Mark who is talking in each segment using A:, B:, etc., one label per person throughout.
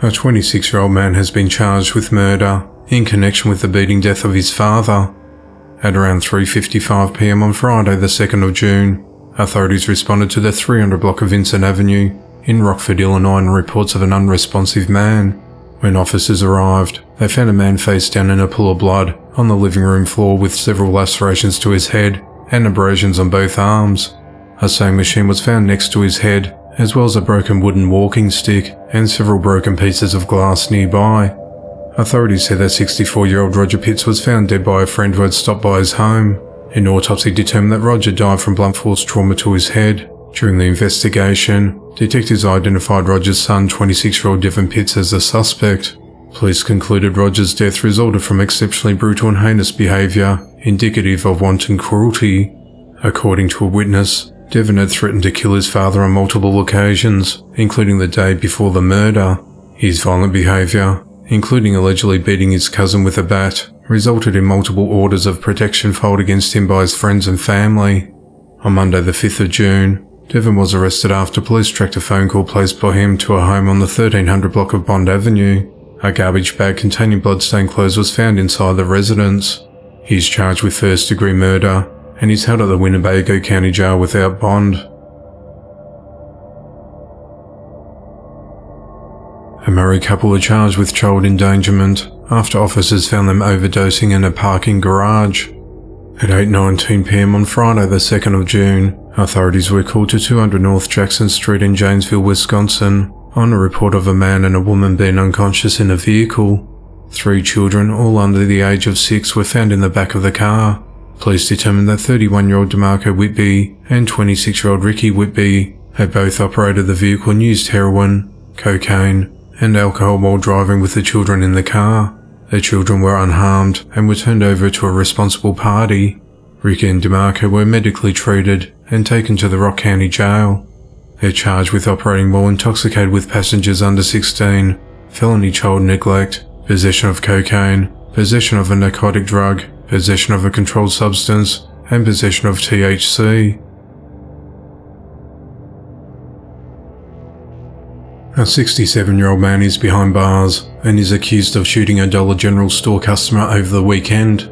A: A 26 year old man has been charged with murder in connection with the beating death of his father. At around 3:55 p.m. on Friday, the 2nd of June, authorities responded to the 300 block of Vincent Avenue in Rockford, Illinois, and reports of an unresponsive man. When officers arrived, they found a man face down in a pool of blood on the living room floor with several lacerations to his head and abrasions on both arms. A sewing machine was found next to his head as well as a broken wooden walking stick and several broken pieces of glass nearby. Authorities said that 64 year old Roger Pitts was found dead by a friend who had stopped by his home. An autopsy determined that Roger died from blunt force trauma to his head. During the investigation, detectives identified Roger's son, 26 year old Devin Pitts, as the suspect. Police concluded Roger's death resulted from exceptionally brutal and heinous behaviour, indicative of wanton cruelty. According to a witness, Devin had threatened to kill his father on multiple occasions, including the day before the murder. His violent behaviour, including allegedly beating his cousin with a bat, resulted in multiple orders of protection filed against him by his friends and family. On Monday the 5th of June, Devin was arrested after police tracked a phone call placed by him to a home on the 1300 block of Bond Avenue. A garbage bag containing bloodstained clothes was found inside the residence. He is charged with first degree murder and he's held at the Winnebago County Jail without bond. A married couple are charged with child endangerment after officers found them overdosing in a parking garage. At 8.19pm on Friday the 2nd of June, authorities were called to 200 North Jackson Street in Janesville, Wisconsin on a report of a man and a woman being unconscious in a vehicle. Three children, all under the age of six, were found in the back of the car. Police determined that 31 year old DeMarco Whitby and 26 year old Ricky Whitby had both operated the vehicle and used heroin, cocaine, and alcohol while driving with the children in the car. The children were unharmed and were turned over to a responsible party. Ricky and DeMarco were medically treated and taken to the Rock County Jail. They're charged with operating while intoxicated with passengers under 16, felony child neglect, possession of cocaine, possession of a narcotic drug, possession of a controlled substance, and possession of THC. A 67 year old man is behind bars and is accused of shooting a Dollar General store customer over the weekend.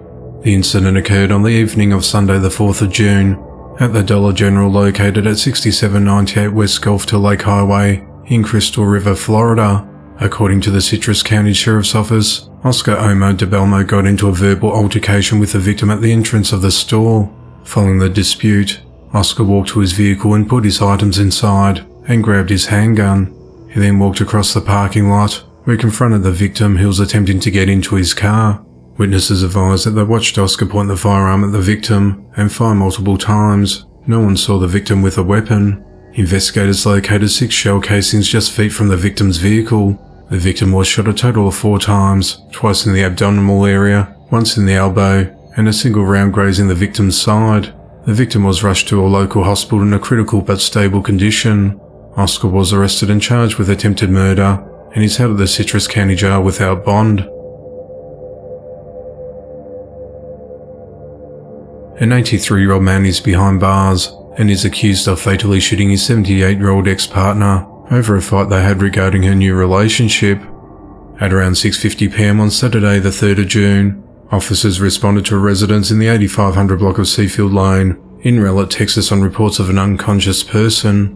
A: The incident occurred on the evening of Sunday, the 4th of June, at the Dollar General located at 6798 West Gulf to Lake Highway in Crystal River, Florida. According to the Citrus County Sheriff's Office, Oscar Omo de Belmo got into a verbal altercation with the victim at the entrance of the store. Following the dispute, Oscar walked to his vehicle and put his items inside and grabbed his handgun. He then walked across the parking lot where he confronted the victim who was attempting to get into his car. Witnesses advised that they watched Oscar point the firearm at the victim and fire multiple times. No one saw the victim with a weapon. Investigators located six shell casings just feet from the victim's vehicle. The victim was shot a total of four times, twice in the abdominal area, once in the elbow, and a single round grazing the victim's side. The victim was rushed to a local hospital in a critical but stable condition. Oscar was arrested and charged with attempted murder, and is held at the Citrus County Jail without bond. An 83 year old man is behind bars and is accused of fatally shooting his 78 year old ex partner over a fight they had regarding her new relationship. At around 6.50pm on Saturday the 3rd of June, officers responded to a residence in the 8500 block of Seafield Lane in Rowlett, Texas on reports of an unconscious person.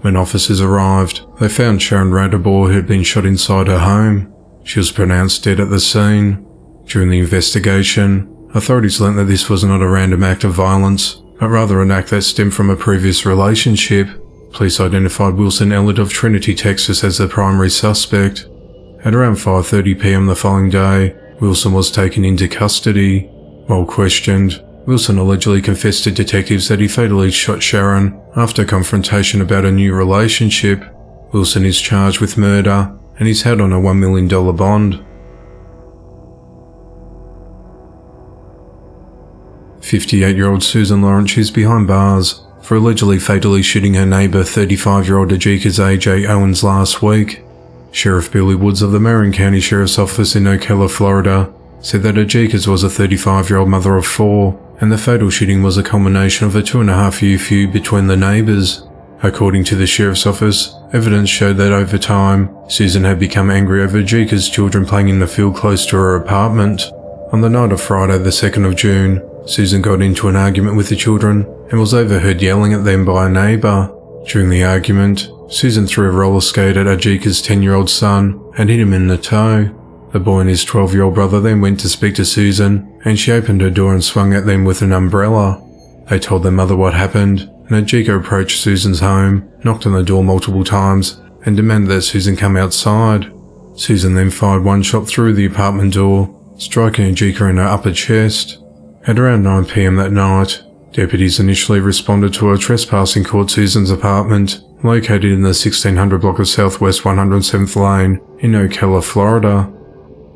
A: When officers arrived, they found Sharon Radabor who had been shot inside her home. She was pronounced dead at the scene. During the investigation, authorities learned that this was not a random act of violence, but rather an act that stemmed from a previous relationship. Police identified Wilson Elliott of Trinity, Texas as the primary suspect. At around 5.30pm the following day, Wilson was taken into custody. While questioned, Wilson allegedly confessed to detectives that he fatally shot Sharon after confrontation about a new relationship. Wilson is charged with murder and is held on a $1 million bond. 58 year old Susan Lawrence is behind bars for allegedly fatally shooting her neighbour 35-year-old Ajike's AJ Owens last week. Sheriff Billy Woods of the Marion County Sheriff's Office in Ocala, Florida, said that Ajike's was a 35-year-old mother of four, and the fatal shooting was a culmination of a two and a half year feud between the neighbours. According to the sheriff's office, evidence showed that over time, Susan had become angry over Ajike's children playing in the field close to her apartment. On the night of Friday, the 2nd of June, Susan got into an argument with the children and was overheard yelling at them by a neighbour. During the argument, Susan threw a roller skate at Ajike's 10 year old son and hit him in the toe. The boy and his 12 year old brother then went to speak to Susan and she opened her door and swung at them with an umbrella. They told their mother what happened and Ajike approached Susan's home, knocked on the door multiple times and demanded that Susan come outside. Susan then fired one shot through the apartment door, striking Ajike in her upper chest. At around 9pm that night, deputies initially responded to a trespassing court Susan's apartment, located in the 1600 block of Southwest 107th Lane in Ocala, Florida.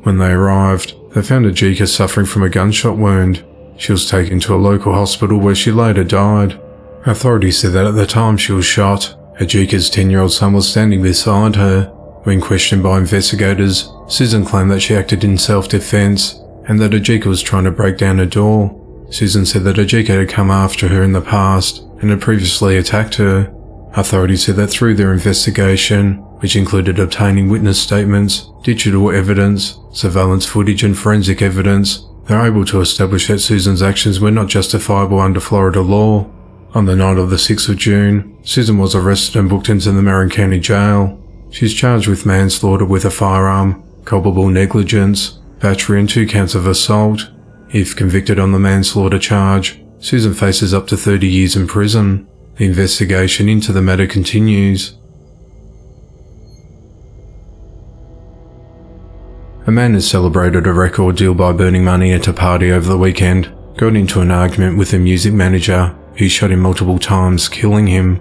A: When they arrived, they found Ajike suffering from a gunshot wound. She was taken to a local hospital where she later died. Authorities said that at the time she was shot, Ajike's 10-year-old son was standing beside her. When questioned by investigators, Susan claimed that she acted in self-defense and that Ajike was trying to break down a door. Susan said that Ajike had come after her in the past and had previously attacked her. Authorities said that through their investigation, which included obtaining witness statements, digital evidence, surveillance footage and forensic evidence, they were able to establish that Susan's actions were not justifiable under Florida law. On the night of the 6th of June, Susan was arrested and booked into the Marion County Jail. She's charged with manslaughter with a firearm, culpable negligence, battery and two counts of assault. If convicted on the manslaughter charge, Susan faces up to 30 years in prison. The investigation into the matter continues. A man has celebrated a record deal by burning money at a party over the weekend, got into an argument with a music manager who shot him multiple times, killing him.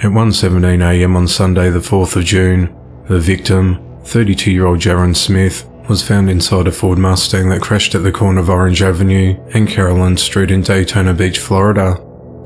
A: At 1.17am on Sunday the 4th of June, the victim, 32-year-old Jaron Smith, was found inside a Ford Mustang that crashed at the corner of Orange Avenue and Caroline Street in Daytona Beach, Florida.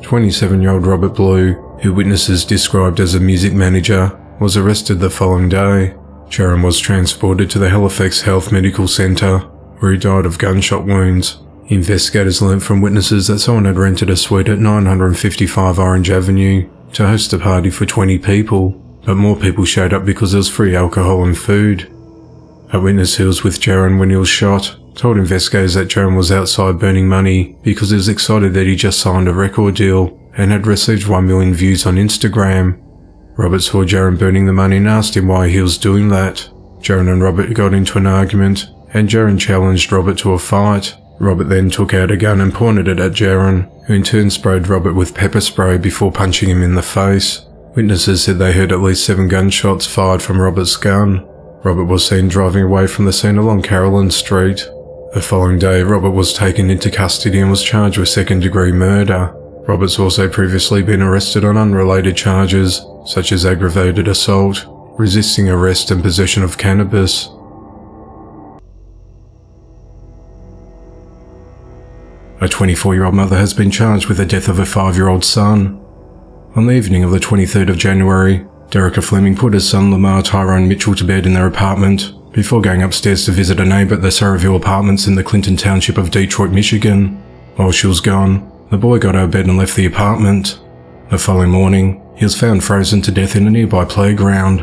A: 27-year-old Robert Blue, who witnesses described as a music manager, was arrested the following day. Jaron was transported to the Halifax Health Medical Centre, where he died of gunshot wounds. Investigators learnt from witnesses that someone had rented a suite at 955 Orange Avenue to host a party for 20 people, but more people showed up because there was free alcohol and food. A witness who was with Jaron when he was shot told investigators that Jaron was outside burning money because he was excited that he just signed a record deal and had received 1 million views on Instagram. Robert saw Jaron burning the money and asked him why he was doing that. Jaron and Robert got into an argument and Jaron challenged Robert to a fight. Robert then took out a gun and pointed it at Jaron, who in turn sprayed Robert with pepper spray before punching him in the face. Witnesses said they heard at least seven gunshots fired from Robert's gun. Robert was seen driving away from the scene along Caroline Street. The following day, Robert was taken into custody and was charged with second degree murder. Robert's also previously been arrested on unrelated charges, such as aggravated assault, resisting arrest and possession of cannabis. A 24 year old mother has been charged with the death of a 5 year old son. On the evening of the 23rd of January, Dereka Fleming put his son Lamar Tyrone Mitchell to bed in their apartment before going upstairs to visit a neighbor at the Saraville Apartments in the Clinton Township of Detroit, Michigan. While she was gone, the boy got out of bed and left the apartment. The following morning, he was found frozen to death in a nearby playground.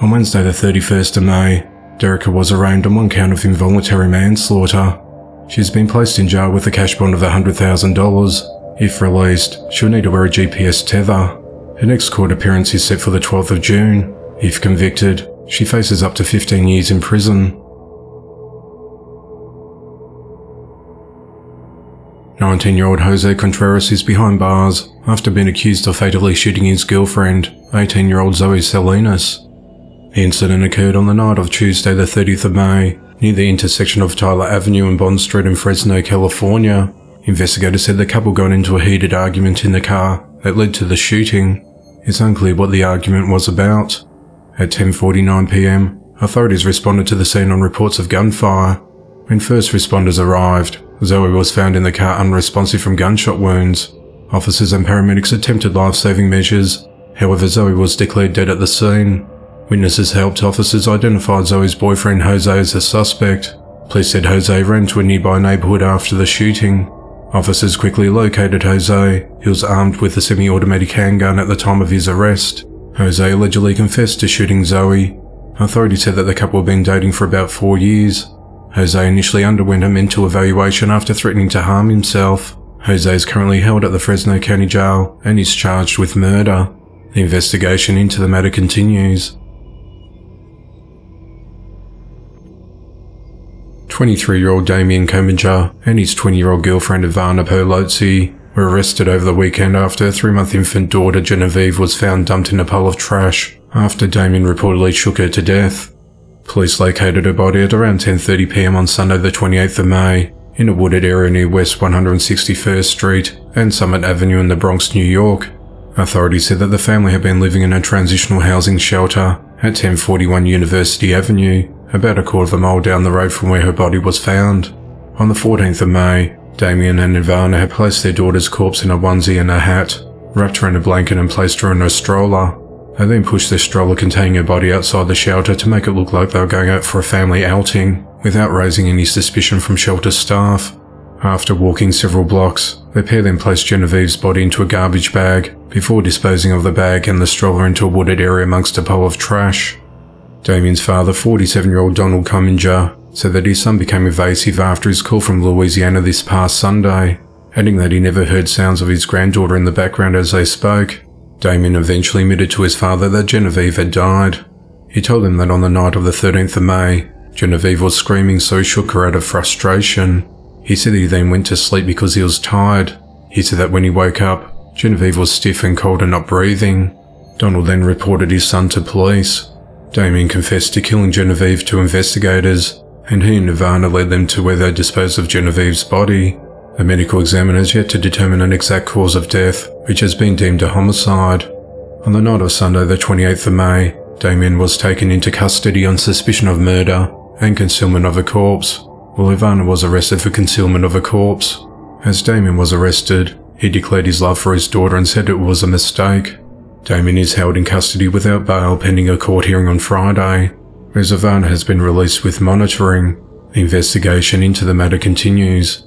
A: On Wednesday the 31st of May, Dereka was arraigned on one count of involuntary manslaughter. She's been placed in jail with a cash bond of $100,000. If released, she'll need to wear a GPS tether. Her next court appearance is set for the 12th of June. If convicted, she faces up to 15 years in prison. 19-year-old Jose Contreras is behind bars after being accused of fatally shooting his girlfriend, 18-year-old Zoe Salinas. The incident occurred on the night of Tuesday the 30th of May, near the intersection of Tyler Avenue and Bond Street in Fresno, California. Investigators said the couple got into a heated argument in the car that led to the shooting. It's unclear what the argument was about. At 10.49pm, authorities responded to the scene on reports of gunfire. When first responders arrived, Zoe was found in the car unresponsive from gunshot wounds. Officers and paramedics attempted life-saving measures, however Zoe was declared dead at the scene. Witnesses helped officers identify Zoe's boyfriend Jose as a suspect. Police said Jose ran to a nearby neighborhood after the shooting. Officers quickly located Jose, who was armed with a semi-automatic handgun at the time of his arrest. Jose allegedly confessed to shooting Zoe. Authorities said that the couple had been dating for about four years. Jose initially underwent a mental evaluation after threatening to harm himself. Jose is currently held at the Fresno County Jail and is charged with murder. The investigation into the matter continues. 23-year-old Damien Cominger and his 20-year-old girlfriend Ivana Perlozzi were arrested over the weekend after a three-month infant daughter Genevieve was found dumped in a pile of trash after Damien reportedly shook her to death. Police located her body at around 10.30pm on Sunday the 28th of May in a wooded area near West 161st Street and Summit Avenue in the Bronx, New York. Authorities said that the family had been living in a transitional housing shelter at 1041 University Avenue, about a quarter of a mile down the road from where her body was found. On the 14th of May, Damien and Ivana had placed their daughter's corpse in a onesie and a hat, wrapped her in a blanket and placed her in a stroller. They then pushed their stroller containing her body outside the shelter to make it look like they were going out for a family outing without raising any suspicion from shelter staff. After walking several blocks, the pair then placed Genevieve's body into a garbage bag before disposing of the bag and the stroller into a wooded area amongst a pile of trash. Damien's father, 47-year-old Donald Cominger, said that his son became evasive after his call from Louisiana this past Sunday, adding that he never heard sounds of his granddaughter in the background as they spoke. Damien eventually admitted to his father that Genevieve had died. He told him that on the night of the 13th of May, Genevieve was screaming so shook her out of frustration. He said he then went to sleep because he was tired. He said that when he woke up, Genevieve was stiff and cold and not breathing. Donald then reported his son to police. Damien confessed to killing Genevieve to investigators, and he and Ivana led them to where they disposed of Genevieve's body. A medical examiner has yet to determine an exact cause of death, which has been deemed a homicide. On the night of Sunday the 28th of May, Damien was taken into custody on suspicion of murder and concealment of a corpse, while Ivana was arrested for concealment of a corpse. As Damien was arrested, he declared his love for his daughter and said it was a mistake. Damien is held in custody without bail pending a court hearing on Friday, Ivana has been released with monitoring. The investigation into the matter continues.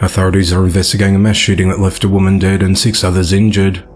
A: Authorities are investigating a mass shooting that left a woman dead and six others injured.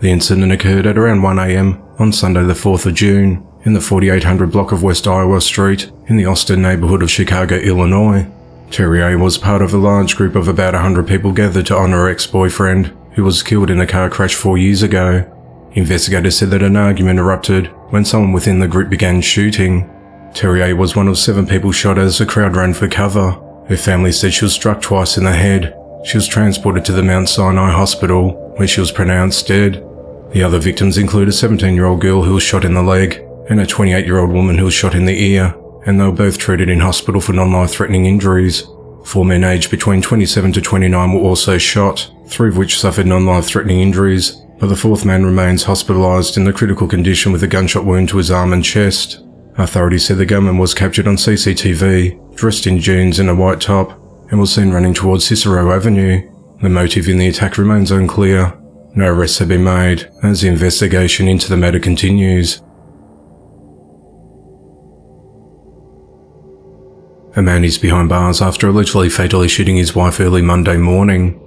A: The incident occurred at around 1am on Sunday the 4th of June in the 4800 block of West Iowa Street in the Austin neighborhood of Chicago, Illinois. Terrier was part of a large group of about 100 people gathered to honor her ex-boyfriend, who was killed in a car crash four years ago. Investigators said that an argument erupted when someone within the group began shooting. Terrier was one of seven people shot as the crowd ran for cover. Her family said she was struck twice in the head. She was transported to the Mount Sinai Hospital, where she was pronounced dead. The other victims include a 17-year-old girl who was shot in the leg and a 28-year-old woman who was shot in the ear, and they were both treated in hospital for non-life-threatening injuries. Four men aged between 27 to 29 were also shot, three of which suffered non-life-threatening injuries, but the fourth man remains hospitalised in a critical condition with a gunshot wound to his arm and chest. Authorities said the gunman was captured on CCTV, dressed in jeans and a white top, and was seen running towards Cicero Avenue. The motive in the attack remains unclear. No arrests have been made, as the investigation into the matter continues. A man is behind bars after allegedly fatally shooting his wife early Monday morning.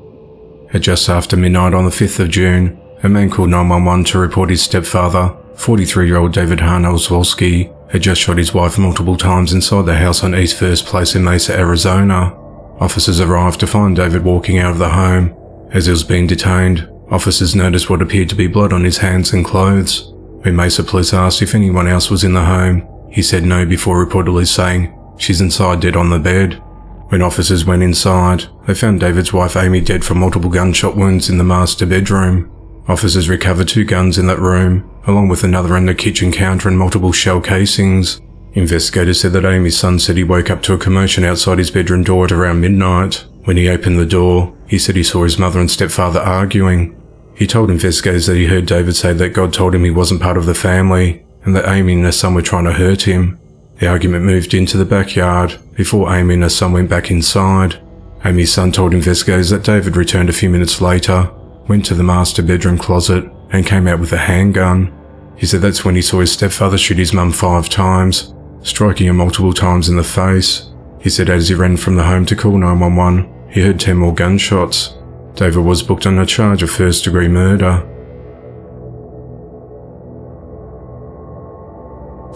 A: At just after midnight on the 5th of June, a man called 911 to report his stepfather, 43-year-old David Harnolzwolski, had just shot his wife multiple times inside the house on East First Place in Mesa, Arizona. Officers arrived to find David walking out of the home. As he was being detained, Officers noticed what appeared to be blood on his hands and clothes. When Mesa police asked if anyone else was in the home, he said no before reportedly saying, she's inside dead on the bed. When officers went inside, they found David's wife Amy dead from multiple gunshot wounds in the master bedroom. Officers recovered two guns in that room, along with another in the kitchen counter and multiple shell casings. Investigators said that Amy's son said he woke up to a commotion outside his bedroom door at around midnight. When he opened the door, he said he saw his mother and stepfather arguing. He told investigators that he heard David say that God told him he wasn't part of the family and that Amy and her son were trying to hurt him. The argument moved into the backyard before Amy and her son went back inside. Amy's son told investigators that David returned a few minutes later, went to the master bedroom closet and came out with a handgun. He said that's when he saw his stepfather shoot his mum five times. striking her multiple times in the face. He said as he ran from the home to call 911, he heard 10 more gunshots. David was booked on a charge of first degree murder.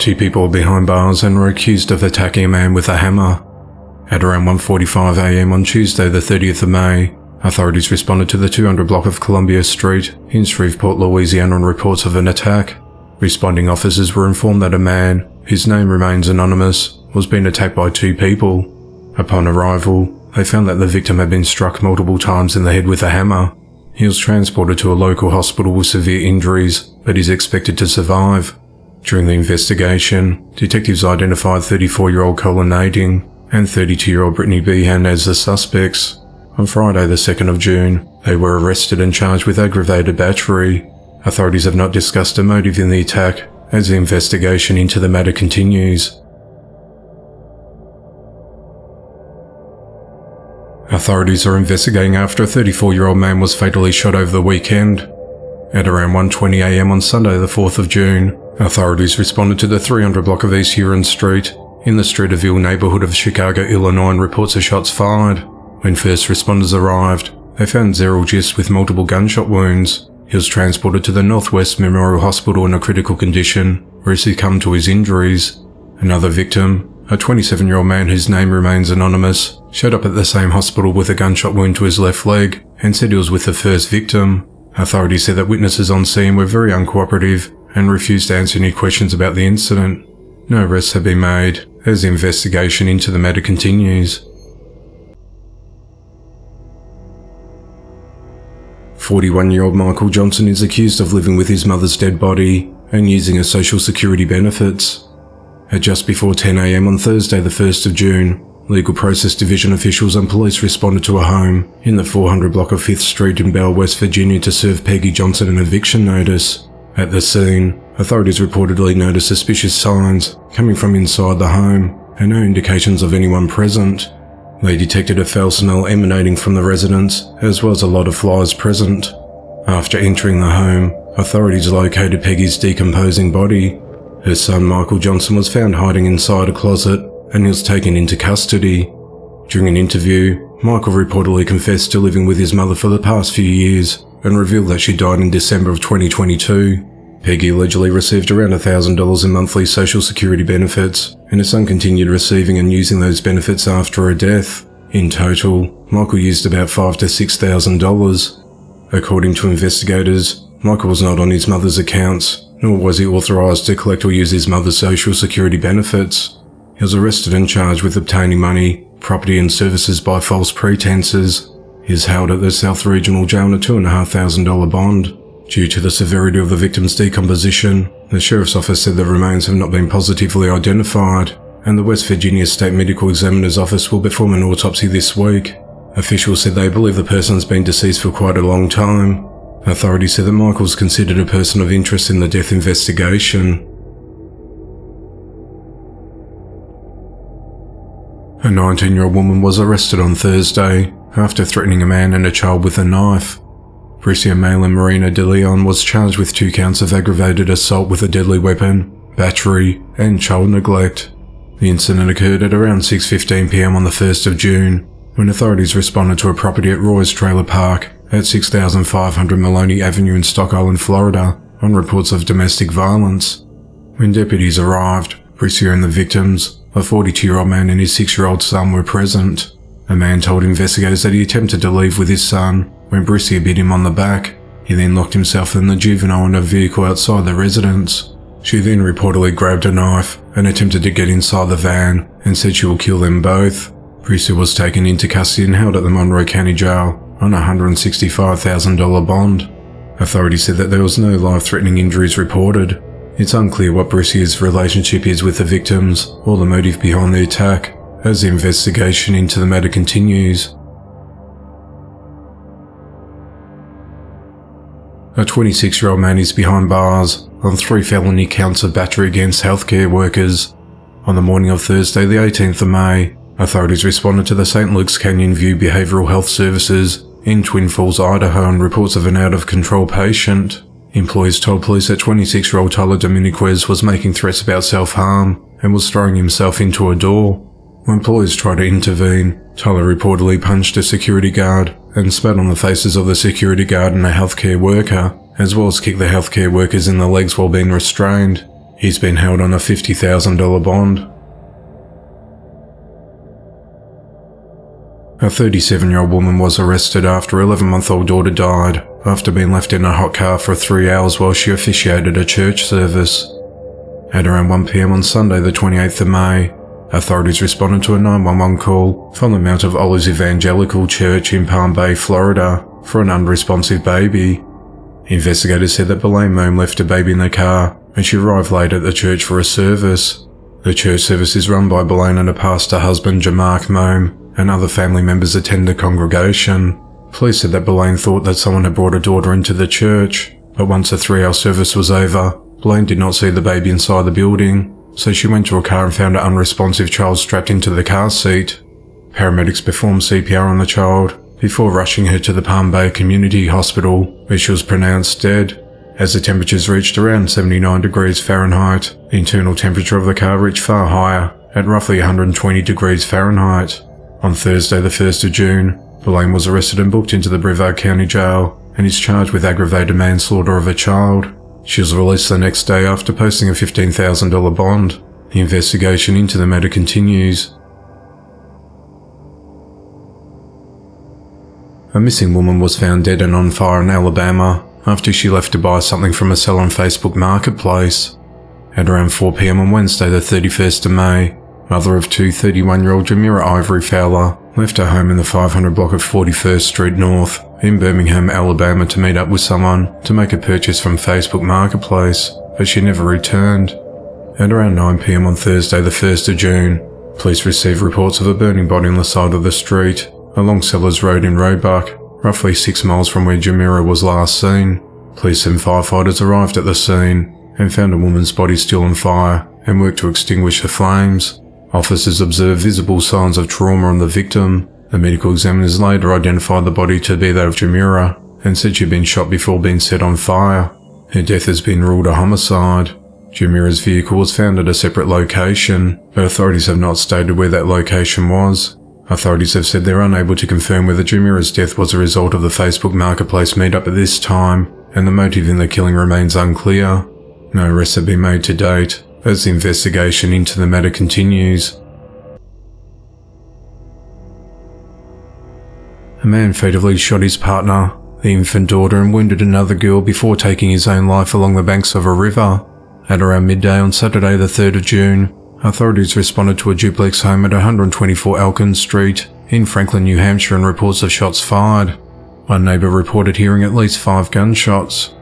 A: Two people behind bars and were accused of attacking a man with a hammer. At around 1.45am on Tuesday the 30th of May, authorities responded to the 200 block of Columbia Street in Shreveport, Louisiana on reports of an attack. Responding officers were informed that a man, whose name remains anonymous, was being attacked by two people. Upon arrival, they found that the victim had been struck multiple times in the head with a hammer. He was transported to a local hospital with severe injuries, but is expected to survive. During the investigation, detectives identified 34-year-old Colin Nading and 32-year-old Brittany Behan as the suspects. On Friday the 2nd of June, they were arrested and charged with aggravated battery. Authorities have not discussed a motive in the attack as the investigation into the matter continues. Authorities are investigating after a 34-year-old man was fatally shot over the weekend. At around 1.20am on Sunday the 4th of June, authorities responded to the 300 block of East Huron Street in the Streeterville neighborhood of Chicago, Illinois and reports of shots fired. When first responders arrived, they found Zerrell Gist with multiple gunshot wounds. He was transported to the Northwestern Memorial Hospital in a critical condition, where he succumbed to his injuries. Another victim, a 27-year-old man whose name remains anonymous, showed up at the same hospital with a gunshot wound to his left leg and said he was with the first victim. Authorities said that witnesses on scene were very uncooperative and refused to answer any questions about the incident. No arrests have been made, as the investigation into the matter continues. 41-year-old Michael Johnson is accused of living with his mother's dead body and using her social security benefits. At just before 10am on Thursday the 1st of June, Legal Process Division officials and police responded to a home in the 400 block of 5th Street in Belle, West Virginia to serve Peggy Johnson an eviction notice. At the scene, authorities reportedly noticed suspicious signs coming from inside the home and no indications of anyone present. They detected a foul smell emanating from the residence, as well as a lot of flies present. After entering the home, authorities located Peggy's decomposing body. Her son Michael Johnson was found hiding inside a closet and he was taken into custody. During an interview, Michael reportedly confessed to living with his mother for the past few years and revealed that she died in December of 2022. Peggy allegedly received around $1,000 in monthly social security benefits, and her son continued receiving and using those benefits after her death. In total, Michael used about 5 to $6,000. According to investigators, Michael was not on his mother's accounts, nor was he authorised to collect or use his mother's social security benefits. He was arrested and charged with obtaining money, property and services by false pretenses. Is held at the South Regional Jail on a $2,500 bond. Due to the severity of the victim's decomposition, the Sheriff's Office said the remains have not been positively identified, and the West Virginia State Medical Examiner's Office will perform an autopsy this week. Officials said they believe the person's been deceased for quite a long time. Authorities said that Michael's considered a person of interest in the death investigation. A 19-year-old woman was arrested on Thursday after threatening a man and a child with a knife. Bricia Malin Marina de Leon was charged with two counts of aggravated assault with a deadly weapon, battery, and child neglect. The incident occurred at around 6.15pm on the 1st of June, when authorities responded to a property at Roy's Trailer Park at 6500 Maloney Avenue in Stock Island, Florida, on reports of domestic violence. When deputies arrived, Bricia and the victims, a 42-year-old man and his 6-year-old son were present. A man told investigators that he attempted to leave with his son when Bricia bit him on the back, he then locked himself and the juvenile in a vehicle outside the residence. She then reportedly grabbed a knife and attempted to get inside the van and said she will kill them both. Bricia was taken into custody and held at the Monroe County Jail on a $165,000 bond. Authorities said that there was no life-threatening injuries reported. It's unclear what Bricia's relationship is with the victims or the motive behind the attack, as the investigation into the matter continues. A 26 year old man is behind bars on three felony counts of battery against healthcare workers. On the morning of Thursday, the 18th of May, authorities responded to the St. Luke's Canyon View Behavioral Health Services in Twin Falls, Idaho, on reports of an out of control patient. Employees told police that 26 year old Tyler Dominiquez was making threats about self harm and was throwing himself into a door. When police tried to intervene, Tyler reportedly punched a security guard and spat on the faces of the security guard and a healthcare worker, as well as kicked the healthcare workers in the legs while being restrained. He's been held on a $50,000 bond. A 37 year old woman was arrested after her 11 month old daughter died after being left in a hot car for three hours while she officiated a church service. At around 1pm on Sunday, the 28th of May, authorities responded to a 911 call from the Mount of Olives Evangelical Church in Palm Bay, Florida, for an unresponsive baby. Investigators said that Belaine Moom left a baby in the car and she arrived late at the church for a service. The church service is run by Belaine and her pastor husband Jamark Moom, and other family members attend the congregation. Police said that Belaine thought that someone had brought a daughter into the church, but once the three hour service was over, Belaine did not see the baby inside the building, so she went to a car and found an unresponsive child strapped into the car seat. Paramedics performed CPR on the child before rushing her to the Palm Bay Community Hospital, where she was pronounced dead. As the temperatures reached around 79 degrees Fahrenheit, the internal temperature of the car reached far higher, at roughly 120 degrees Fahrenheit. On Thursday, the 1st of June, Belaine was arrested and booked into the Brevard County Jail and is charged with aggravated manslaughter of a child. She was released the next day after posting a $15,000 bond. The investigation into the matter continues. A missing woman was found dead and on fire in Alabama after she left to buy something from a seller on Facebook Marketplace. At around 4pm on Wednesday the 31st of May, mother of two 31-year-old Jamira Ivory Fowler, left her home in the 500 block of 41st Street North in Birmingham, Alabama to meet up with someone to make a purchase from Facebook Marketplace, but she never returned. At around 9pm on Thursday the 1st of June, police received reports of a burning body on the side of the street along Sellers Road in Roebuck, roughly six miles from where Jamira was last seen. Police and firefighters arrived at the scene and found a woman's body still on fire and worked to extinguish the flames. Officers observed visible signs of trauma on the victim. The medical examiners later identified the body to be that of Jamira and said she'd been shot before being set on fire. Her death has been ruled a homicide. Jamira's vehicle was found at a separate location, but authorities have not stated where that location was. Authorities have said they're unable to confirm whether Jamira's death was a result of the Facebook Marketplace meetup at this time, and the motive in the killing remains unclear. No arrests have been made to date, as the investigation into the matter continues. A man fatally shot his partner, the infant daughter, and wounded another girl before taking his own life along the banks of a river. At around midday on Saturday, the 3rd of June, authorities responded to a duplex home at 124 Elkins Street in Franklin, New Hampshire, and reports of shots fired. One neighbour reported hearing at least five gunshots.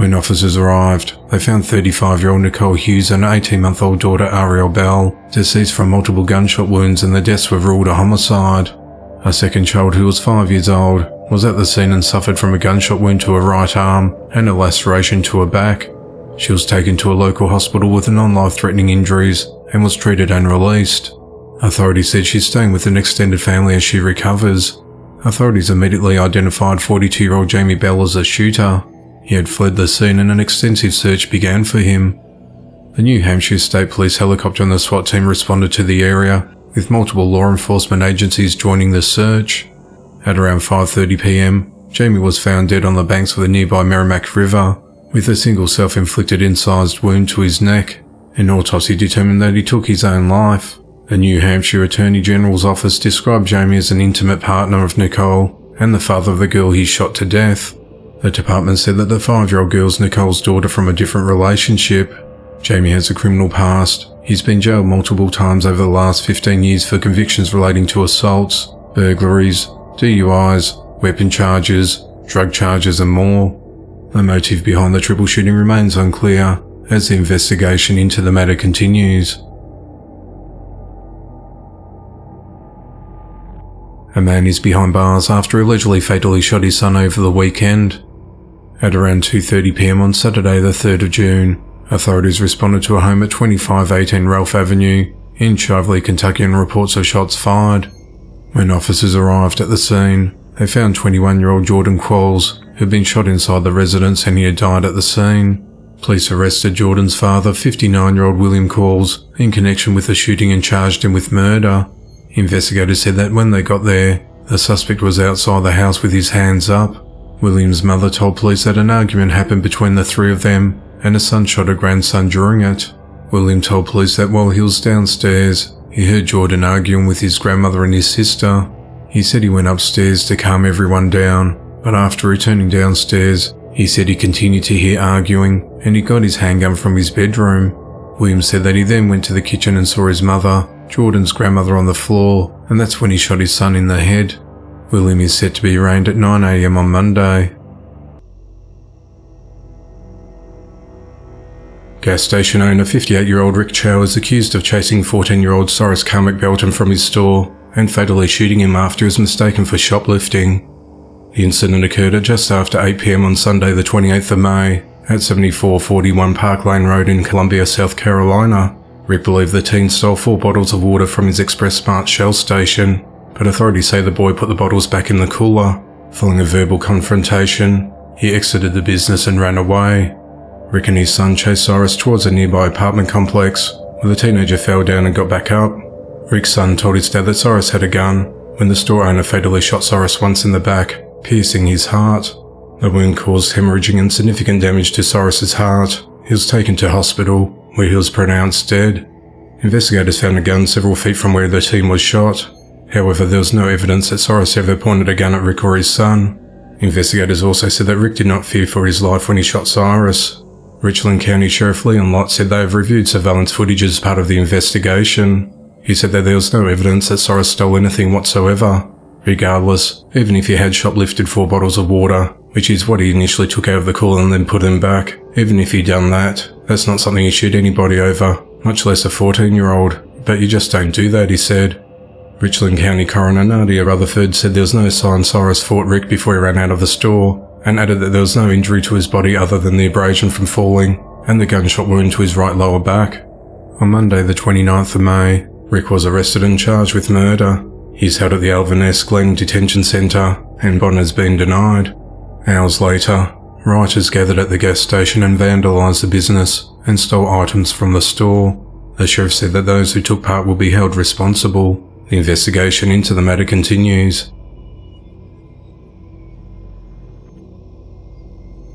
A: When officers arrived, they found 35-year-old Nicole Hughes and 18-month-old daughter Ariel Bell deceased from multiple gunshot wounds and the deaths were ruled a homicide. A second child who was 5 years old was at the scene and suffered from a gunshot wound to her right arm and a laceration to her back. She was taken to a local hospital with non-life-threatening injuries and was treated and released. Authorities said she's staying with an extended family as she recovers. Authorities immediately identified 42-year-old Jamie Bell as a shooter he had fled the scene and an extensive search began for him. The New Hampshire State Police helicopter and the SWAT team responded to the area, with multiple law enforcement agencies joining the search. At around 5.30pm, Jamie was found dead on the banks of the nearby Merrimack River, with a single self-inflicted incised wound to his neck. An autopsy determined that he took his own life. The New Hampshire Attorney General's office described Jamie as an intimate partner of Nicole and the father of the girl he shot to death. The department said that the five-year-old girl's Nicole's daughter from a different relationship. Jamie has a criminal past. He's been jailed multiple times over the last 15 years for convictions relating to assaults, burglaries, DUIs, weapon charges, drug charges and more. The motive behind the triple shooting remains unclear as the investigation into the matter continues. A man is behind bars after allegedly fatally shot his son over the weekend. At around 2.30pm on Saturday the 3rd of June, authorities responded to a home at 2518 Ralph Avenue in Shively, Kentucky and reports of shots fired. When officers arrived at the scene, they found 21-year-old Jordan Qualls, who had been shot inside the residence and he had died at the scene. Police arrested Jordan's father, 59 year old William Qualls, in connection with the shooting and charged him with murder. Investigators said that when they got there, the suspect was outside the house with his hands up. William's mother told police that an argument happened between the three of them and a son shot a grandson during it. William told police that while he was downstairs, he heard Jordan arguing with his grandmother and his sister. He said he went upstairs to calm everyone down, but after returning downstairs, he said he continued to hear arguing and he got his handgun from his bedroom. William said that he then went to the kitchen and saw his mother, Jordan's grandmother, on the floor, and that's when he shot his son in the head. William is set to be arraigned at 9am on Monday. Gas station owner 58 year old Rick Chow is accused of chasing 14 year old Cyrus Carmack-Belton from his store and fatally shooting him after he was mistaken for shoplifting. The incident occurred at just after 8pm on Sunday the 28th of May at 7441 Park Lane Road in Columbia, South Carolina. Rick believed the teen stole four bottles of water from his Express Smart Shell station, but authorities say the boy put the bottles back in the cooler. Following a verbal confrontation, he exited the business and ran away. Rick and his son chased Cyrus towards a nearby apartment complex, where the teenager fell down and got back up. Rick's son told his dad that Cyrus had a gun, when the store owner fatally shot Cyrus once in the back, piercing his heart. The wound caused hemorrhaging and significant damage to Cyrus's heart. He was taken to hospital, where he was pronounced dead. Investigators found a gun several feet from where the teen was shot. However, there was no evidence that Cyrus ever pointed a gun at Rick or his son. Investigators also said that Rick did not fear for his life when he shot Cyrus. Richland County Sheriff Leon Lott said they have reviewed surveillance footage as part of the investigation. He said that there was no evidence that Cyrus stole anything whatsoever. Regardless, even if he had shoplifted four bottles of water, which is what he initially took out of the cooler and then put them back, even if he'd done that, that's not something you shoot anybody over, much less a 14 year old. But you just don't do that, he said. Richland County Coroner Naida Rutherford said there was no sign Cyrus fought Rick before he ran out of the store, and added that there was no injury to his body other than the abrasion from falling and the gunshot wound to his right lower back. On Monday, the 29th of May, Rick was arrested and charged with murder. He's held at the Alvin. Glenn Detention Centre, and bond has been denied. Hours later, rioters gathered at the gas station and vandalised the business and stole items from the store. The sheriff said that those who took part will be held responsible. The investigation into the matter continues.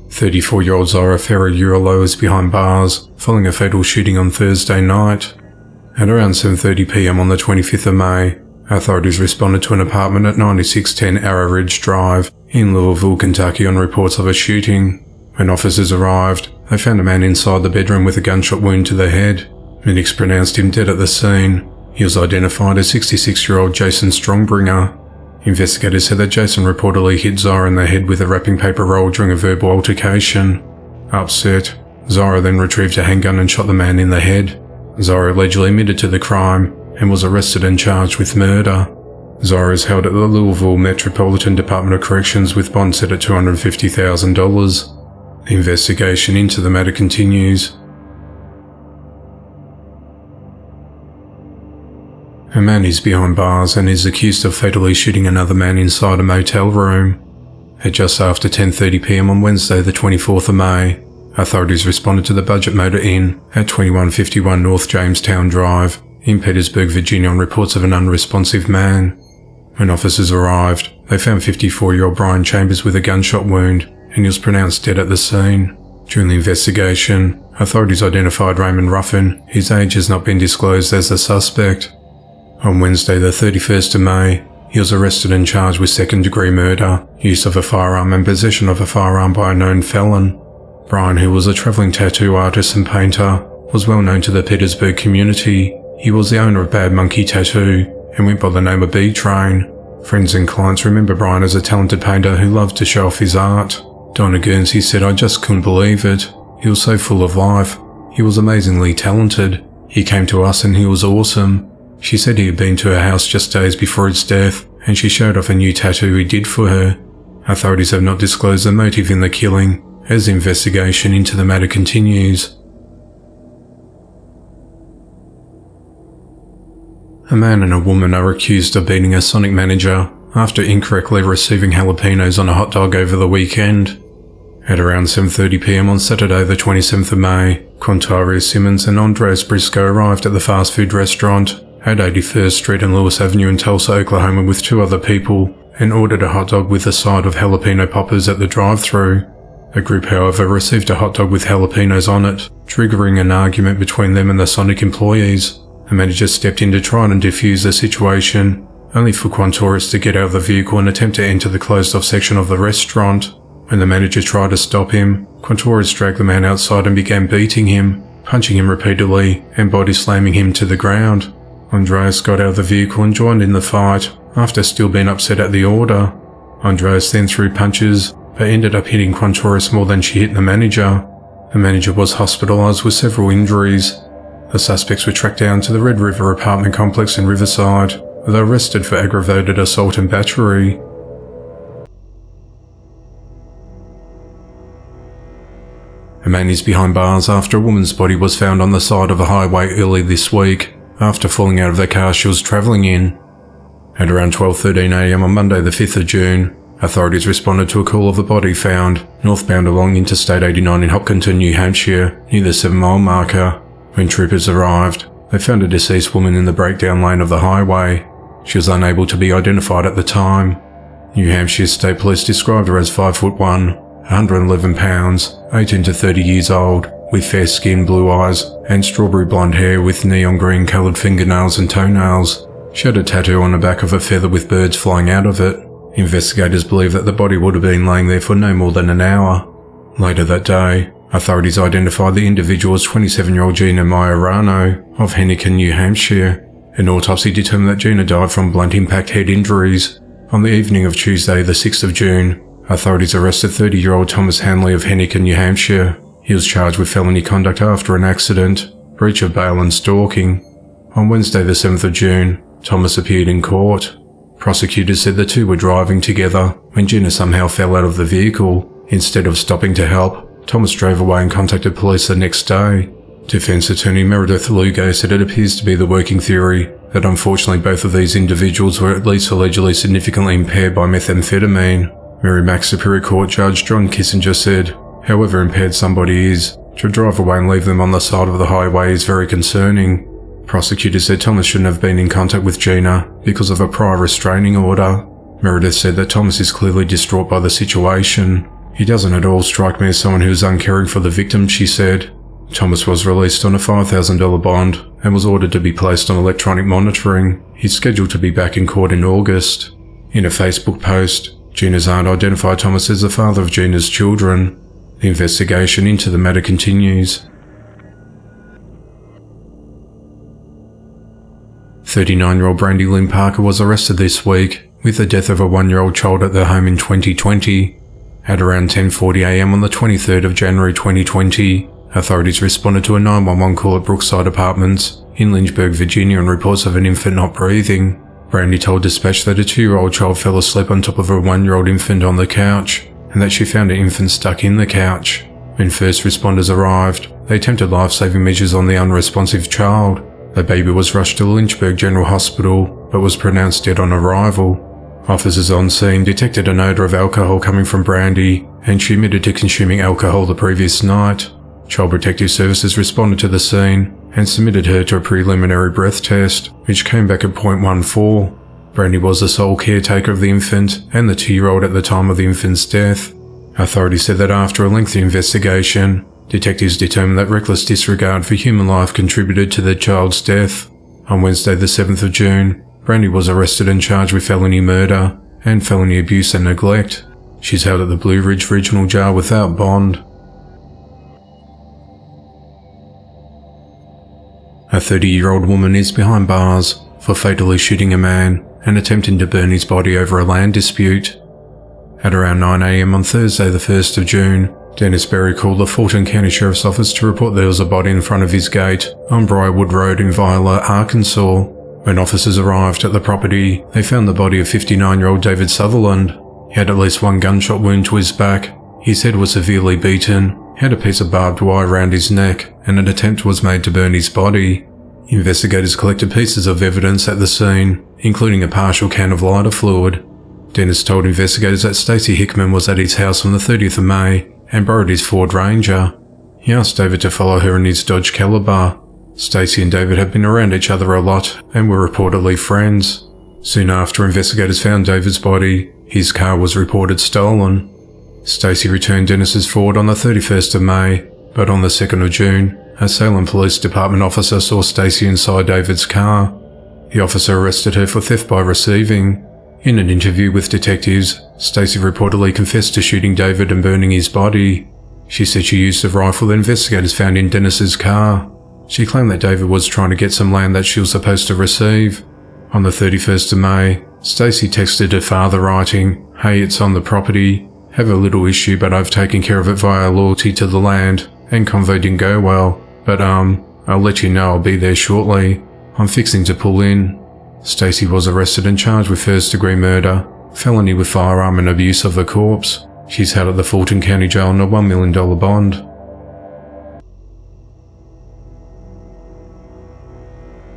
A: 34-year-old Zara Ferrer-Urolo is behind bars following a fatal shooting on Thursday night. At around 7.30pm on the 25th of May, authorities responded to an apartment at 9610 Arrow Ridge Drive in Louisville, Kentucky on reports of a shooting. When officers arrived, they found a man inside the bedroom with a gunshot wound to the head. Medics pronounced him dead at the scene. He was identified as 66-year-old Jason Strongbringer, Investigators said that Jason reportedly hit Zara in the head with a wrapping paper roll during a verbal altercation. Upset, Zara then retrieved a handgun and shot the man in the head. Zara allegedly admitted to the crime and was arrested and charged with murder. Zara is held at the Louisville Metropolitan Department of Corrections with bond set at $250,000. The investigation into the matter continues. A man is behind bars and is accused of fatally shooting another man inside a motel room. At just after 10.30pm on Wednesday the 24th of May, authorities responded to the Budget Motor Inn at 2151 North Jamestown Drive in Petersburg, Virginia on reports of an unresponsive man. When officers arrived, they found 54-year-old Brian Chambers with a gunshot wound and he was pronounced dead at the scene. During the investigation, authorities identified Raymond Ruffin, whose age has not been disclosed as the suspect. On Wednesday, the 31st of May, he was arrested and charged with second degree murder, use of a firearm, and possession of a firearm by a known felon. Brian, who was a travelling tattoo artist and painter, was well known to the Petersburg community. He was the owner of Bad Monkey Tattoo and went by the name of B Train. Friends and clients remember Brian as a talented painter who loved to show off his art. Donna Guernsey said, I just couldn't believe it. He was so full of life. He was amazingly talented. He came to us and he was awesome. She said he had been to her house just days before his death, and she showed off a new tattoo he did for her. Authorities have not disclosed the motive in the killing, as investigation into the matter continues. A man and a woman are accused of beating a Sonic manager after incorrectly receiving jalapenos on a hot dog over the weekend. At around 7.30pm on Saturday the 27th of May, Quantaria Simmons and Andres Briscoe arrived at the fast food restaurant at 81st Street and Lewis Avenue in Tulsa, Oklahoma with two other people and ordered a hot dog with a side of jalapeno poppers at the drive-through. A group, however, received a hot dog with jalapenos on it, triggering an argument between them and the Sonic employees. The manager stepped in to try and defuse the situation, only for Quantoris to get out of the vehicle and attempt to enter the closed-off section of the restaurant. When the manager tried to stop him, Quantoris dragged the man outside and began beating him, punching him repeatedly, and body slamming him to the ground. Andreas got out of the vehicle and joined in the fight, after still being upset at the order. Andreas then threw punches, but ended up hitting Quantoris more than she hit the manager. The manager was hospitalized with several injuries. The suspects were tracked down to the Red River apartment complex in Riverside, where they were arrested for aggravated assault and battery. A man is behind bars after a woman's body was found on the side of a highway early this week after falling out of the car she was travelling in. At around 12.13am on Monday the 5th of June, authorities responded to a call of a body found northbound along Interstate 89 in Hopkinton, New Hampshire, near the 7 mile marker. When troopers arrived, they found a deceased woman in the breakdown lane of the highway. She was unable to be identified at the time. New Hampshire State Police described her as 5 foot 1, 111 pounds, 18 to 30 years old, with fair skin, blue eyes, and strawberry blonde hair with neon green coloured fingernails and toenails. She had a tattoo on the back of a feather with birds flying out of it. Investigators believe that the body would have been laying there for no more than an hour. Later that day, authorities identified the individual as 27-year-old Gina Majorano of Henniker, New Hampshire. An autopsy determined that Gina died from blunt impact head injuries. On the evening of Tuesday, the 6th of June, Authorities arrested 30-year-old Thomas Hanley of Henniker, New Hampshire. He was charged with felony conduct after an accident, breach of bail and stalking. On Wednesday the 7th of June, Thomas appeared in court. Prosecutors said the two were driving together when Gina somehow fell out of the vehicle. Instead of stopping to help, Thomas drove away and contacted police the next day. Defense attorney Meredith Lugo said it appears to be the working theory that unfortunately both of these individuals were at least allegedly significantly impaired by methamphetamine. Merrimack Superior Court Judge John Kissinger said, however impaired somebody is, to drive away and leave them on the side of the highway is very concerning. Prosecutors said Thomas shouldn't have been in contact with Gina because of a prior restraining order. Meredith said that Thomas is clearly distraught by the situation. He doesn't at all strike me as someone who is uncaring for the victim, she said. Thomas was released on a $5,000 bond and was ordered to be placed on electronic monitoring. He's scheduled to be back in court in August. In a Facebook post, Gina's aunt identified Thomas as the father of Gina's children. The investigation into the matter continues. 39-year-old Brandy Lynn Parker was arrested this week with the death of a one-year-old child at their home in 2020. At around 10.40am on the 23rd of January 2020, authorities responded to a 911 call at Brookside Apartments in Lynchburg, Virginia on reports of an infant not breathing. Brandy told dispatch that a two-year-old child fell asleep on top of a one-year-old infant on the couch, and that she found an infant stuck in the couch. When first responders arrived, they attempted life-saving measures on the unresponsive child. The baby was rushed to Lynchburg General Hospital, but was pronounced dead on arrival. Officers on scene detected an odour of alcohol coming from Brandy, and she admitted to consuming alcohol the previous night. Child Protective Services responded to the scene and submitted her to a preliminary breath test, which came back at 0.14. Brandy was the sole caretaker of the infant and the two-year-old at the time of the infant's death. Authorities said that after a lengthy investigation, detectives determined that reckless disregard for human life contributed to the child's death. On Wednesday the 7th of June, Brandy was arrested and charged with felony murder and felony abuse and neglect. She's held at the Blue Ridge Regional Jail without bond. A 30 year old woman is behind bars for fatally shooting a man and attempting to burn his body over a land dispute. At around 9am on Thursday, the 1st of June, Dennis Berry called the Fulton County Sheriff's Office to report there was a body in front of his gate on Briarwood Road in Viola, Arkansas. When officers arrived at the property, they found the body of 59 year old David Sutherland. He had at least one gunshot wound to his back. His head was severely beaten had a piece of barbed wire around his neck, and an attempt was made to burn his body. Investigators collected pieces of evidence at the scene, including a partial can of lighter fluid. Dennis told investigators that Stacy Hickman was at his house on the 30th of May and borrowed his Ford Ranger. He asked David to follow her in his Dodge Caliber. Stacy and David had been around each other a lot and were reportedly friends. Soon after investigators found David's body, his car was reported stolen. Stacy returned Dennis's Ford on the 31st of May, but on the 2nd of June, a Salem Police Department officer saw Stacy inside David's car. The officer arrested her for theft by receiving. In an interview with detectives, Stacy reportedly confessed to shooting David and burning his body. She said she used the rifle investigators found in Dennis's car. She claimed that David was trying to get some land that she was supposed to receive. On the 31st of May, Stacy texted her father writing, Hey, it's on the property. Have a little issue, but I've taken care of it via loyalty to the land, and convo didn't go well. But um, I'll let you know I'll be there shortly. I'm fixing to pull in. Stacy was arrested and charged with first degree murder, felony with firearm and abuse of a corpse. She's held at the Fulton County Jail on a $1 million bond.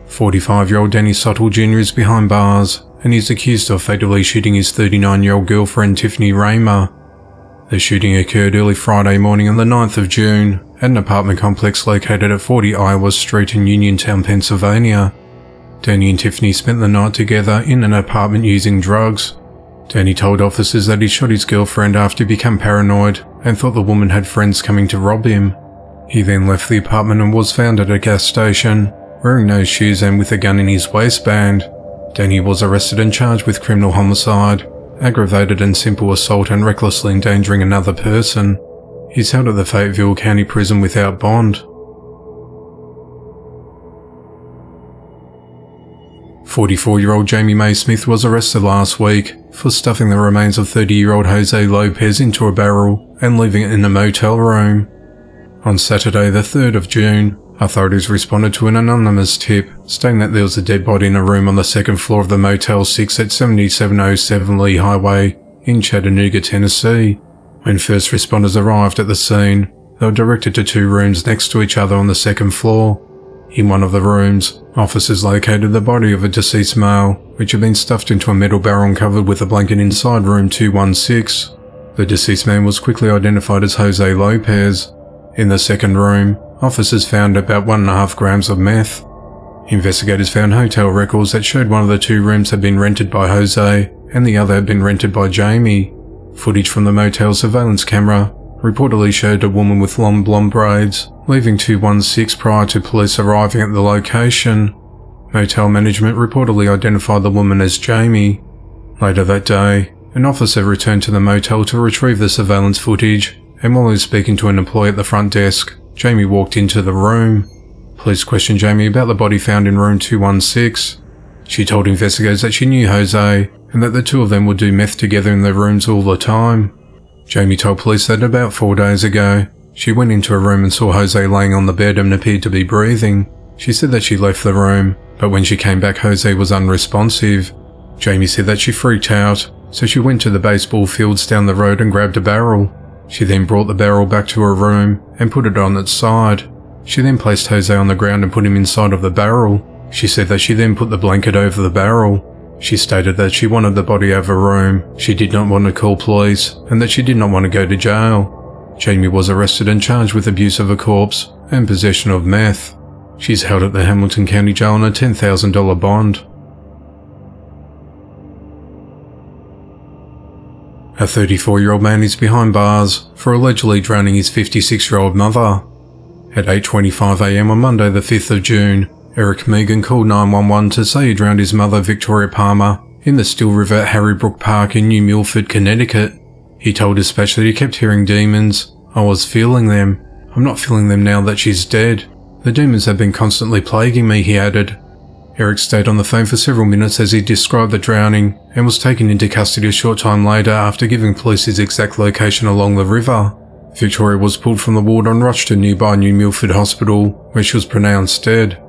A: Forty-five-year-old Danny Sottle Jr. is behind bars, and he's accused of fatally shooting his 39-year-old girlfriend Tiffany Raymer. The shooting occurred early Friday morning on the 9th of June at an apartment complex located at 40 Iowa Street in Uniontown, Pennsylvania. Danny and Tiffany spent the night together in an apartment using drugs. Danny told officers that he shot his girlfriend after he became paranoid and thought the woman had friends coming to rob him. He then left the apartment and was found at a gas station, wearing no shoes and with a gun in his waistband. Danny was arrested and charged with criminal homicide, aggravated and simple assault and recklessly endangering another person. He's held at the Fayetteville County Prison without bond. 44-year-old Jamie May Smith was arrested last week for stuffing the remains of 30-year-old Jose Lopez into a barrel and leaving it in a motel room. On Saturday the 3rd of June, authorities responded to an anonymous tip stating that there was a dead body in a room on the second floor of the Motel 6 at 7707 Lee Highway in Chattanooga, Tennessee. When first responders arrived at the scene, they were directed to two rooms next to each other on the second floor. In one of the rooms, officers located the body of a deceased male, which had been stuffed into a metal barrel and covered with a blanket inside room 216. The deceased man was quickly identified as Jose Lopez. In the second room, officers found about one and a half grams of meth. Investigators found hotel records that showed one of the two rooms had been rented by Jose and the other had been rented by Jamie. Footage from the motel surveillance camera reportedly showed a woman with long blonde braids leaving 216 prior to police arriving at the location. Motel management reportedly identified the woman as Jamie. Later that day, an officer returned to the motel to retrieve the surveillance footage, and while he was speaking to an employee at the front desk, Jamie walked into the room. Police questioned Jamie about the body found in room 216. She told investigators that she knew Jose and that the two of them would do meth together in their rooms all the time. Jamie told police that about four days ago, she went into a room and saw Jose laying on the bed and appeared to be breathing. She said that she left the room, but when she came back, Jose was unresponsive. Jamie said that she freaked out, so she went to the baseball fields down the road and grabbed a barrel. She then brought the barrel back to her room and put it on its side. She then placed Jose on the ground and put him inside of the barrel. She said that she then put the blanket over the barrel. She stated that she wanted the body out of her room, she did not want to call police, and that she did not want to go to jail. Jamie was arrested and charged with abuse of a corpse and possession of meth. She's held at the Hamilton County Jail on a $10,000 bond. A 34 year old man is behind bars for allegedly drowning his 56 year old mother. At 8.25am on Monday the 5th of June, Eric Megan called 911 to say he drowned his mother Victoria Palmer in the Still River at Harrybrooke Park in New Milford, Connecticut. He told dispatch that he kept hearing demons. I was feeling them. I'm not feeling them now that she's dead. The demons have been constantly plaguing me, he added. Eric stayed on the phone for several minutes as he described the drowning and was taken into custody a short time later after giving police his exact location along the river. Victoria was pulled from the ward and rushed to nearby New Milford Hospital, where she was pronounced dead.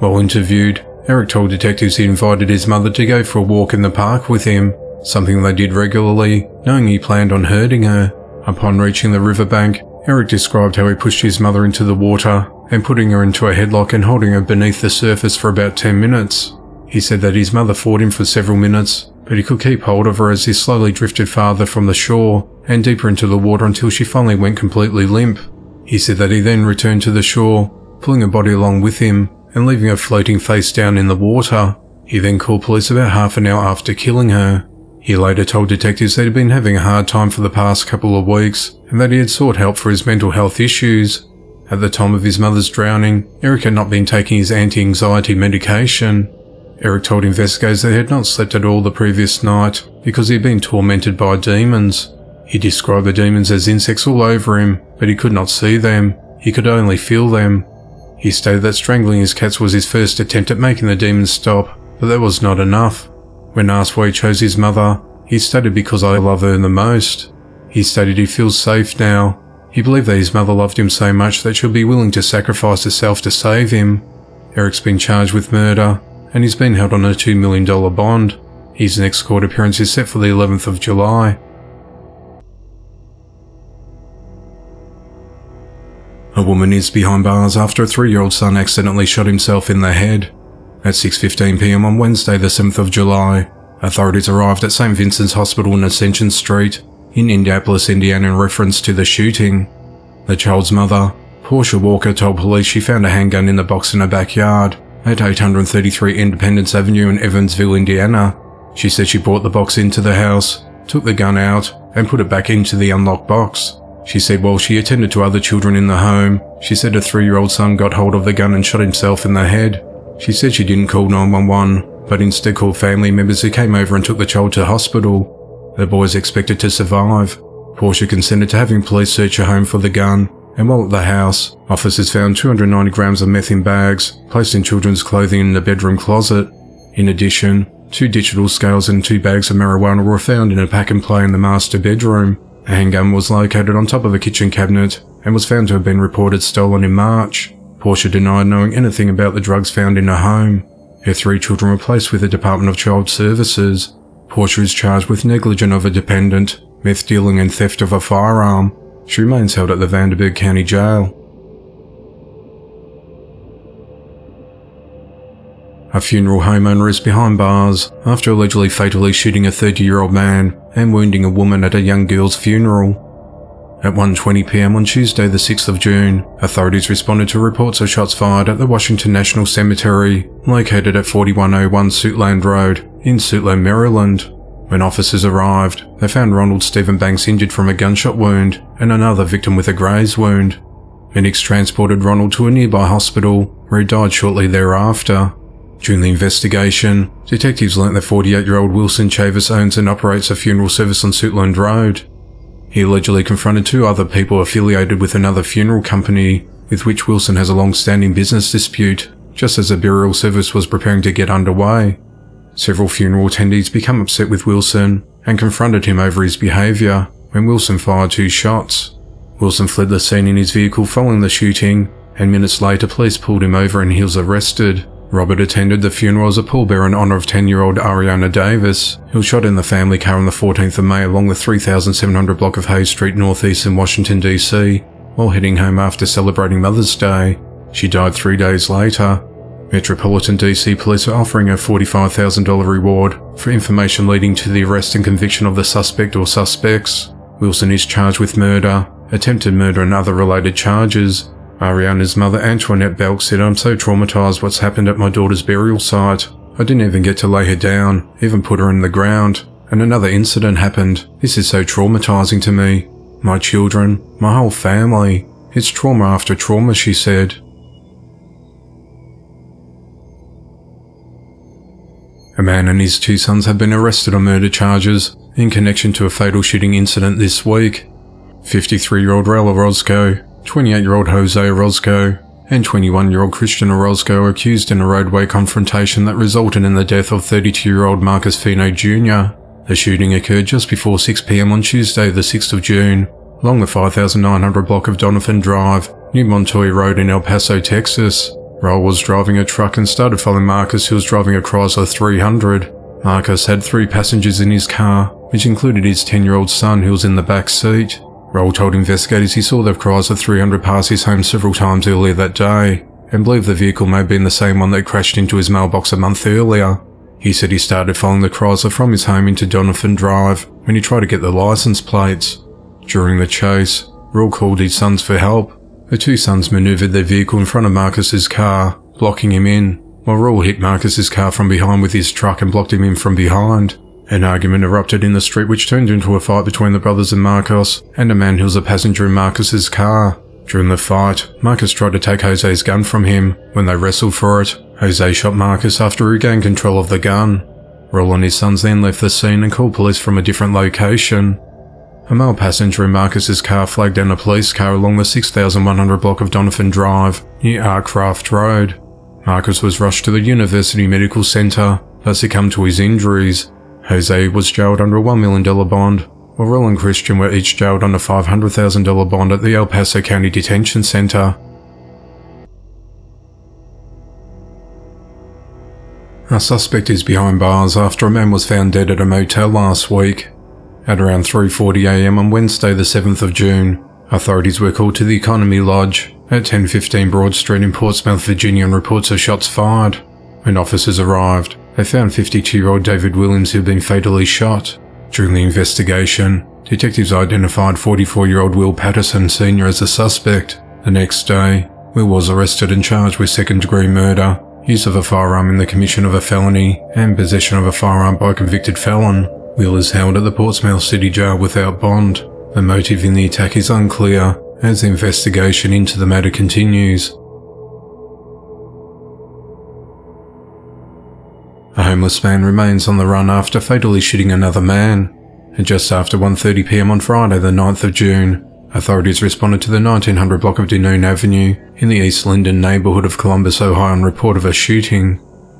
A: While interviewed, Eric told detectives he invited his mother to go for a walk in the park with him, something they did regularly, knowing he planned on hurting her. Upon reaching the riverbank, Eric described how he pushed his mother into the water and putting her into a headlock and holding her beneath the surface for about 10 minutes. He said that his mother fought him for several minutes, but he could keep hold of her as he slowly drifted farther from the shore and deeper into the water until she finally went completely limp. He said that he then returned to the shore, pulling her body along with him and leaving her floating face down in the water. He then called police about half an hour after killing her. He later told detectives that he'd been having a hard time for the past couple of weeks and that he had sought help for his mental health issues. At the time of his mother's drowning, Eric had not been taking his anti-anxiety medication. Eric told investigators that he had not slept at all the previous night because he had been tormented by demons. He described the demons as insects all over him, but he could not see them. He could only feel them. He stated that strangling his cats was his first attempt at making the demons stop, but that was not enough. When asked why he chose his mother, he stated because I love her the most. He stated he feels safe now. He believed that his mother loved him so much that she'll be willing to sacrifice herself to save him. Eric's been charged with murder, and he's been held on a $2 million bond. His next court appearance is set for the 11th of July. A woman is behind bars after a three-year-old son accidentally shot himself in the head. At 6.15pm on Wednesday the 7th of July, authorities arrived at St. Vincent's Hospital in Ascension Street in Indianapolis, Indiana in reference to the shooting. The child's mother, Portia Walker, told police she found a handgun in the box in her backyard at 833 Independence Avenue in Evansville, Indiana. She said she brought the box into the house, took the gun out, and put it back into the unlocked box. She said while she attended to other children in the home, she said a three-year-old son got hold of the gun and shot himself in the head. She said she didn't call 911, but instead called family members who came over and took the child to hospital. The boy is expected to survive. Portia consented to having police search her home for the gun, and while at the house, officers found 290 grams of meth in bags, placed in children's clothing in the bedroom closet. In addition, two digital scales and two bags of marijuana were found in a pack and play in the master bedroom. A handgun was located on top of a kitchen cabinet and was found to have been reported stolen in March. Portia denied knowing anything about the drugs found in her home. Her three children were placed with the Department of Child Services. Portia is charged with negligence of a dependent, meth dealing and theft of a firearm. She remains held at the Vanderburgh County Jail. A funeral homeowner is behind bars after allegedly fatally shooting a 30-year-old man and wounding a woman at a young girl's funeral. At 1.20pm on Tuesday the 6th of June, authorities responded to reports of shots fired at the Washington National Cemetery, located at 4101 Suitland Road in Suitland, Maryland. When officers arrived, they found Ronald Stephen Banks injured from a gunshot wound and another victim with a graze wound. Medics transported Ronald to a nearby hospital, where he died shortly thereafter. During the investigation, detectives learnt that 48-year-old Wilson Chavis owns and operates a funeral service on Suitland Road. He allegedly confronted two other people affiliated with another funeral company with which Wilson has a long-standing business dispute, just as a burial service was preparing to get underway. Several funeral attendees became upset with Wilson and confronted him over his behaviour when Wilson fired two shots. Wilson fled the scene in his vehicle following the shooting, and minutes later police pulled him over and he was arrested. Robert attended the funeral as a pallbearer in honour of 10-year-old Ariana Davis, who was shot in the family car on the 14th of May along the 3700 block of Hayes Street northeast in Washington DC, while heading home after celebrating Mother's Day. She died three days later. Metropolitan DC Police are offering a $45,000 reward for information leading to the arrest and conviction of the suspect or suspects. Wilson is charged with murder, attempted murder and other related charges. Ariana's mother Antoinette Belk said, I'm so traumatized what's happened at my daughter's burial site. I didn't even get to lay her down, even put her in the ground. And another incident happened. This is so traumatizing to me. My children, my whole family. It's trauma after trauma, she said. A man and his two sons have been arrested on murder charges in connection to a fatal shooting incident this week. 53-year-old Raul Orozco 28-year-old Jose Orozco and 21-year-old Christian Orozco are accused in a roadway confrontation that resulted in the death of 32-year-old Marcus Fino Jr. The shooting occurred just before 6pm on Tuesday the 6th of June, along the 5900 block of Donovan Drive, near Montoya Road in El Paso, Texas. Raul was driving a truck and started following Marcus who was driving a Chrysler 300. Marcus had three passengers in his car, which included his 10-year-old son who was in the back seat. Raul told investigators he saw the Chrysler 300 pass his home several times earlier that day, and believed the vehicle may have been the same one that crashed into his mailbox a month earlier. He said he started following the Chrysler from his home into Donovan Drive when he tried to get the license plates. During the chase, Raul called his sons for help. The two sons maneuvered their vehicle in front of Marcus's car, blocking him in, while Raul hit Marcus's car from behind with his truck and blocked him in from behind. An argument erupted in the street which turned into a fight between the brothers and Marcus and a man who was a passenger in Marcus's car. During the fight, Marcus tried to take Jose's gun from him. When they wrestled for it, Jose shot Marcus after he gained control of the gun. Raul and his sons then left the scene and called police from a different location. A male passenger in Marcus's car flagged down a police car along the 6100 block of Donovan Drive, near Artcraft Road. Marcus was rushed to the University Medical Centre, but succumbed to his injuries. Jose was jailed under a $1 million bond, while Raul and Christian were each jailed under a $500,000 bond at the El Paso County Detention Center. A suspect is behind bars after a man was found dead at a motel last week. At around 3.40am on Wednesday the 7th of June, authorities were called to the Economy Lodge at 1015 Broad Street in Portsmouth, Virginia and reports of shots fired. When officers arrived, they found 52-year-old David Williams who had been fatally shot. During the investigation, detectives identified 44-year-old Will Patterson Sr. as a suspect. The next day, Will was arrested and charged with second-degree murder, use of a firearm in the commission of a felony, and possession of a firearm by a convicted felon. Will is held at the Portsmouth City Jail without bond. The motive in the attack is unclear, as the investigation into the matter continues. A homeless man remains on the run after fatally shooting another man. And just after 1.30pm on Friday the 9th of June, authorities responded to the 1900 block of Dunoon Avenue in the East Linden neighbourhood of Columbus, Ohio on report of a shooting.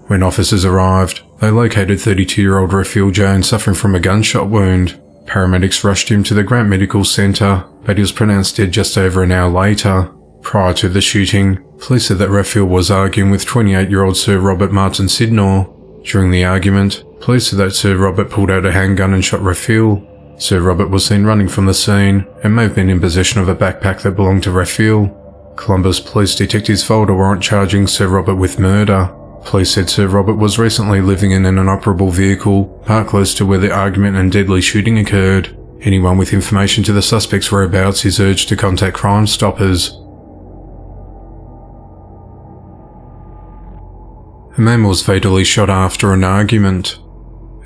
A: When officers arrived, they located 32-year-old Raphael Jones suffering from a gunshot wound. Paramedics rushed him to the Grant Medical Center, but he was pronounced dead just over an hour later. Prior to the shooting, police said that Raphael was arguing with 28-year-old Sir Robert Martin Sidnor, during the argument, police said that Sir Robert pulled out a handgun and shot Raphael. Sir Robert was seen running from the scene and may have been in possession of a backpack that belonged to Raphael. Columbus police detectives filed a warrant charging Sir Robert with murder. Police said Sir Robert was recently living in an inoperable vehicle parked close to where the argument and deadly shooting occurred. Anyone with information to the suspect's whereabouts is urged to contact Crime Stoppers. A man was fatally shot after an argument.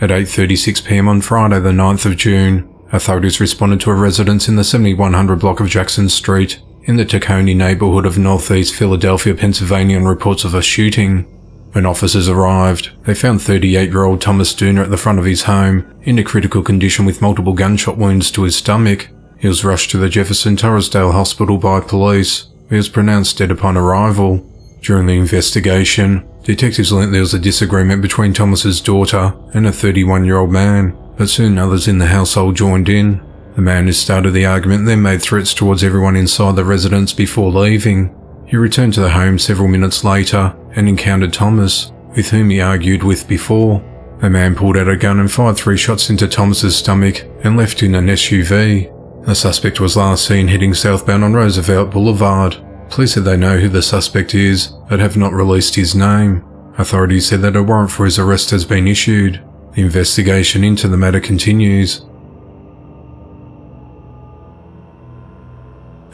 A: At 8.36pm on Friday the 9th of June, authorities responded to a residence in the 7100 block of Jackson Street in the Tacony neighborhood of northeast Philadelphia, Pennsylvania on reports of a shooting. When officers arrived, they found 38-year-old Thomas Dooner at the front of his home in a critical condition with multiple gunshot wounds to his stomach. He was rushed to the Jefferson Torresdale Hospital by police. He was pronounced dead upon arrival. During the investigation, detectives learnt there was a disagreement between Thomas's daughter and a 31-year-old man, but soon others in the household joined in. The man who started the argument then made threats towards everyone inside the residence before leaving. He returned to the home several minutes later and encountered Thomas, with whom he argued with before. The man pulled out a gun and fired three shots into Thomas's stomach and left in an SUV. The suspect was last seen heading southbound on Roosevelt Boulevard. Police said they know who the suspect is, but have not released his name. Authorities said that a warrant for his arrest has been issued. The investigation into the matter continues.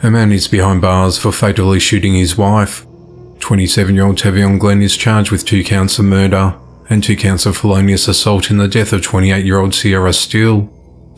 A: A man is behind bars for fatally shooting his wife. 27-year-old Tavion Glenn is charged with two counts of murder and two counts of felonious assault in the death of 28-year-old Sierra Steele.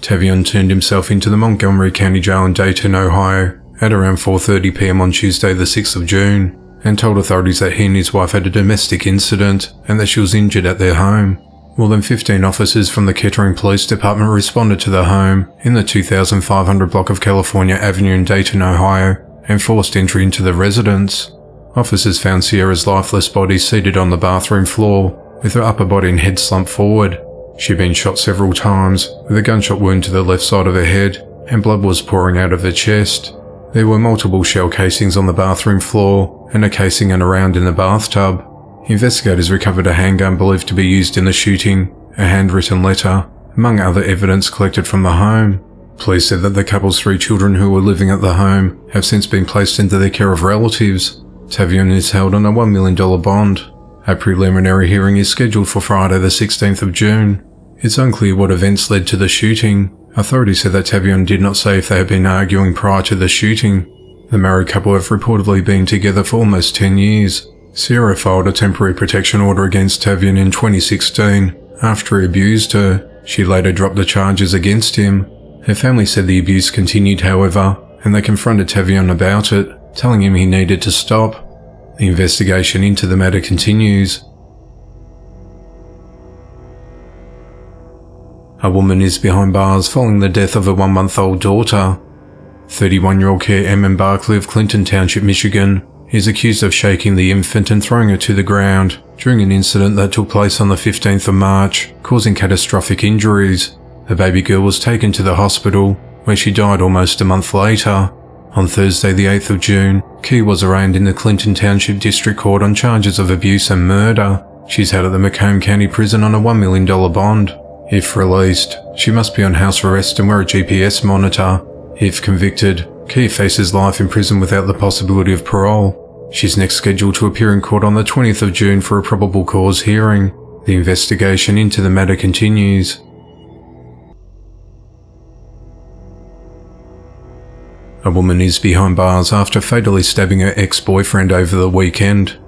A: Tavion turned himself into the Montgomery County Jail in Dayton, Ohio at around 4.30pm on Tuesday the 6th of June and told authorities that he and his wife had a domestic incident and that she was injured at their home. More than 15 officers from the Kettering Police Department responded to the home in the 2500 block of California Avenue in Dayton, Ohio, and forced entry into the residence. Officers found Sierra's lifeless body seated on the bathroom floor, with her upper body and head slumped forward. She'd been shot several times, with a gunshot wound to the left side of her head, and blood was pouring out of her chest. There were multiple shell casings on the bathroom floor and a casing and a round in the bathtub. Investigators recovered a handgun believed to be used in the shooting, a handwritten letter, among other evidence collected from the home. Police said that the couple's three children who were living at the home have since been placed into the care of relatives. Tavion is held on a $1 million bond. A preliminary hearing is scheduled for Friday the 16th of June. It's unclear what events led to the shooting. Authorities said that Tavion did not say if they had been arguing prior to the shooting. The married couple have reportedly been together for almost 10 years. Sierra filed a temporary protection order against Tavion in 2016 after he abused her. She later dropped the charges against him. Her family said the abuse continued, however, and they confronted Tavion about it, telling him he needed to stop. The investigation into the matter continues. A woman is behind bars following the death of a one month old daughter. 31 year old Care M. Barkley of Clinton Township, Michigan, is accused of shaking the infant and throwing her to the ground during an incident that took place on the 15th of March, causing catastrophic injuries. The baby girl was taken to the hospital, where she died almost a month later. On Thursday, the 8th of June, Key was arraigned in the Clinton Township District Court on charges of abuse and murder. She's held at the Macomb County Prison on a $1 million bond. If released, she must be on house arrest and wear a GPS monitor. If convicted, Key faces life in prison without the possibility of parole. She's next scheduled to appear in court on the 20th of June for a probable cause hearing. The investigation into the matter continues. A woman is behind bars after fatally stabbing her ex-boyfriend over the weekend.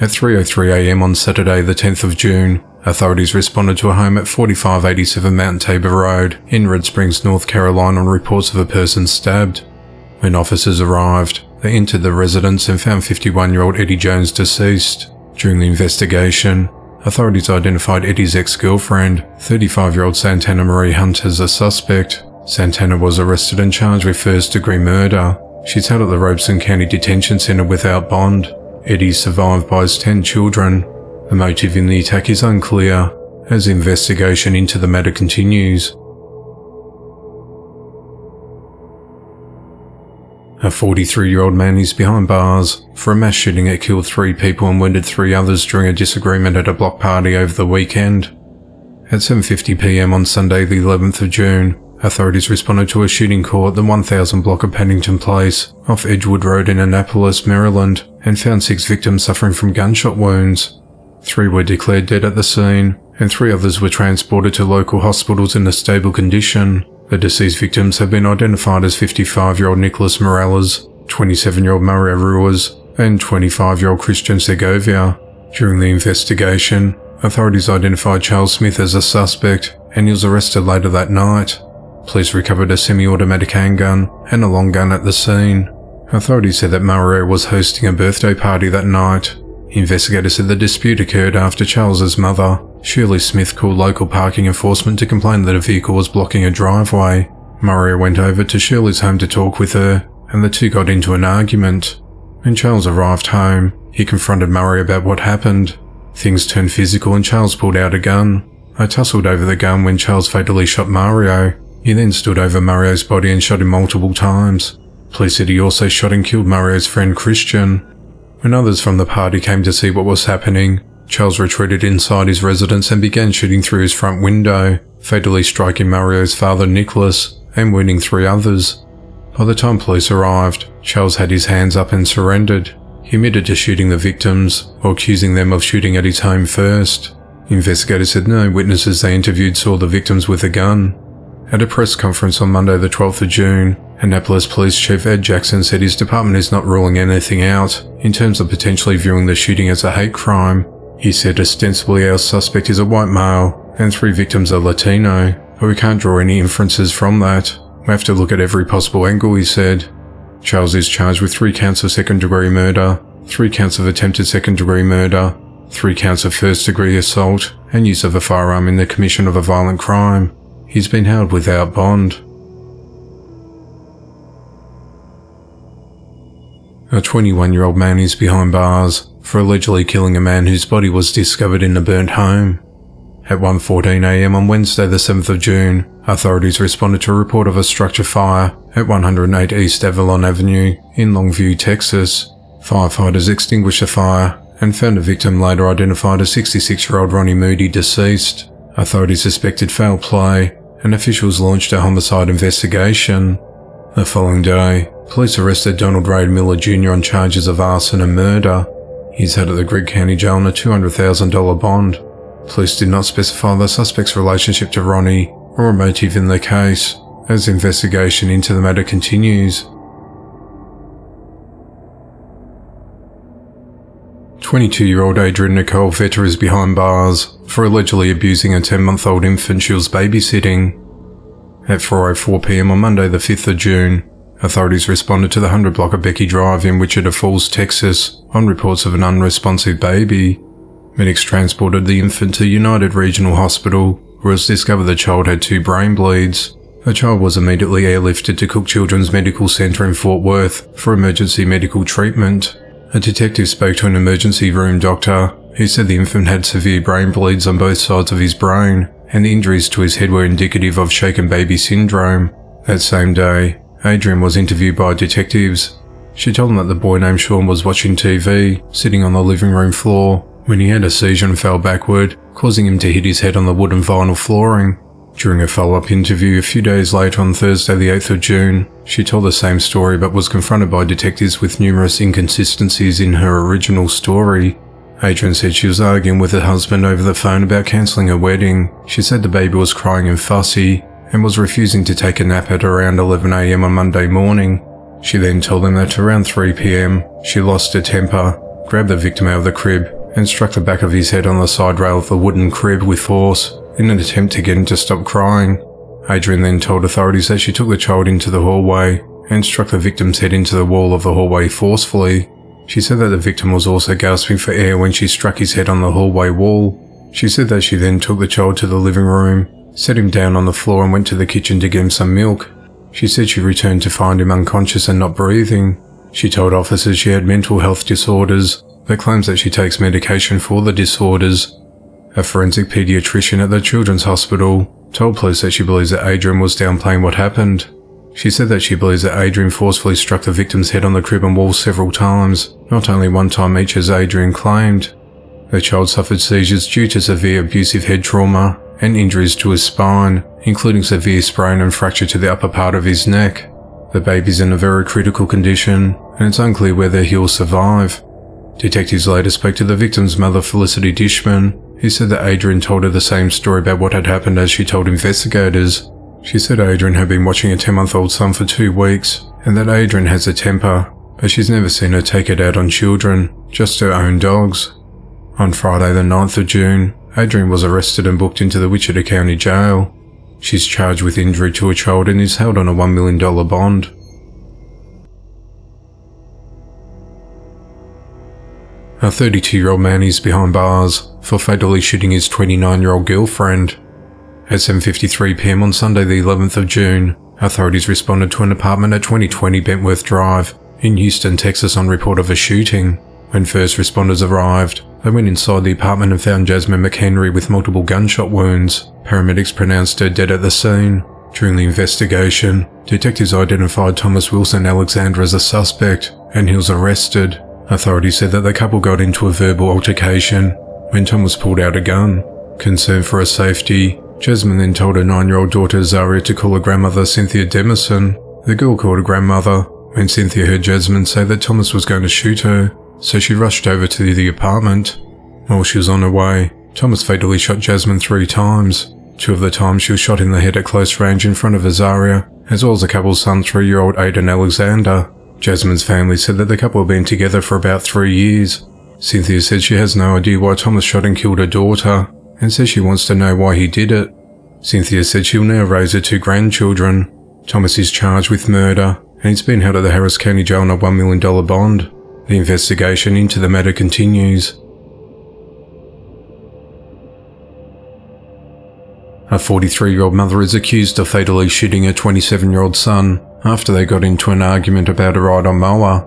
A: At 3.03am on Saturday the 10th of June, Authorities responded to a home at 4587 Mountain Tabor Road in Red Springs, North Carolina on reports of a person stabbed. When officers arrived, they entered the residence and found 51-year-old Eddie Jones deceased. During the investigation, authorities identified Eddie's ex-girlfriend, 35-year-old Santana Marie Hunt as a suspect. Santana was arrested and charged with first-degree murder. She's held at the Robeson County Detention Center without bond. Eddie survived by his 10 children, the motive in the attack is unclear, as investigation into the matter continues. A 43 year old man is behind bars for a mass shooting that killed three people and wounded three others during a disagreement at a block party over the weekend. At 7.50pm on Sunday the 11th of June, authorities responded to a shooting call at the 1000 block of Pennington Place off Edgewood Road in Annapolis, Maryland, and found six victims suffering from gunshot wounds. Three were declared dead at the scene, and three others were transported to local hospitals in a stable condition. The deceased victims have been identified as 55-year-old Nicholas Morales, 27-year-old Mario Ruiz, and 25-year-old Christian Segovia. During the investigation, authorities identified Charles Smith as a suspect, and he was arrested later that night. Police recovered a semi-automatic handgun and a long gun at the scene. Authorities said that Mario was hosting a birthday party that night Investigators said the dispute occurred after Charles's mother, Shirley Smith, called local parking enforcement to complain that a vehicle was blocking a driveway. Mario went over to Shirley's home to talk with her, and the two got into an argument. When Charles arrived home, he confronted Mario about what happened. Things turned physical and Charles pulled out a gun. I tussled over the gun when Charles fatally shot Mario. He then stood over Mario's body and shot him multiple times. Police said he also shot and killed Mario's friend Christian. When others from the party came to see what was happening, Charles retreated inside his residence and began shooting through his front window, fatally striking Mario's father Nicholas and wounding three others. By the time police arrived, Charles had his hands up and surrendered. He admitted to shooting the victims, or accusing them of shooting at his home first. Investigators said no witnesses they interviewed saw the victims with a gun. At a press conference on Monday the 12th of June, Annapolis Police Chief Ed Jackson said his department is not ruling anything out in terms of potentially viewing the shooting as a hate crime. He said ostensibly our suspect is a white male and three victims are Latino, but we can't draw any inferences from that. We have to look at every possible angle, he said. Charles is charged with three counts of second degree murder, three counts of attempted second degree murder, three counts of first degree assault, and use of a firearm in the commission of a violent crime. He's been held without bond. A 21 year old man is behind bars for allegedly killing a man whose body was discovered in a burnt home. At 1.14am on Wednesday the 7th of June, authorities responded to a report of a structure fire at 108 East Avalon Avenue in Longview, Texas. Firefighters extinguished the fire and found a victim later identified as 66-year-old Ronnie Moody deceased. Authorities suspected foul play and officials launched a homicide investigation. The following day, police arrested Donald Ray Miller Jr. on charges of arson and murder. He's held at the Gregg County Jail on a $200,000 bond. Police did not specify the suspect's relationship to Ronnie or a motive in the case, as investigation into the matter continues. 22-year-old Adrian Nicole Vetter is behind bars for allegedly abusing a 10-month-old infant she was babysitting. At 4.04pm on Monday the 5th of June, authorities responded to the 100 block of Becky Drive in Wichita Falls, Texas on reports of an unresponsive baby. Medics transported the infant to United Regional Hospital, where it was discovered the child had two brain bleeds. The child was immediately airlifted to Cook Children's Medical Center in Fort Worth for emergency medical treatment. A detective spoke to an emergency room doctor who said the infant had severe brain bleeds on both sides of his brain and injuries to his head were indicative of shaken baby syndrome. That same day, Adrian was interviewed by detectives. She told them that the boy named Sean was watching TV, sitting on the living room floor, when he had a seizure and fell backward, causing him to hit his head on the wooden vinyl flooring. During a follow-up interview a few days later on Thursday the 8th of June, she told the same story but was confronted by detectives with numerous inconsistencies in her original story. Adrian said she was arguing with her husband over the phone about cancelling her wedding. She said the baby was crying and fussy and was refusing to take a nap at around 11am on Monday morning. She then told them that around 3pm, she lost her temper, grabbed the victim out of the crib and struck the back of his head on the side rail of the wooden crib with force in an attempt to get him to stop crying. Adrian then told authorities that she took the child into the hallway and struck the victim's head into the wall of the hallway forcefully. She said that the victim was also gasping for air when she struck his head on the hallway wall. She said that she then took the child to the living room, set him down on the floor and went to the kitchen to get him some milk. She said she returned to find him unconscious and not breathing. She told officers she had mental health disorders, but claims that she takes medication for the disorders a forensic paediatrician at the Children's Hospital told police that she believes that Adrian was downplaying what happened. She said that she believes that Adrian forcefully struck the victim's head on the crib and wall several times, not only one time each as Adrian claimed. The child suffered seizures due to severe abusive head trauma and injuries to his spine, including severe sprain and fracture to the upper part of his neck. The baby's in a very critical condition, and it's unclear whether he'll survive. Detectives later spoke to the victim's mother, Felicity Dishman, who said that Adrian told her the same story about what had happened as she told investigators. She said Adrian had been watching a 10 month old son for two weeks, and that Adrian has a temper, but she's never seen her take it out on children, just her own dogs. On Friday, the 9th of June, Adrian was arrested and booked into the Wichita County Jail. She's charged with injury to a child and is held on a $1 million bond. A 32 year old man is behind bars for fatally shooting his 29 year old girlfriend. At 7.53pm on Sunday the 11th of June, authorities responded to an apartment at 2020 Bentworth Drive in Houston, Texas on report of a shooting. When first responders arrived, they went inside the apartment and found Jasmine McHenry with multiple gunshot wounds. Paramedics pronounced her dead at the scene. During the investigation, detectives identified Thomas Wilson Alexander as a suspect, and he was arrested. Authorities said that the couple got into a verbal altercation when Thomas pulled out a gun. Concerned for her safety, Jasmine then told her nine-year-old daughter Zaria to call her grandmother Cynthia Demerson. The girl called her grandmother when Cynthia heard Jasmine say that Thomas was going to shoot her, so she rushed over to the apartment. While she was on her way, Thomas fatally shot Jasmine three times. Two of the times she was shot in the head at close range in front of Azaria, as well as the couple's son, three-year-old Aiden Alexander. Jasmine's family said that the couple had been together for about three years. Cynthia said she has no idea why Thomas shot and killed her daughter, and says she wants to know why he did it. Cynthia said she'll now raise her two grandchildren. Thomas is charged with murder, and he's been held at the Harris County Jail on a $1 million bond. The investigation into the matter continues. A 43 year old mother is accused of fatally shooting her 27 year old son after they got into an argument about a ride on mower.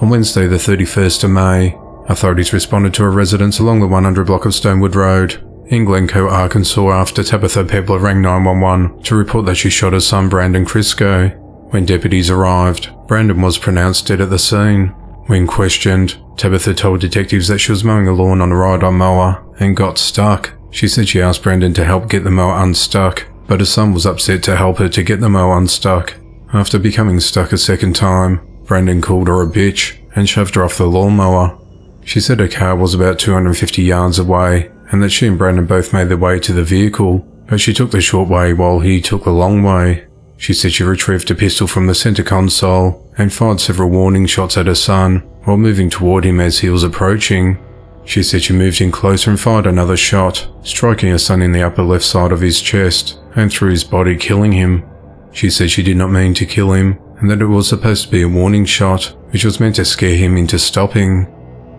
A: On Wednesday, the 31st of May, authorities responded to a residence along the 100 block of Stonewood Road in Glencoe, Arkansas after Tabitha Pebler rang 911 to report that she shot her son Brandon Crisco. When deputies arrived, Brandon was pronounced dead at the scene. When questioned, Tabitha told detectives that she was mowing a lawn on a ride-on mower and got stuck. She said she asked Brandon to help get the mower unstuck, but her son was upset to help her to get the mower unstuck. After becoming stuck a second time, Brandon called her a bitch and shoved her off the lawnmower. She said her car was about 250 yards away and that she and Brandon both made their way to the vehicle, but she took the short way while he took the long way. She said she retrieved a pistol from the center console and fired several warning shots at her son while moving toward him as he was approaching. She said she moved in closer and fired another shot, striking her son in the upper left side of his chest and through his body, killing him. She said she did not mean to kill him and that it was supposed to be a warning shot, which was meant to scare him into stopping.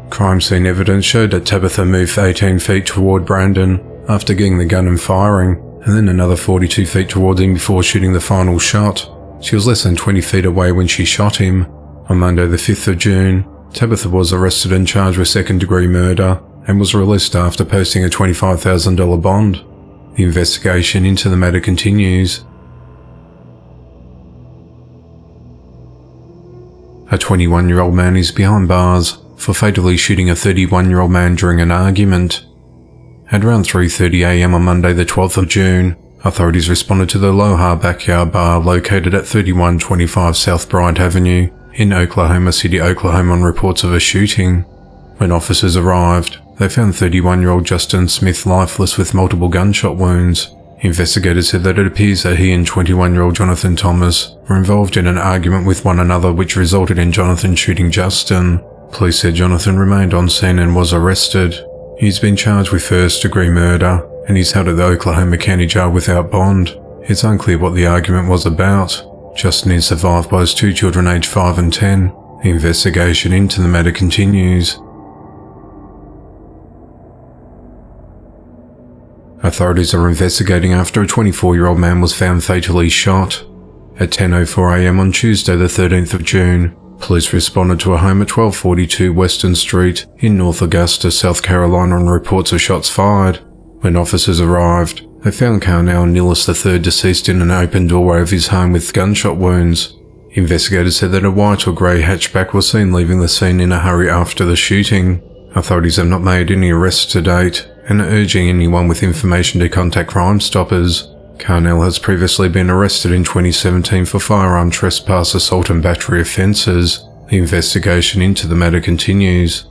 A: Crime scene evidence showed that Tabitha moved 18 feet toward Brandon after getting the gun and firing, and then another 42 feet towards him before shooting the final shot. She was less than 20 feet away when she shot him. On Monday the 5th of June, Tabitha was arrested and charged with second degree murder and was released after posting a $25,000 bond. The investigation into the matter continues. A 21 year old man is behind bars for fatally shooting a 31 year old man during an argument. At around 3.30am on Monday the 12th of June, authorities responded to the Aloha Backyard Bar located at 3125 South Bryant Avenue in Oklahoma City, Oklahoma on reports of a shooting. When officers arrived, they found 31-year-old Justin Smith lifeless with multiple gunshot wounds. Investigators said that it appears that he and 21-year-old Jonathan Thomas were involved in an argument with one another which resulted in Jonathan shooting Justin. Police said Jonathan remained on scene and was arrested. He's been charged with first degree murder and he's held at the Oklahoma County Jail without bond. It's unclear what the argument was about. Justin is survived by his two children aged 5 and 10. The investigation into the matter continues. Authorities are investigating after a 24-year-old man was found fatally shot. At 10.04am on Tuesday the 13th of June, police responded to a home at 1242 Western Street in North Augusta, South Carolina on reports of shots fired. When officers arrived, they found Carnell Nillis III deceased in an open doorway of his home with gunshot wounds. Investigators said that a white or grey hatchback was seen leaving the scene in a hurry after the shooting. Authorities have not made any arrests to date, and are urging anyone with information to contact Crime Stoppers. Carnell has previously been arrested in 2017 for firearm trespass, assault and battery offences. The investigation into the matter continues.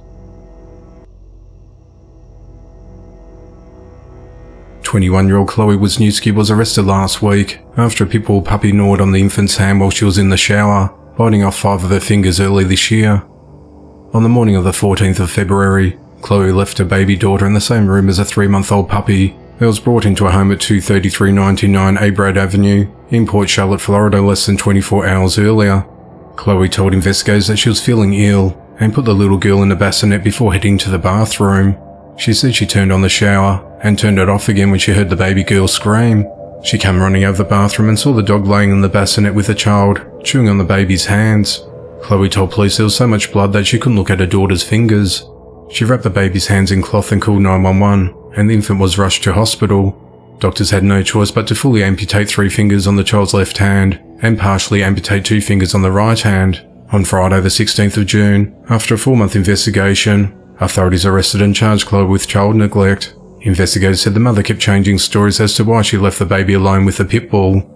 A: 21-year-old Chloe Wisniewski was arrested last week after a pitbull puppy gnawed on the infant's hand while she was in the shower, biting off five of her fingers early this year. On the morning of the 14th of February, Chloe left her baby daughter in the same room as a three-month-old puppy that was brought into a home at 23399 Abrad Avenue in Port Charlotte, Florida less than 24 hours earlier. Chloe told investigators that she was feeling ill and put the little girl in the bassinet before heading to the bathroom. She said she turned on the shower and turned it off again when she heard the baby girl scream. She came running out of the bathroom and saw the dog laying in the bassinet with the child, chewing on the baby's hands. Chloe told police there was so much blood that she couldn't look at her daughter's fingers. She wrapped the baby's hands in cloth and called 911, and the infant was rushed to hospital. Doctors had no choice but to fully amputate three fingers on the child's left hand and partially amputate two fingers on the right hand. On Friday, the 16th of June, after a four-month investigation, authorities arrested and charged Chloe with child neglect. Investigators said the mother kept changing stories as to why she left the baby alone with the pit bull.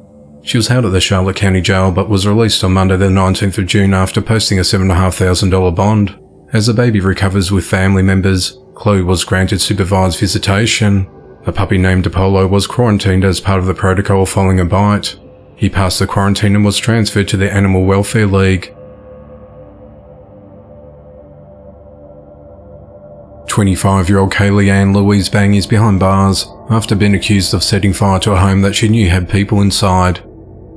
A: She was held at the Charlotte County Jail but was released on Monday the 19th of June after posting a $7,500 bond. As the baby recovers with family members, Chloe was granted supervised visitation. A puppy named Apollo was quarantined as part of the protocol following a bite. He passed the quarantine and was transferred to the Animal Welfare League. 25-year-old Kaylee Ann Louise Bang is behind bars after being accused of setting fire to a home that she knew had people inside.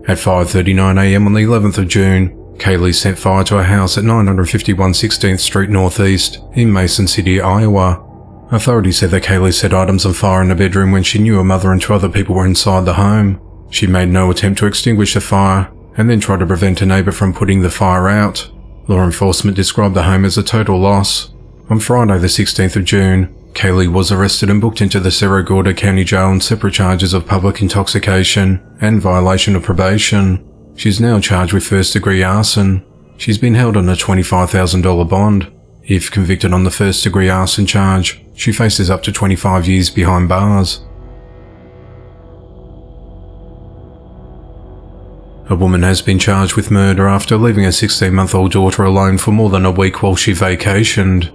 A: At 5.39am on the 11th of June, Kaylee set fire to a house at 951 16th Street Northeast in Mason City, Iowa. Authorities said that Kaylee set items on fire in a bedroom when she knew her mother and two other people were inside the home. She made no attempt to extinguish the fire and then tried to prevent a neighbour from putting the fire out. Law enforcement described the home as a total loss. On Friday the 16th of June, Kaylee was arrested and booked into the Cerro Gordo County Jail on separate charges of public intoxication and violation of probation. She's now charged with first degree arson. She's been held on a $25,000 bond. If convicted on the first degree arson charge, she faces up to 25 years behind bars. A woman has been charged with murder after leaving a 16 month old daughter alone for more than a week while she vacationed.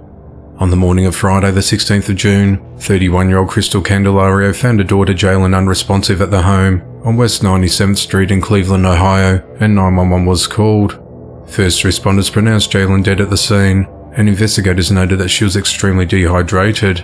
A: On the morning of Friday, the 16th of June, 31 year old Crystal Candelario found her daughter Jalen unresponsive at the home on West 97th Street in Cleveland, Ohio, and 911 was called. First responders pronounced Jalen dead at the scene, and investigators noted that she was extremely dehydrated.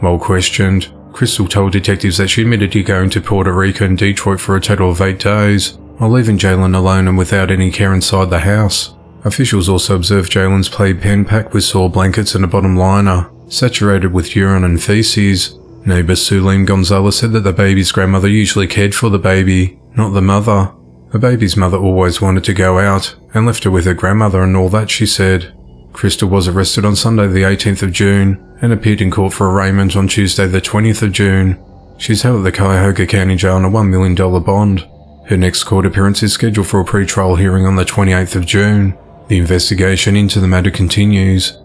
A: While questioned, Crystal told detectives that she admitted to going to Puerto Rico and Detroit for a total of eight days, while leaving Jalen alone and without any care inside the house. Officials also observed Jalen's playpen packed with soil blankets and a bottom liner, saturated with urine and feces. Neighbour Suleim Gonzalez said that the baby's grandmother usually cared for the baby, not the mother. The baby's mother always wanted to go out and left her with her grandmother and all that, she said. Crystal was arrested on Sunday the 18th of June and appeared in court for arraignment on Tuesday the 20th of June. She's held at the Cuyahoga County Jail on a $1 million bond. Her next court appearance is scheduled for a pre-trial hearing on the 28th of June. The investigation into the matter continues.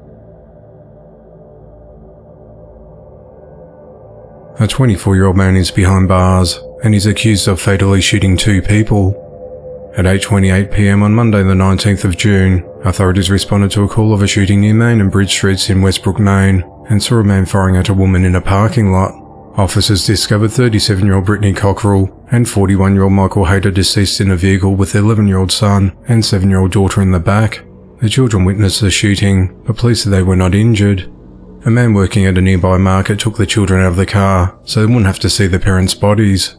A: A 24 year old man is behind bars and is accused of fatally shooting two people. At 8.28 pm on Monday the 19th of June, authorities responded to a call of a shooting near Main and Bridge Streets in Westbrook, Maine, and saw a man firing at a woman in a parking lot. Officers discovered 37-year-old Brittany Cockrell and 41-year-old Michael Hayter deceased in a vehicle with their 11-year-old son and 7-year-old daughter in the back. The children witnessed the shooting, but police said they were not injured. A man working at a nearby market took the children out of the car so they wouldn't have to see the parents' bodies.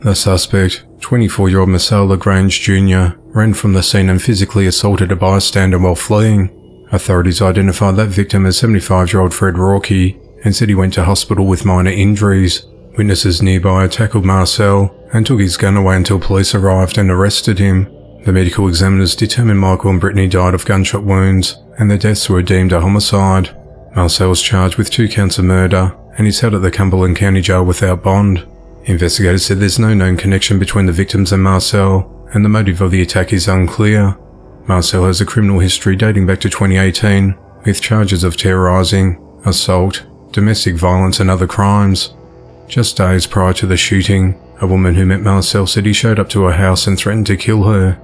A: The suspect, 24-year-old Marcel LaGrange Jr., ran from the scene and physically assaulted a bystander while fleeing. Authorities identified that victim as 75-year-old Fred Rourke and said he went to hospital with minor injuries. Witnesses nearby tackled Marcel and took his gun away until police arrived and arrested him. The medical examiners determined Michael and Brittany died of gunshot wounds, and their deaths were deemed a homicide. Marcel was charged with two counts of murder, and is held at the Cumberland County Jail without bond. Investigators said there's no known connection between the victims and Marcel, and the motive of the attack is unclear. Marcel has a criminal history dating back to 2018, with charges of terrorizing, assault, domestic violence and other crimes. Just days prior to the shooting, a woman who met Marcel said he showed up to her house and threatened to kill her.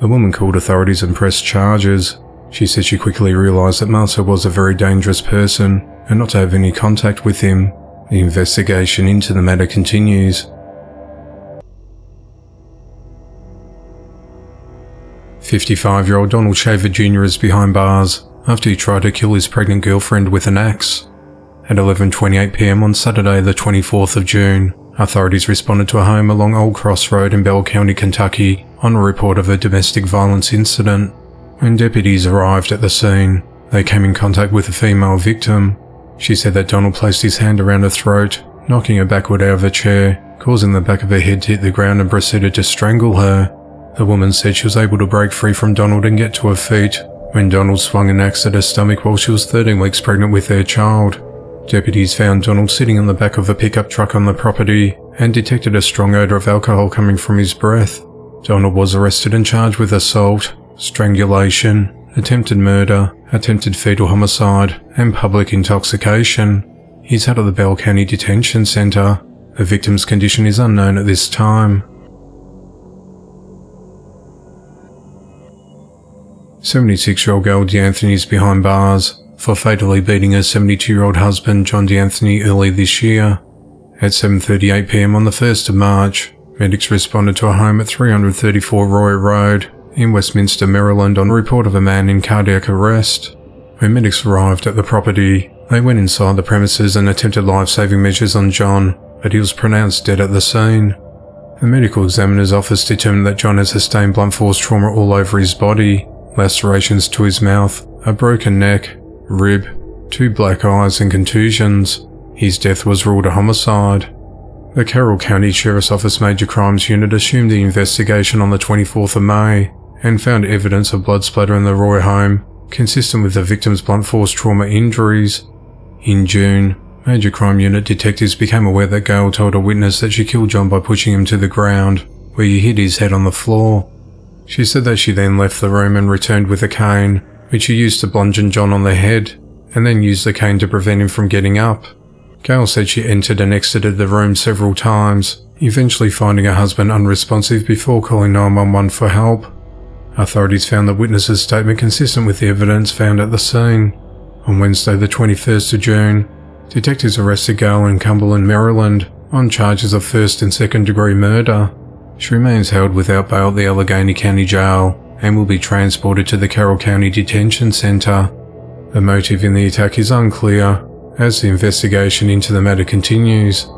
A: The woman called authorities and pressed charges. She said she quickly realised that Marcel was a very dangerous person and not to have any contact with him. The investigation into the matter continues. Fifty-five-year-old Donald Shaver Jr. is behind bars after he tried to kill his pregnant girlfriend with an axe. At 11.28pm on Saturday the 24th of June, authorities responded to a home along Old Cross Road in Bell County, Kentucky on a report of a domestic violence incident. When deputies arrived at the scene, they came in contact with a female victim. She said that Donald placed his hand around her throat, knocking her backward out of a chair, causing the back of her head to hit the ground and proceeded to strangle her. The woman said she was able to break free from Donald and get to her feet when Donald swung an axe at her stomach while she was 13 weeks pregnant with their child. Deputies found Donald sitting in the back of a pickup truck on the property and detected a strong odour of alcohol coming from his breath. Donald was arrested and charged with assault, strangulation, attempted murder, attempted fetal homicide, and public intoxication. He's out of the Bell County Detention Center. The victim's condition is unknown at this time. 76-year-old Gail DeAnthony is behind bars for fatally beating her 72-year-old husband John DeAnthony early this year. At 7.38pm on the 1st of March, medics responded to a home at 334 Roy Road in Westminster, Maryland on a report of a man in cardiac arrest. When medics arrived at the property, they went inside the premises and attempted life-saving measures on John, but he was pronounced dead at the scene. The medical examiner's office determined that John had sustained blunt force trauma all over his body, lacerations to his mouth, a broken neck, rib, two black eyes and contusions. His death was ruled a homicide. The Carroll County Sheriff's Office Major Crimes Unit assumed the investigation on the 24th of May and found evidence of blood splatter in the Roy home, consistent with the victim's blunt force trauma injuries. In June, Major Crime Unit detectives became aware that Gail told a witness that she killed John by pushing him to the ground, where he hit his head on the floor. She said that she then left the room and returned with a cane, which he used to bludgeon John on the head, and then used the cane to prevent him from getting up. Gail said she entered and exited the room several times, eventually finding her husband unresponsive before calling 911 for help. Authorities found the witness's statement consistent with the evidence found at the scene. On Wednesday, the 21st of June, detectives arrested Gail in Cumberland, Maryland, on charges of first and second degree murder. She remains held without bail at the Allegany County Jail and will be transported to the Carroll County Detention Center. The motive in the attack is unclear as the investigation into the matter continues.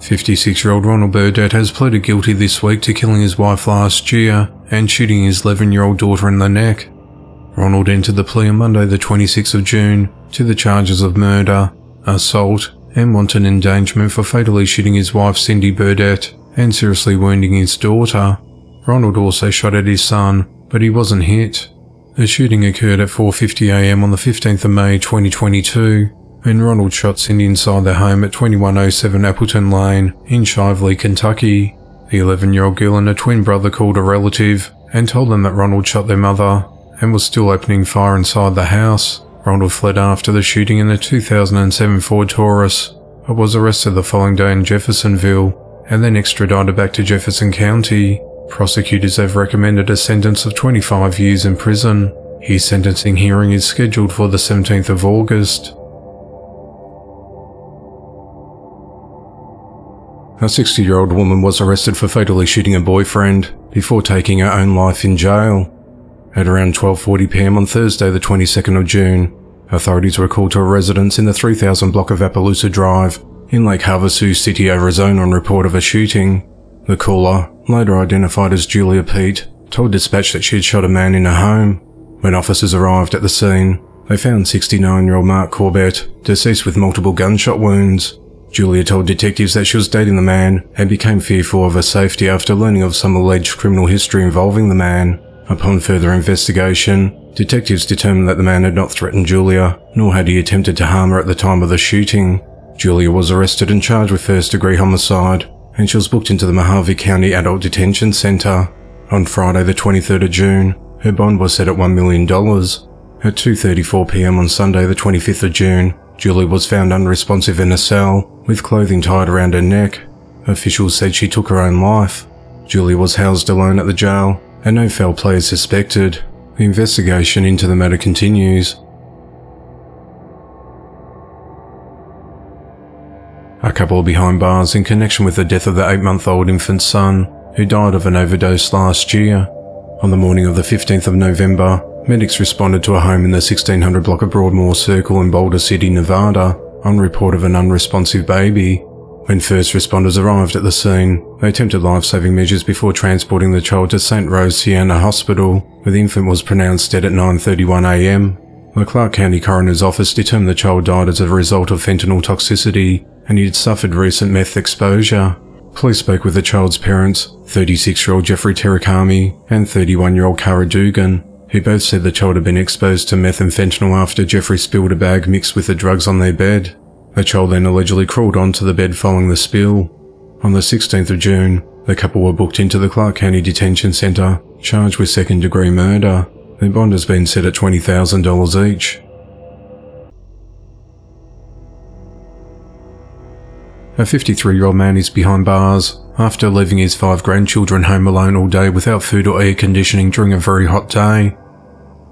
A: 56 year old Ronald Burdett has pleaded guilty this week to killing his wife last year and shooting his 11 year old daughter in the neck. Ronald entered the plea on Monday, the 26th of June, to the charges of murder, assault, and wanton endangerment for fatally shooting his wife Cindy Burdett and seriously wounding his daughter. Ronald also shot at his son, but he wasn't hit. The shooting occurred at 4.50am on the 15th of May 2022, when Ronald shot Cindy inside their home at 2107 Appleton Lane in Shively, Kentucky. The 11-year-old girl and her twin brother called a relative and told them that Ronald shot their mother and was still opening fire inside the house. Ronald fled after the shooting in a 2007 Ford Taurus, but was arrested the following day in Jeffersonville and then extradited back to Jefferson County. Prosecutors have recommended a sentence of 25 years in prison. His sentencing hearing is scheduled for the 17th of August. A 60 year old woman was arrested for fatally shooting a boyfriend before taking her own life in jail. At around 12.40pm on Thursday the 22nd of June, authorities were called to a residence in the 3000 block of Appaloosa Drive in Lake Havasu City, Arizona on report of a shooting. The caller, later identified as Julia Pete, told dispatch that she had shot a man in her home. When officers arrived at the scene, they found 69-year-old Mark Corbett, deceased with multiple gunshot wounds. Julia told detectives that she was dating the man and became fearful of her safety after learning of some alleged criminal history involving the man. Upon further investigation, detectives determined that the man had not threatened Julia, nor had he attempted to harm her at the time of the shooting. Julia was arrested and charged with first degree homicide, and she was booked into the Mohave County Adult Detention Center. On Friday the 23rd of June, her bond was set at $1 million. At 2.34pm on Sunday the 25th of June, Julie was found unresponsive in a cell, with clothing tied around her neck. Officials said she took her own life. Julie was housed alone at the jail and no foul play is suspected. The investigation into the matter continues. A couple behind bars in connection with the death of their 8-month-old infant son, who died of an overdose last year. On the morning of the 15th of November, medics responded to a home in the 1600 block of Broadmoor Circle in Boulder City, Nevada, on report of an unresponsive baby. When first responders arrived at the scene, they attempted life-saving measures before transporting the child to St. Rose Siena Hospital, where the infant was pronounced dead at 9.31am. The Clark County Coroner's Office determined the child died as a result of fentanyl toxicity, and he had suffered recent meth exposure. Police spoke with the child's parents, 36-year-old Jeffrey Terakami and 31-year-old Kara Dugan, who both said the child had been exposed to meth and fentanyl after Jeffrey spilled a bag mixed with the drugs on their bed. The child then allegedly crawled onto the bed following the spill. On the 16th of June, the couple were booked into the Clark County Detention Center, charged with second degree murder. Their bond has been set at $20,000 each. A 53 year old man is behind bars after leaving his five grandchildren home alone all day without food or air conditioning during a very hot day.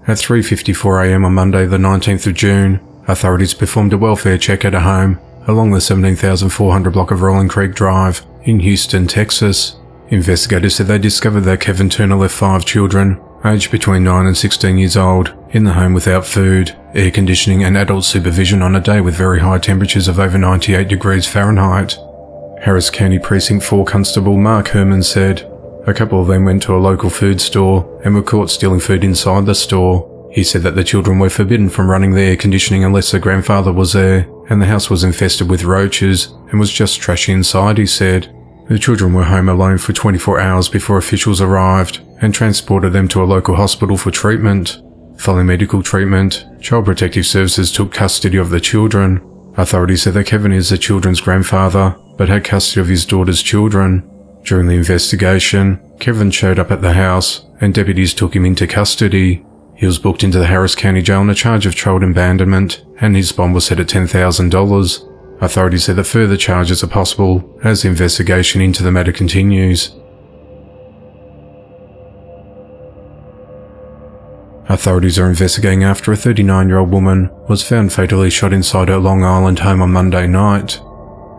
A: At 3.54am on Monday the 19th of June, Authorities performed a welfare check at a home along the 17,400 block of Rolling Creek Drive in Houston, Texas. Investigators said they discovered that Kevin Turner left five children, aged between 9 and 16 years old, in the home without food, air conditioning and adult supervision on a day with very high temperatures of over 98 degrees Fahrenheit. Harris County Precinct 4 Constable Mark Herman said, a couple of them went to a local food store and were caught stealing food inside the store. He said that the children were forbidden from running the air conditioning unless their grandfather was there, and the house was infested with roaches and was just trashy inside, he said. The children were home alone for 24 hours before officials arrived and transported them to a local hospital for treatment. Following medical treatment, Child Protective Services took custody of the children. Authorities said that Kevin is the children's grandfather, but had custody of his daughter's children. During the investigation, Kevin showed up at the house and deputies took him into custody. He was booked into the Harris County Jail on a charge of child abandonment, and his bond was set at $10,000. Authorities said that further charges are possible as the investigation into the matter continues. Authorities are investigating after a 39 year old woman was found fatally shot inside her Long Island home on Monday night.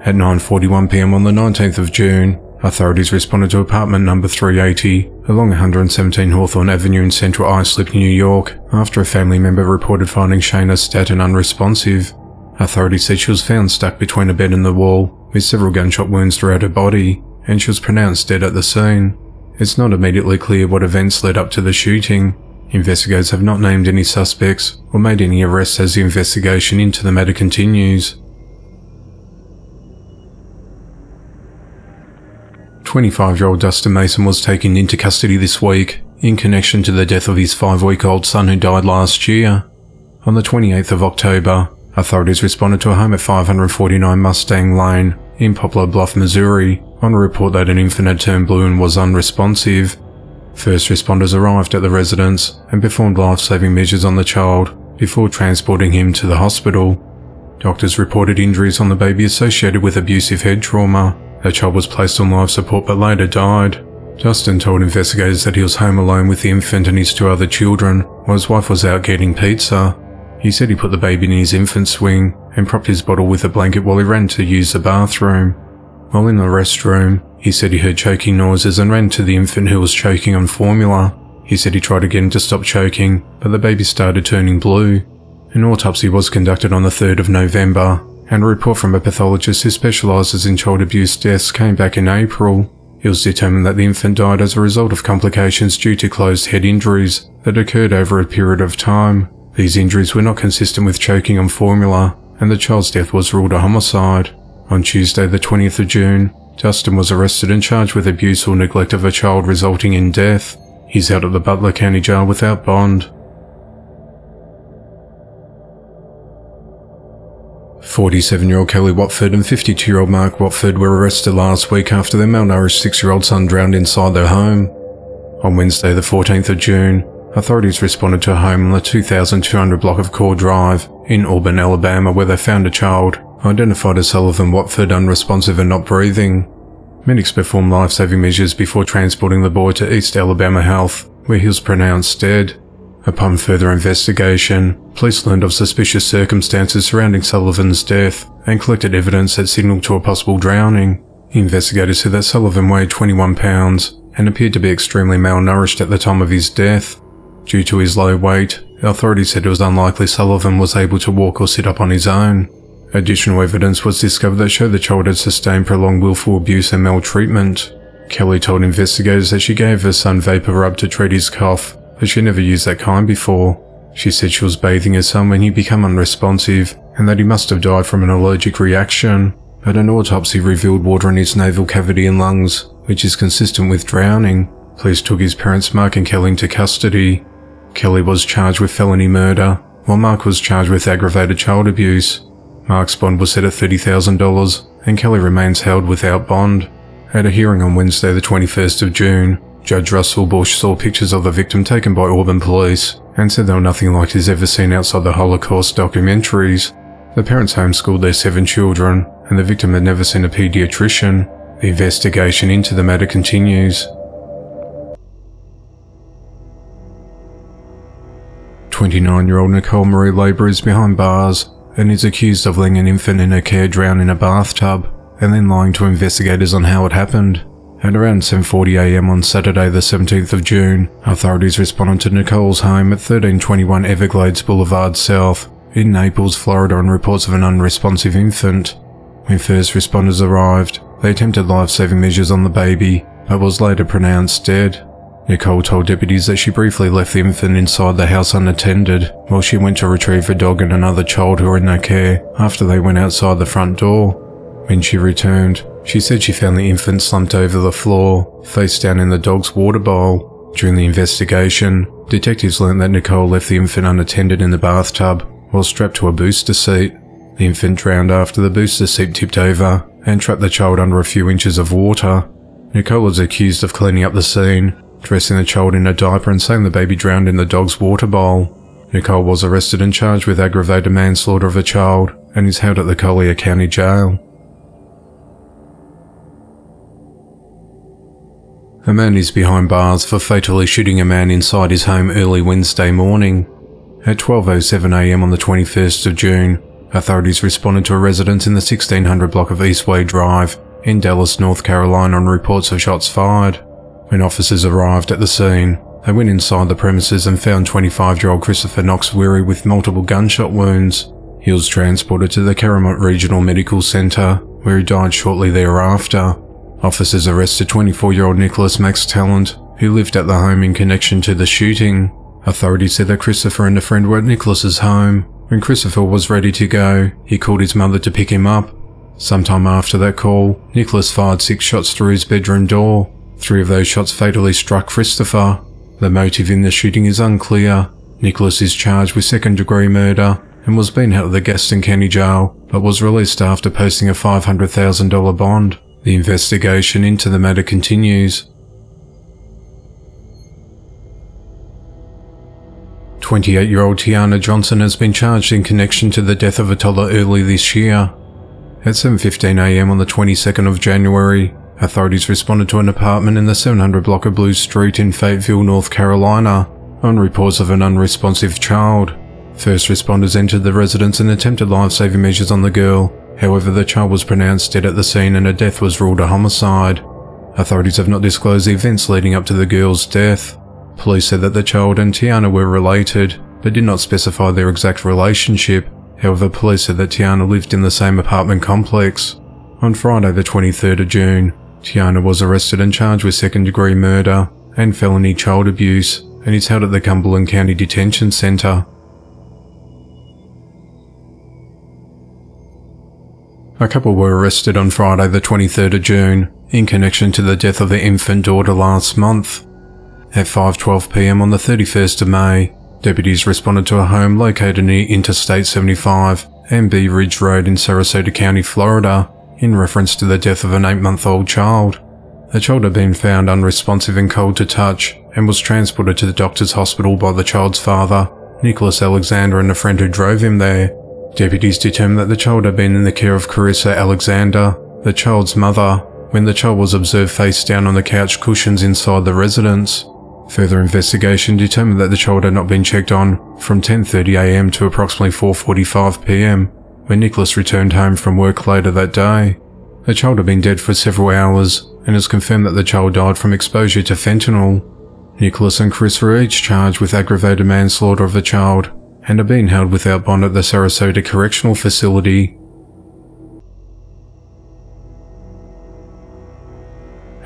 A: At 9.41pm on the 19th of June, authorities responded to apartment number 380 along 117 Hawthorne Avenue in central Islip, New York, after a family member reported finding Shayna Staton unresponsive. Authorities said she was found stuck between a bed and the wall, with several gunshot wounds throughout her body, and she was pronounced dead at the scene. It's not immediately clear what events led up to the shooting, Investigators have not named any suspects or made any arrests as the investigation into the matter continues. 25-year-old Dustin Mason was taken into custody this week in connection to the death of his five-week-old son who died last year. On the 28th of October, authorities responded to a home at 549 Mustang Lane in Poplar Bluff, Missouri on a report that an infant had turned blue and was unresponsive. First responders arrived at the residence and performed life-saving measures on the child before transporting him to the hospital. Doctors reported injuries on the baby associated with abusive head trauma. The child was placed on life support but later died. Justin told investigators that he was home alone with the infant and his two other children while his wife was out getting pizza. He said he put the baby in his infant swing and propped his bottle with a blanket while he ran to use the bathroom. While in the restroom, he said he heard choking noises and ran to the infant who was choking on formula. He said he tried again to stop choking, but the baby started turning blue. An autopsy was conducted on the 3rd of November, and a report from a pathologist who specialises in child abuse deaths came back in April. It was determined that the infant died as a result of complications due to closed head injuries that occurred over a period of time. These injuries were not consistent with choking on formula, and the child's death was ruled a homicide. On Tuesday, the 20th of June, Justin was arrested and charged with abuse or neglect of a child resulting in death. He's out at the Butler County Jail without bond. 47-year-old Kelly Watford and 52-year-old Mark Watford were arrested last week after their malnourished 6-year-old son drowned inside their home. On Wednesday the 14th of June, authorities responded to a home on the 2200 block of Core Drive in Auburn, Alabama where they found a child identified as Sullivan Watford unresponsive and not breathing. Medics performed life-saving measures before transporting the boy to East Alabama Health, where he was pronounced dead. Upon further investigation, police learned of suspicious circumstances surrounding Sullivan's death and collected evidence that signaled to a possible drowning. Investigators said that Sullivan weighed 21 pounds and appeared to be extremely malnourished at the time of his death. Due to his low weight, authorities said it was unlikely Sullivan was able to walk or sit up on his own. Additional evidence was discovered that showed the child had sustained prolonged willful abuse and maltreatment. Kelly told investigators that she gave her son vapor rub to treat his cough, but she never used that kind before. She said she was bathing her son when he became unresponsive, and that he must have died from an allergic reaction, but an autopsy revealed water in his nasal cavity and lungs, which is consistent with drowning. Police took his parents Mark and Kelly into custody. Kelly was charged with felony murder, while Mark was charged with aggravated child abuse. Mark's bond was set at $30,000 and Kelly remains held without bond. At a hearing on Wednesday the 21st of June, Judge Russell Bush saw pictures of the victim taken by Auburn police and said they were nothing like he's ever seen outside the Holocaust documentaries. The parents homeschooled their seven children and the victim had never seen a pediatrician. The investigation into the matter continues. 29-year-old Nicole Marie Labor is behind bars and is accused of letting an infant in her care drown in a bathtub and then lying to investigators on how it happened. At around 7.40am on Saturday the 17th of June, authorities responded to Nicole's home at 1321 Everglades Boulevard South in Naples, Florida on reports of an unresponsive infant. When first responders arrived, they attempted life-saving measures on the baby, but was later pronounced dead. Nicole told deputies that she briefly left the infant inside the house unattended while she went to retrieve a dog and another child who were in their care after they went outside the front door. When she returned, she said she found the infant slumped over the floor, face down in the dog's water bowl. During the investigation, detectives learned that Nicole left the infant unattended in the bathtub while strapped to a booster seat. The infant drowned after the booster seat tipped over and trapped the child under a few inches of water. Nicole was accused of cleaning up the scene dressing the child in a diaper and saying the baby drowned in the dog's water bowl. Nicole was arrested and charged with aggravated manslaughter of a child and is held at the Collier County Jail. A man is behind bars for fatally shooting a man inside his home early Wednesday morning. At 12.07am on the 21st of June, authorities responded to a residence in the 1600 block of Eastway Drive in Dallas, North Carolina on reports of shots fired. When officers arrived at the scene, they went inside the premises and found 25-year-old Christopher Knox Weary with multiple gunshot wounds. He was transported to the CaroMont Regional Medical Center, where he died shortly thereafter. Officers arrested 24-year-old Nicholas Max Talent, who lived at the home in connection to the shooting. Authorities said that Christopher and a friend were at Nicholas's home. When Christopher was ready to go, he called his mother to pick him up. Sometime after that call, Nicholas fired six shots through his bedroom door. Three of those shots fatally struck Christopher. The motive in the shooting is unclear. Nicholas is charged with second degree murder and was being held at the Gaston County Jail, but was released after posting a $500,000 bond. The investigation into the matter continues. 28-year-old Tiana Johnson has been charged in connection to the death of a toddler early this year. At 7.15am on the 22nd of January, authorities responded to an apartment in the 700 block of Blue Street in Fayetteville, North Carolina, on reports of an unresponsive child. First responders entered the residence and attempted life-saving measures on the girl, However, the child was pronounced dead at the scene and her death was ruled a homicide. Authorities have not disclosed the events leading up to the girl's death. Police said that the child and Tiana were related, but did not specify their exact relationship. However, police said that Tiana lived in the same apartment complex. On Friday the 23rd of June, Tiana was arrested and charged with second degree murder and felony child abuse and is held at the Cumberland County Detention Centre. A couple were arrested on Friday the 23rd of June in connection to the death of their infant daughter last month. At 5.12pm on the 31st of May, deputies responded to a home located near Interstate 75 and Bee Ridge Road in Sarasota County, Florida, in reference to the death of an 8-month-old child. The child had been found unresponsive and cold to touch and was transported to the doctor's hospital by the child's father, Nicholas Alexander and a friend who drove him there. Deputies determined that the child had been in the care of Carissa Alexander, the child's mother, when the child was observed face down on the couch cushions inside the residence. Further investigation determined that the child had not been checked on from 10.30am to approximately 4.45pm, when Nicholas returned home from work later that day. The child had been dead for several hours, and it's confirmed that the child died from exposure to fentanyl. Nicholas and Chris were each charged with aggravated manslaughter of the child and are being held without bond at the Sarasota Correctional Facility.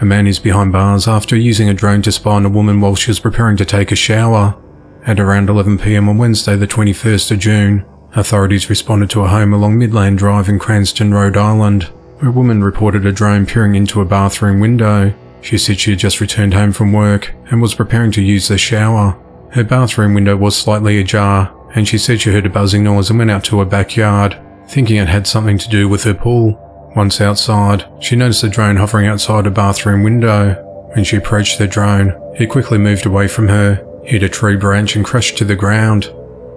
A: A man is behind bars after using a drone to spy on a woman while she was preparing to take a shower. At around 11pm on Wednesday the 21st of June, authorities responded to a home along Midland Drive in Cranston, Rhode Island, where a woman reported a drone peering into a bathroom window. She said she had just returned home from work and was preparing to use the shower. Her bathroom window was slightly ajar and she said she heard a buzzing noise and went out to her backyard, thinking it had something to do with her pool. Once outside, she noticed a drone hovering outside her bathroom window. When she approached the drone, it quickly moved away from her, hit a tree branch and crashed to the ground.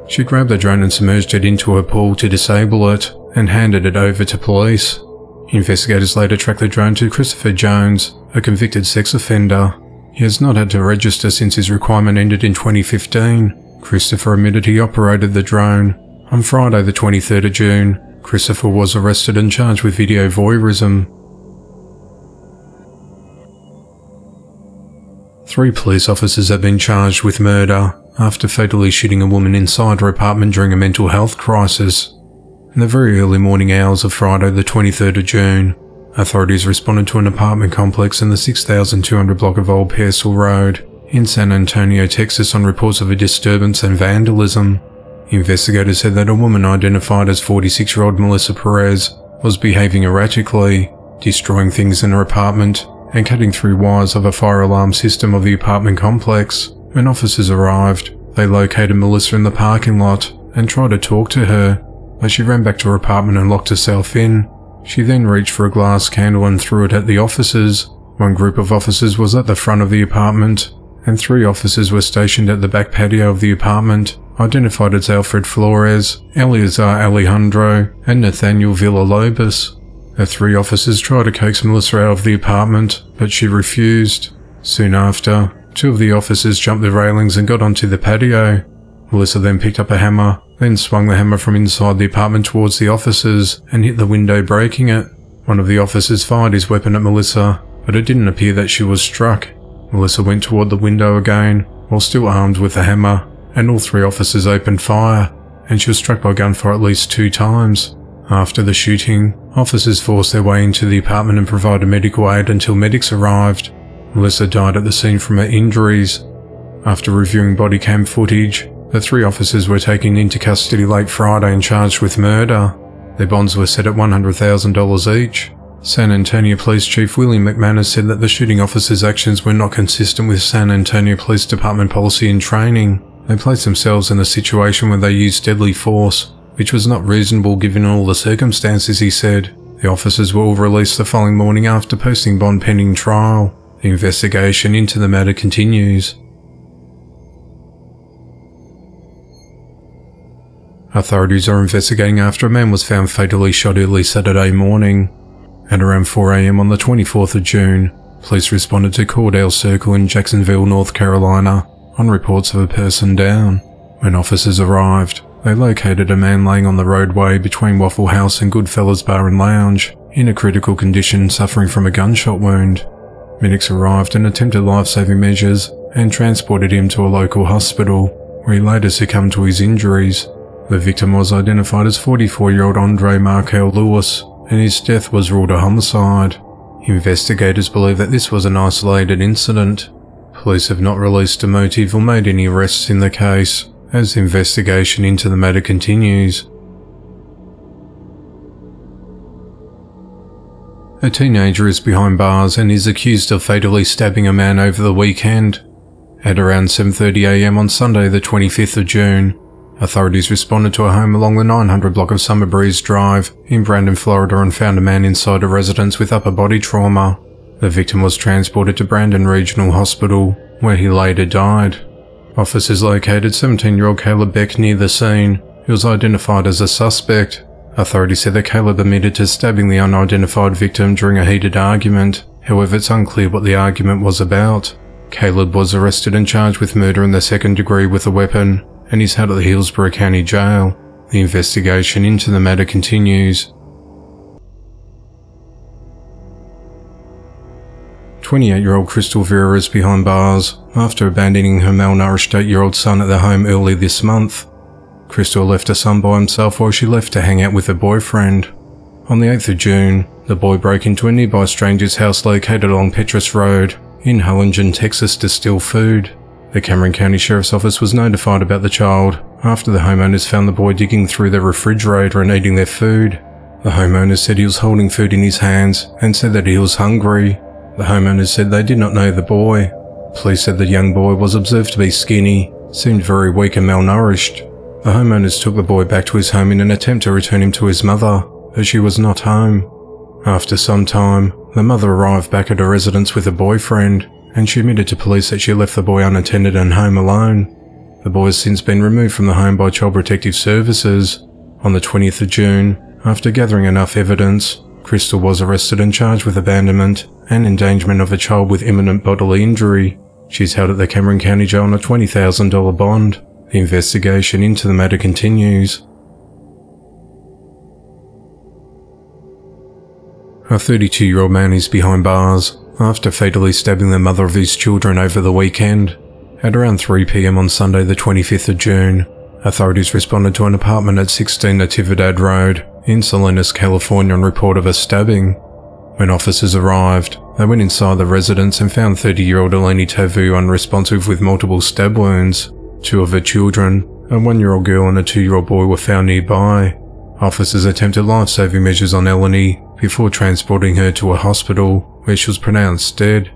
A: She grabbed the drone and submerged it into her pool to disable it, and handed it over to police. Investigators later tracked the drone to Christopher Jones, a convicted sex offender. He has not had to register since his requirement ended in 2015. Christopher admitted he operated the drone. On Friday the 23rd of June, Christopher was arrested and charged with video voyeurism. Three police officers have been charged with murder after fatally shooting a woman inside her apartment during a mental health crisis. In the very early morning hours of Friday the 23rd of June, authorities responded to an apartment complex in the 6200 block of Old Pearsall Road in San Antonio, Texas on reports of a disturbance and vandalism. Investigators said that a woman identified as 46-year-old Melissa Perez was behaving erratically, destroying things in her apartment and cutting through wires of a fire alarm system of the apartment complex. When officers arrived, they located Melissa in the parking lot and tried to talk to her, but she ran back to her apartment and locked herself in. She then reached for a glass candle and threw it at the officers. One group of officers was at the front of the apartment and three officers were stationed at the back patio of the apartment, identified as Alfred Flores, Eleazar Alejandro, and Nathaniel Villalobos. The three officers tried to coax Melissa out of the apartment, but she refused. Soon after, two of the officers jumped the railings and got onto the patio. Melissa then picked up a hammer, then swung the hammer from inside the apartment towards the officers and hit the window, breaking it. One of the officers fired his weapon at Melissa, but it didn't appear that she was struck. Melissa went toward the window again, while still armed with the hammer, and all three officers opened fire, and she was struck by gunfire at least two times. After the shooting, officers forced their way into the apartment and provided medical aid until medics arrived. Melissa died at the scene from her injuries. After reviewing body cam footage, the three officers were taken into custody late Friday and charged with murder. Their bonds were set at $100,000 each. San Antonio Police Chief William McManus said that the shooting officers' actions were not consistent with San Antonio Police Department policy and training. They placed themselves in a situation where they used deadly force, which was not reasonable given all the circumstances, he said. The officers were all released the following morning after posting bond pending trial. The investigation into the matter continues. Authorities are investigating after a man was found fatally shot early Saturday morning. At around 4am on the 24th of June, police responded to Cordell Circle in Jacksonville, North Carolina, on reports of a person down. When officers arrived, they located a man laying on the roadway between Waffle House and Goodfellas Bar and Lounge, in a critical condition suffering from a gunshot wound. Medics arrived and attempted life-saving measures and transported him to a local hospital, where he later succumbed to his injuries. The victim was identified as 44-year-old Andre Markel Lewis, and his death was ruled a homicide. Investigators believe that this was an isolated incident. Police have not released a motive or made any arrests in the case, as the investigation into the matter continues. A teenager is behind bars and is accused of fatally stabbing a man over the weekend. At around 7.30am on Sunday the 25th of June, authorities responded to a home along the 900 block of Summer Breeze Drive in Brandon, Florida and found a man inside a residence with upper body trauma. The victim was transported to Brandon Regional Hospital, where he later died. Officers located 17-year-old Caleb Beck near the scene, who was identified as a suspect. Authorities said that Caleb admitted to stabbing the unidentified victim during a heated argument, however it's unclear what the argument was about. Caleb was arrested and charged with murder in the second degree with a weapon, and is held at the Hillsborough County Jail. The investigation into the matter continues. 28-year-old Crystal Vera is behind bars after abandoning her malnourished 8-year-old son at their home early this month. Crystal left her son by himself while she left to hang out with her boyfriend. On the 8th of June, the boy broke into a nearby stranger's house located along Petrus Road in Harlingen, Texas to steal food. The Cameron County Sheriff's Office was notified about the child after the homeowners found the boy digging through their refrigerator and eating their food. The homeowners said he was holding food in his hands and said that he was hungry. The homeowners said they did not know the boy. Police said the young boy was observed to be skinny, seemed very weak and malnourished. The homeowners took the boy back to his home in an attempt to return him to his mother, but she was not home. After some time, the mother arrived back at her residence with a boyfriend, and she admitted to police that she left the boy unattended and home alone. The boy has since been removed from the home by Child Protective Services. On the 20th of June, after gathering enough evidence, Crystal was arrested and charged with abandonment and endangerment of a child with imminent bodily injury. She's held at the Cameron County Jail on a $20,000 bond. The investigation into the matter continues. A 32 year old man is behind bars after fatally stabbing the mother of his children over the weekend. At around 3pm on Sunday, the 25th of June, authorities responded to an apartment at 16 Natividad Road in Salinas, California on report of a stabbing. When officers arrived, they went inside the residence and found 30-year-old Eleni Tavu unresponsive with multiple stab wounds. Two of her children, a one-year-old girl and a two-year-old boy were found nearby. Officers attempted life-saving measures on Eleni before transporting her to a hospital where she was pronounced dead.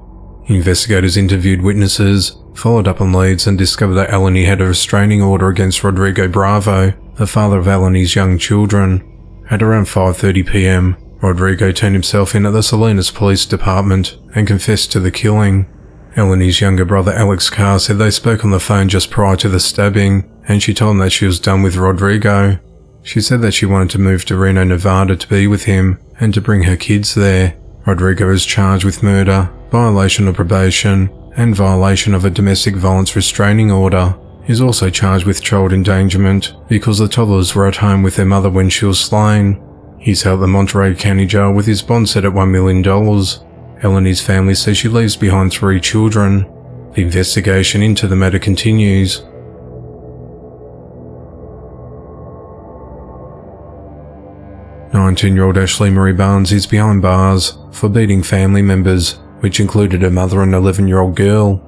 A: Investigators interviewed witnesses, followed up on leads and discovered that Eleni had a restraining order against Rodrigo Bravo, the father of Eleni's young children. At around 5.30pm, Rodrigo turned himself in at the Salinas Police Department and confessed to the killing. Eleni's younger brother Alex Carr said they spoke on the phone just prior to the stabbing, and she told him that she was done with Rodrigo. She said that she wanted to move to Reno, Nevada to be with him and to bring her kids there. Rodrigo is charged with murder, violation of probation, and violation of a domestic violence restraining order. He's also charged with child endangerment because the toddlers were at home with their mother when she was slain. He's held at the Monterey County Jail with his bond set at $1 million. Eleni's family says she leaves behind three children. The investigation into the matter continues. Nineteen-year-old Ashley Marie Barnes is behind bars for beating family members, which included her mother and 11-year-old girl.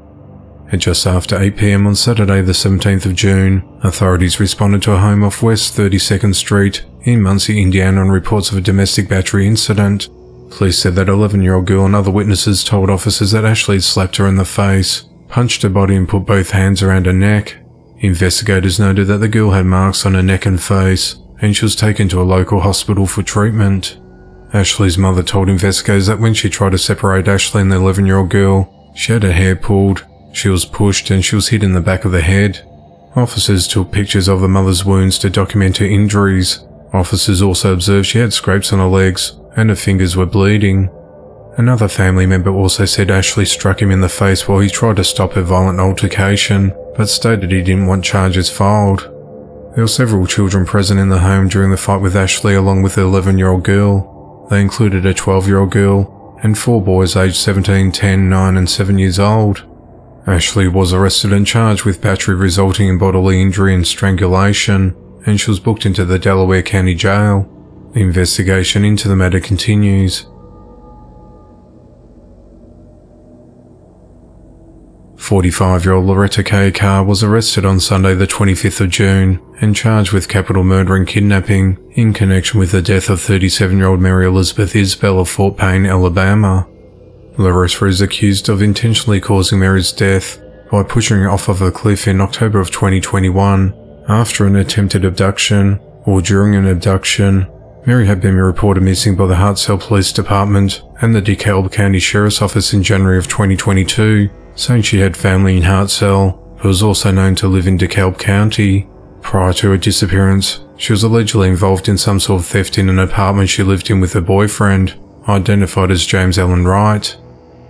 A: At just after 8pm on Saturday the 17th of June, authorities responded to a home off West 32nd Street in Muncie, Indiana on reports of a domestic battery incident. Police said that 11-year-old girl and other witnesses told officers that Ashley had slapped her in the face, punched her body and put both hands around her neck. Investigators noted that the girl had marks on her neck and face, and she was taken to a local hospital for treatment. Ashley's mother told investigators that when she tried to separate Ashley and the 11 year old girl, she had her hair pulled, she was pushed, and she was hit in the back of the head. Officers took pictures of the mother's wounds to document her injuries. Officers also observed she had scrapes on her legs and her fingers were bleeding. Another family member also said Ashley struck him in the face while he tried to stop her violent altercation, but stated he didn't want charges filed. There were several children present in the home during the fight with Ashley along with the 11 year old girl. They included a 12 year old girl and four boys aged 17, 10, 9 and 7 years old. Ashley was arrested and charged with battery resulting in bodily injury and strangulation, and she was booked into the Delaware County Jail. The investigation into the matter continues. 45-year-old Loretta K. Carr was arrested on Sunday the 25th of June and charged with capital murder and kidnapping in connection with the death of 37-year-old Mary Elizabeth Isbell of Fort Payne, Alabama. Loretta is accused of intentionally causing Mary's death by pushing her off of a cliff in October of 2021 after an attempted abduction or during an abduction. Mary had been reported missing by the Hartselle Police Department and the DeKalb County Sheriff's Office in January of 2022 saying she had family in Hartselle, but was also known to live in DeKalb County. Prior to her disappearance, she was allegedly involved in some sort of theft in an apartment she lived in with her boyfriend, identified as James Allen Wright.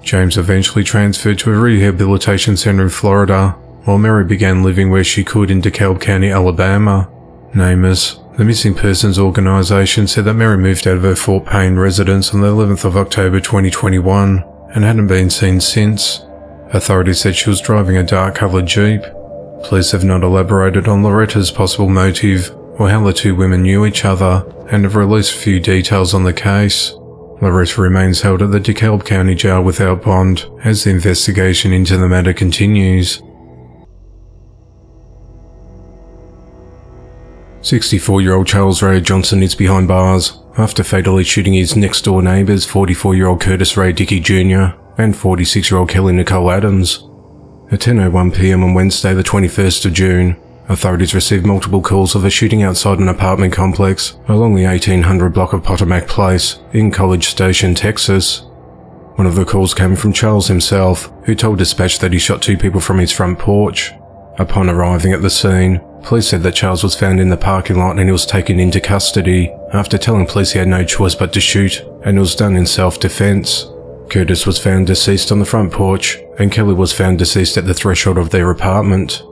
A: James eventually transferred to a rehabilitation center in Florida, while Mary began living where she could in DeKalb County, Alabama. NamUs, the missing persons organization said that Mary moved out of her Fort Payne residence on the 11th of October 2021 and hadn't been seen since. Authorities said she was driving a dark coloured Jeep. Police have not elaborated on Loretta's possible motive or how the two women knew each other and have released few details on the case. Loretta remains held at the DeKalb County Jail without bond as the investigation into the matter continues. 64-year-old Charles Ray Johnson is behind bars after fatally shooting his next-door neighbours 44-year-old Curtis Ray Dickey Jr and 46-year-old Kelly Nicole Adams. At 10.01pm on Wednesday the 21st of June, authorities received multiple calls of a shooting outside an apartment complex along the 1800 block of Potomac Place in College Station, Texas. One of the calls came from Charles himself, who told dispatch that he shot two people from his front porch. Upon arriving at the scene, police said that Charles was found in the parking lot and he was taken into custody after telling police he had no choice but to shoot and it was done in self-defense. Curtis was found deceased on the front porch, and Kelly was found deceased at the threshold of their apartment.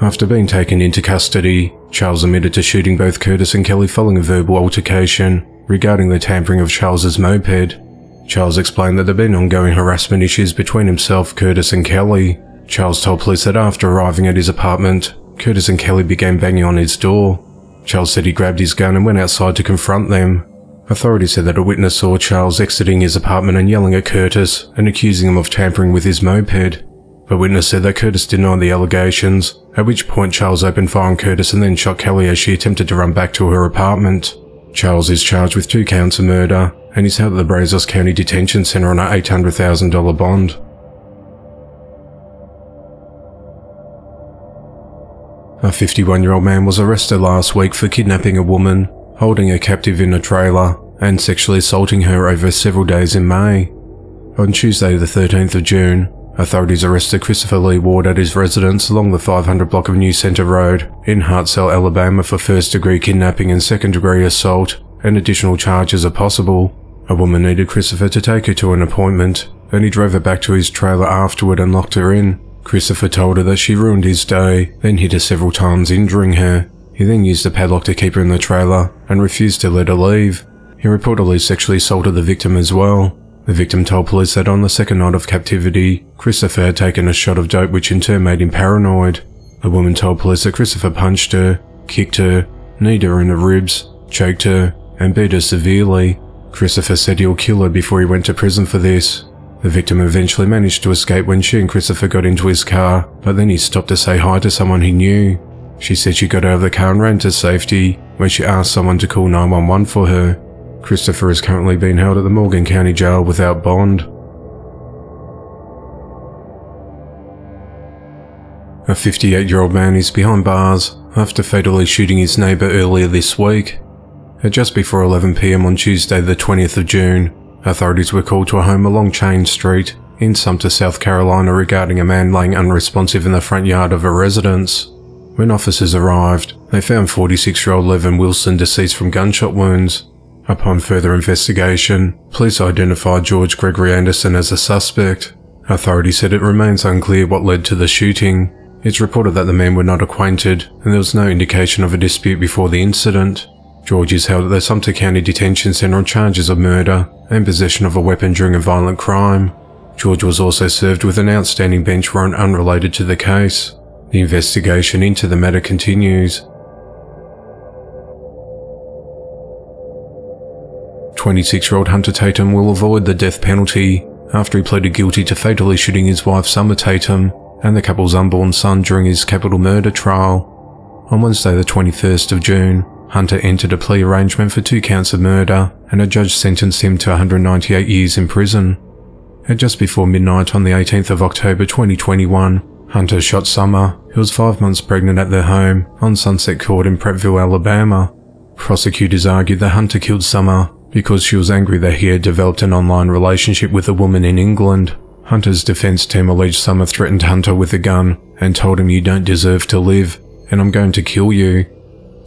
A: After being taken into custody, Charles admitted to shooting both Curtis and Kelly following a verbal altercation regarding the tampering of Charles's moped. Charles explained that there had been ongoing harassment issues between himself, Curtis, and Kelly. Charles told police that after arriving at his apartment, Curtis and Kelly began banging on his door. Charles said he grabbed his gun and went outside to confront them, Authorities said that a witness saw Charles exiting his apartment and yelling at Curtis and accusing him of tampering with his moped. A witness said that Curtis denied the allegations, at which point Charles opened fire on Curtis and then shot Kelly as she attempted to run back to her apartment. Charles is charged with two counts of murder and is held at the Brazos County Detention Center on an $800,000 bond. A 51 year old man was arrested last week for kidnapping a woman holding her captive in a trailer and sexually assaulting her over several days in May. On Tuesday, the 13th of June, authorities arrested Christopher Lee Ward at his residence along the 500 block of New Center Road in Hartselle, Alabama for first degree kidnapping and second degree assault, and additional charges are possible. A woman needed Christopher to take her to an appointment, and he drove her back to his trailer afterward and locked her in. Christopher told her that she ruined his day, then hit her several times, injuring her. He then used a padlock to keep her in the trailer and refused to let her leave. He reportedly sexually assaulted the victim as well. The victim told police that on the second night of captivity, Christopher had taken a shot of dope which in turn made him paranoid. The woman told police that Christopher punched her, kicked her, kneed her in the ribs, choked her, and beat her severely. Christopher said he'll kill her before he went to prison for this. The victim eventually managed to escape when she and Christopher got into his car, but then he stopped to say hi to someone he knew. She said she got out of the car and ran to safety when she asked someone to call 911 for her. Christopher is currently being held at the Morgan County Jail without bond. A 58 year old man is behind bars after fatally shooting his neighbour earlier this week. At just before 11pm on Tuesday, the 20th of June, authorities were called to a home along Chain Street in Sumter, South Carolina regarding a man laying unresponsive in the front yard of a residence. When officers arrived, they found 46 year old Levin Wilson deceased from gunshot wounds. Upon further investigation, police identified George Gregory Anderson as a suspect. Authorities said it remains unclear what led to the shooting. It's reported that the men were not acquainted, and there was no indication of a dispute before the incident. George is held at the Sumter County Detention Center on charges of murder and possession of a weapon during a violent crime. George was also served with an outstanding bench warrant unrelated to the case. The investigation into the matter continues. 26-year-old Hunter Tatum will avoid the death penalty after he pleaded guilty to fatally shooting his wife Summer Tatum and the couple's unborn son during his capital murder trial. On Wednesday the 21st of June, Hunter entered a plea arrangement for two counts of murder and a judge sentenced him to 198 years in prison. At just before midnight on the 18th of October 2021, Hunter shot Summer, who was five months pregnant at their home on Sunset Court in Prattville, Alabama. Prosecutors argued that Hunter killed Summer because she was angry that he had developed an online relationship with a woman in England. Hunter's defense team alleged Summer threatened Hunter with a gun and told him you don't deserve to live, and I'm going to kill you.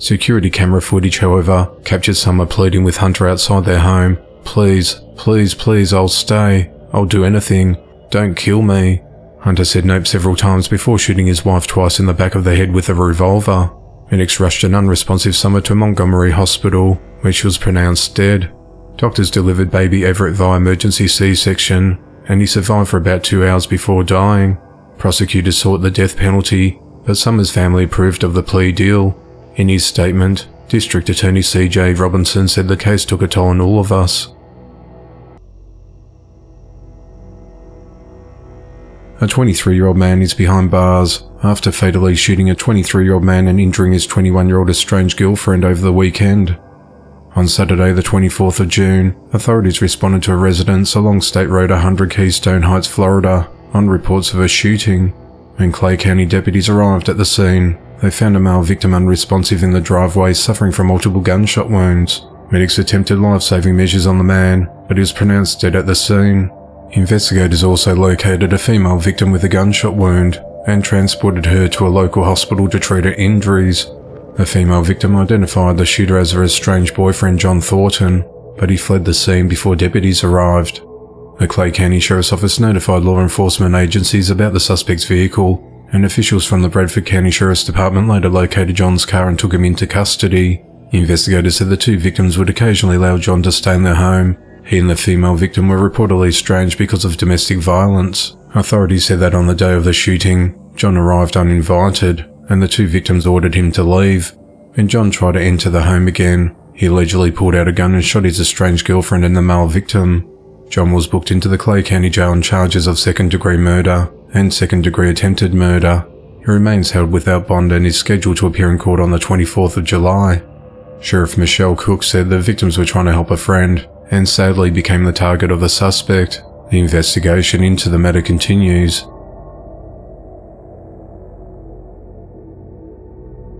A: Security camera footage, however, captured Summer pleading with Hunter outside their home. Please, please, please, I'll stay. I'll do anything. Don't kill me. Hunter said nope several times before shooting his wife twice in the back of the head with a revolver. Medics rushed an unresponsive Summer to Montgomery Hospital, where she was pronounced dead. Doctors delivered baby Everett via emergency C-section, and he survived for about two hours before dying. Prosecutors sought the death penalty, but Summer's family approved of the plea deal. In his statement, District Attorney C.J. Robinson said the case took a toll on all of us. A 23 year old man is behind bars after fatally shooting a 23 year old man and injuring his 21 year old estranged girlfriend over the weekend. On Saturday, the 24th of June, authorities responded to a residence along State Road 100 Keystone Heights, Florida, on reports of a shooting. and Clay County deputies arrived at the scene, they found a male victim unresponsive in the driveway suffering from multiple gunshot wounds. Medics attempted life-saving measures on the man, but he was pronounced dead at the scene. Investigators also located a female victim with a gunshot wound and transported her to a local hospital to treat her injuries. The female victim identified the shooter as her estranged boyfriend John Thornton, but he fled the scene before deputies arrived. The Clay County Sheriff's Office notified law enforcement agencies about the suspect's vehicle, and officials from the Bradford County Sheriff's Department later located John's car and took him into custody. Investigators said the two victims would occasionally allow John to stay in their home. He and the female victim were reportedly estranged because of domestic violence. Authorities said that on the day of the shooting, John arrived uninvited and the two victims ordered him to leave. When John tried to enter the home again, he allegedly pulled out a gun and shot his estranged girlfriend and the male victim. John was booked into the Clay County Jail on charges of second degree murder and second degree attempted murder. He remains held without bond and is scheduled to appear in court on the 24th of July. Sheriff Michelle Cook said the victims were trying to help a friend and sadly became the target of the suspect. The investigation into the matter continues.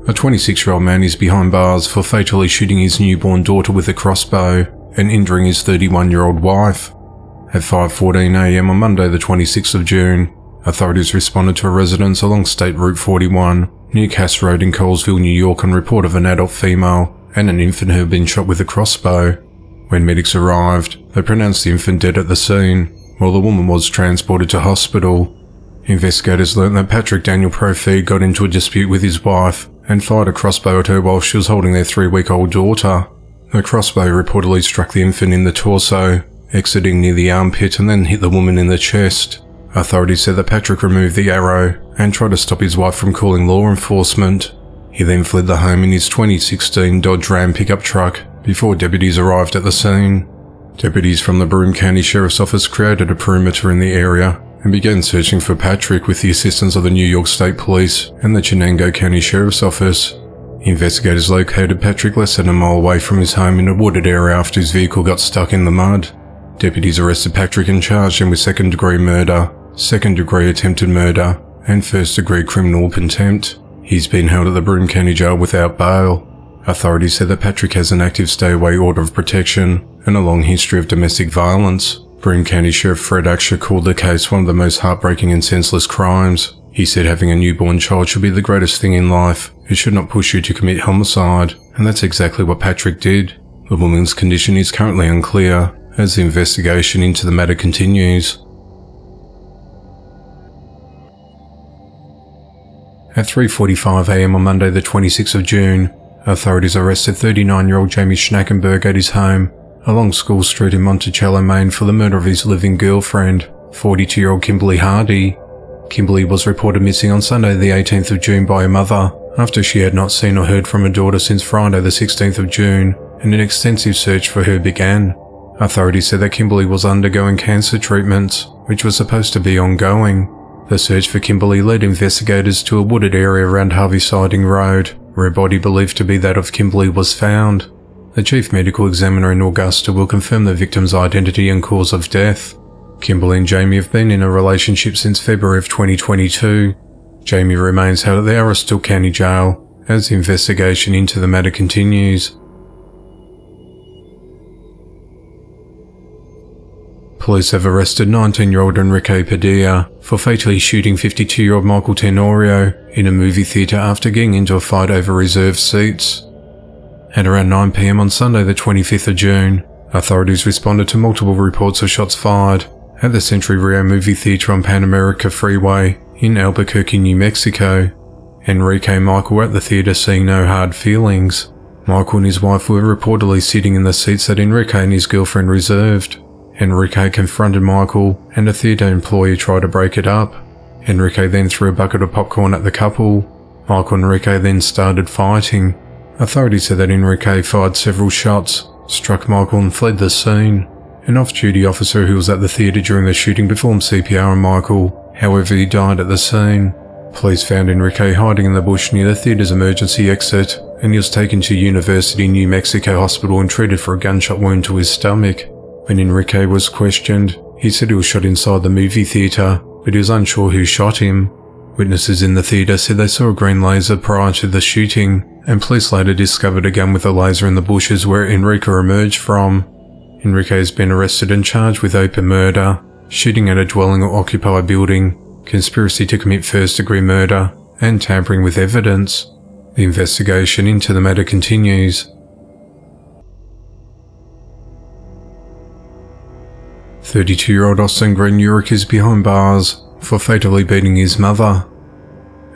A: A 26 year old man is behind bars for fatally shooting his newborn daughter with a crossbow and injuring his 31 year old wife. At 5.14am on Monday the 26th of June, authorities responded to a residence along State Route 41 near Cass Road in Colesville, New York on report of an adult female and an infant who had been shot with a crossbow. When medics arrived, they pronounced the infant dead at the scene. while the woman was transported to hospital. Investigators learned that Patrick Daniel Profit got into a dispute with his wife and fired a crossbow at her while she was holding their three-week-old daughter. The crossbow reportedly struck the infant in the torso, exiting near the armpit and then hit the woman in the chest. Authorities said that Patrick removed the arrow and tried to stop his wife from calling law enforcement. He then fled the home in his 2016 Dodge Ram pickup truck before deputies arrived at the scene. Deputies from the Broome County Sheriff's Office created a perimeter in the area and began searching for Patrick with the assistance of the New York State Police and the Chenango County Sheriff's Office. Investigators located Patrick less than a mile away from his home in a wooded area after his vehicle got stuck in the mud. Deputies arrested Patrick and charged him with second degree murder, second degree attempted murder, and first degree criminal contempt. He's been held at the Broome County Jail without bail. Authorities said that Patrick has an active stay away order of protection and a long history of domestic violence. Broome County Sheriff Fred Akshar called the case one of the most heartbreaking and senseless crimes. He said having a newborn child should be the greatest thing in life. It should not push you to commit homicide, and that's exactly what Patrick did. The woman's condition is currently unclear as the investigation into the matter continues. At 3.45am on Monday the 26th of June, authorities arrested 39-year-old Jamie Schnackenberg at his home along School Street in Monticello, Maine for the murder of his living girlfriend, 42-year-old Kimberly Hardy. Kimberly was reported missing on Sunday the 18th of June by her mother after she had not seen or heard from her daughter since Friday the 16th of June and an extensive search for her began. Authorities said that Kimberly was undergoing cancer treatments, which was supposed to be ongoing. The search for Kimberly led investigators to a wooded area around Harvey Siding Road, where a body believed to be that of Kimberly was found. The chief medical examiner in Augusta will confirm the victim's identity and cause of death. Kimberly and Jamie have been in a relationship since February of 2022. Jamie remains held at the Aroostook County Jail as the investigation into the matter continues. Police have arrested 19-year-old Enrique Padilla for fatally shooting 52-year-old Michael Tenorio in a movie theatre after getting into a fight over reserved seats. At around 9pm on Sunday the 25th of June, authorities responded to multiple reports of shots fired at the Century Rio movie theatre on Pan American Freeway in Albuquerque, New Mexico. Enrique Michael at the theatre seeing no hard feelings. Michael and his wife were reportedly sitting in the seats that Enrique and his girlfriend reserved. Enrique confronted Michael and a theatre employee tried to break it up. Enrique then threw a bucket of popcorn at the couple. Michael and Enrique then started fighting. Authorities said that Enrique fired several shots, struck Michael and fled the scene. An off-duty officer who was at the theatre during the shooting performed CPR on Michael, however he died at the scene. Police found Enrique hiding in the bush near the theatre's emergency exit, and he was taken to University New Mexico Hospital and treated for a gunshot wound to his stomach. When Enrique was questioned, he said he was shot inside the movie theatre, but he was unsure who shot him. Witnesses in the theatre said they saw a green laser prior to the shooting, and police later discovered a gun with a laser in the bushes where Enrique emerged from. Enrique has been arrested and charged with open murder, shooting at a dwelling or occupied building, conspiracy to commit first degree murder, and tampering with evidence. The investigation into the matter continues. Thirty-two-year-old Austin Green Urick is behind bars for fatally beating his mother.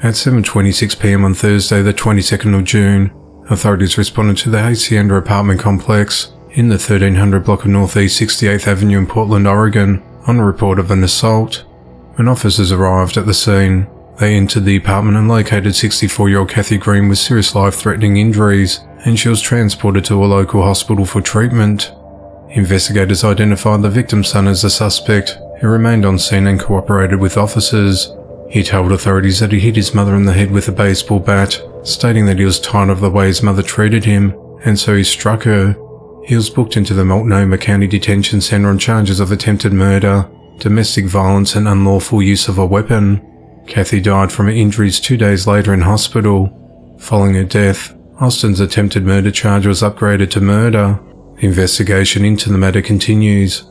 A: At 7.26pm on Thursday the 22nd of June, authorities responded to the Hacienda apartment complex in the 1300 block of Northeast 68th Avenue in Portland, Oregon on a report of an assault. When officers arrived at the scene, they entered the apartment and located 64-year-old Kathy Green with serious life-threatening injuries and she was transported to a local hospital for treatment. Investigators identified the victim's son as the suspect he remained on scene and cooperated with officers. He told authorities that he hit his mother in the head with a baseball bat, stating that he was tired of the way his mother treated him, and so he struck her. He was booked into the Multnomah County Detention Center on charges of attempted murder, domestic violence, and unlawful use of a weapon. Kathy died from her injuries two days later in hospital. Following her death, Austin's attempted murder charge was upgraded to murder. Investigation into the matter continues.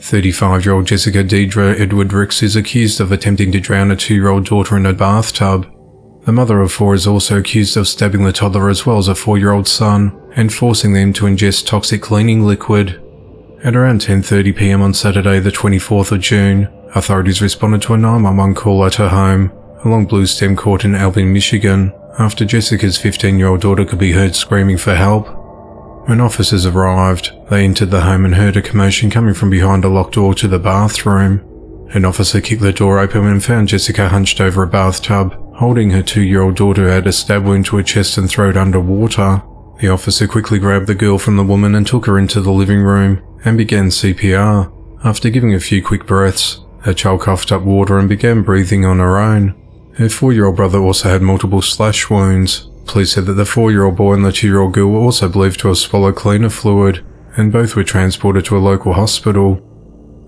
A: 35-year-old Jessica Deidre Edward Ricks is accused of attempting to drown a two-year-old daughter in a bathtub. The mother of four is also accused of stabbing the toddler as well as a four-year-old son. and forcing them to ingest toxic cleaning liquid. At around 10.30pm on Saturday the 24th of June, authorities responded to a 911 call at her home along Bluestem Court in Albion, Michigan, after Jessica's 15-year-old daughter could be heard screaming for help. When officers arrived, they entered the home and heard a commotion coming from behind a locked door to the bathroom. An officer kicked the door open and found Jessica hunched over a bathtub, holding her two-year-old daughter who had a stab wound to her chest and throat underwater. The officer quickly grabbed the girl from the woman and took her into the living room and began CPR. After giving a few quick breaths, her child coughed up water and began breathing on her own. Her four-year-old brother also had multiple slash wounds. Police said that the four-year-old boy and the two-year-old girl were also believed to have swallowed cleaner fluid, and both were transported to a local hospital.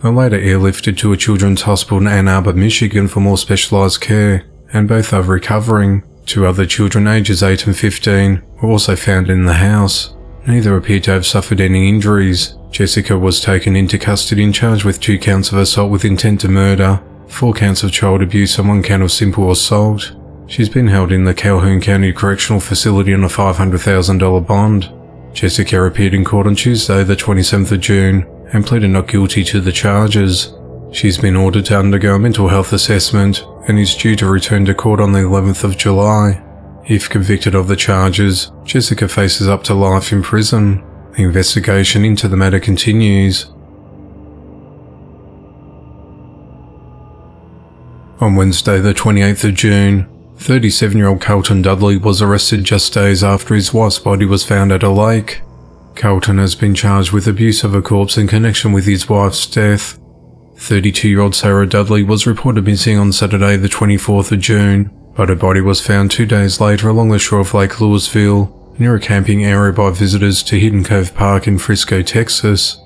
A: They later airlifted to a children's hospital in Ann Arbor, Michigan for more specialized care, and both are recovering. Two other children ages 8 and 15 were also found in the house. Neither appeared to have suffered any injuries. Jessica was taken into custody and charged with two counts of assault with intent to murder, four counts of child abuse and one count of simple assault. She's been held in the Calhoun County Correctional Facility on a $500,000 bond. Jessica appeared in court on Tuesday, the 27th of June, and pleaded not guilty to the charges. She's been ordered to undergo a mental health assessment and is due to return to court on the 11th of July. If convicted of the charges, Jessica faces up to life in prison. The investigation into the matter continues. On Wednesday, the 28th of June, 37 year old Carlton Dudley was arrested just days after his wife's body was found at a lake. Carlton has been charged with abuse of a corpse in connection with his wife's death. 32 year old Sarah Dudley was reported missing on Saturday, the 24th of June, but her body was found two days later along the shore of Lake Lewisville, near a camping area by visitors to Hidden Cove Park in Frisco, Texas.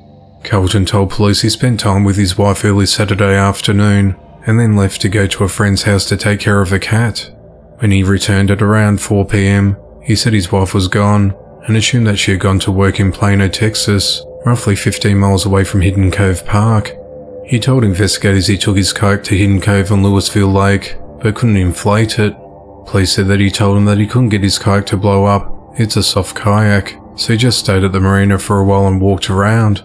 A: Carlton told police he spent time with his wife early Saturday afternoon and then left to go to a friend's house to take care of the cat. When he returned at around 4 pm, he said his wife was gone and assumed that she had gone to work in Plano, Texas, roughly 15 miles away from Hidden Cove Park. He told investigators he took his kayak to Hidden Cove on Lewisville Lake, but couldn't inflate it. Police said that he told him that he couldn't get his kayak to blow up. It's a soft kayak, so he just stayed at the marina for a while and walked around.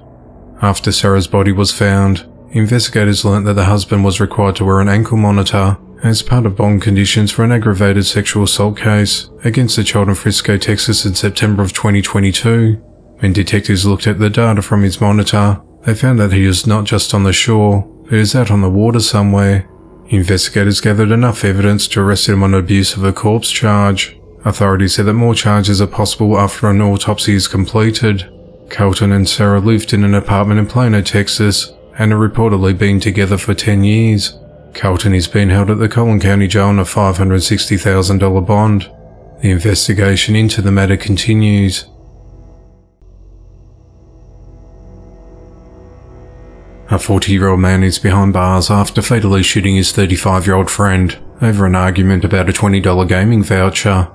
A: After Sarah's body was found, investigators learnt that the husband was required to wear an ankle monitor as part of bond conditions for an aggravated sexual assault case against a child in Frisco, Texas in September of 2022. When detectives looked at the data from his monitor, they found that he was not just on the shore, but he was out on the water somewhere. Investigators gathered enough evidence to arrest him on abuse of a corpse charge. Authorities said that more charges are possible after an autopsy is completed. Carlton and Sarah lived in an apartment in Plano, Texas, and are reportedly been together for 10 years. Carlton is being held at the Collin County Jail on a $560,000 bond. The investigation into the matter continues. A 40 year old man is behind bars after fatally shooting his 35 year old friend over an argument about a $20 gaming voucher.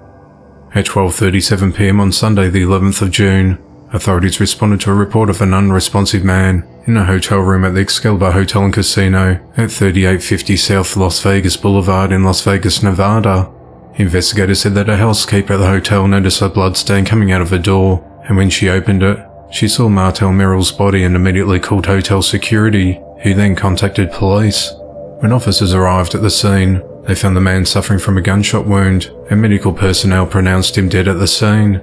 A: At 12.37pm on Sunday the 11th of June, authorities responded to a report of an unresponsive man in a hotel room at the Excalibur Hotel and Casino at 3850 South Las Vegas Boulevard in Las Vegas, Nevada. Investigators said that a housekeeper at the hotel noticed a bloodstain coming out of a door, and when she opened it, she saw Martel Merrill's body and immediately called hotel security, who then contacted police. When officers arrived at the scene, they found the man suffering from a gunshot wound, and medical personnel pronounced him dead at the scene.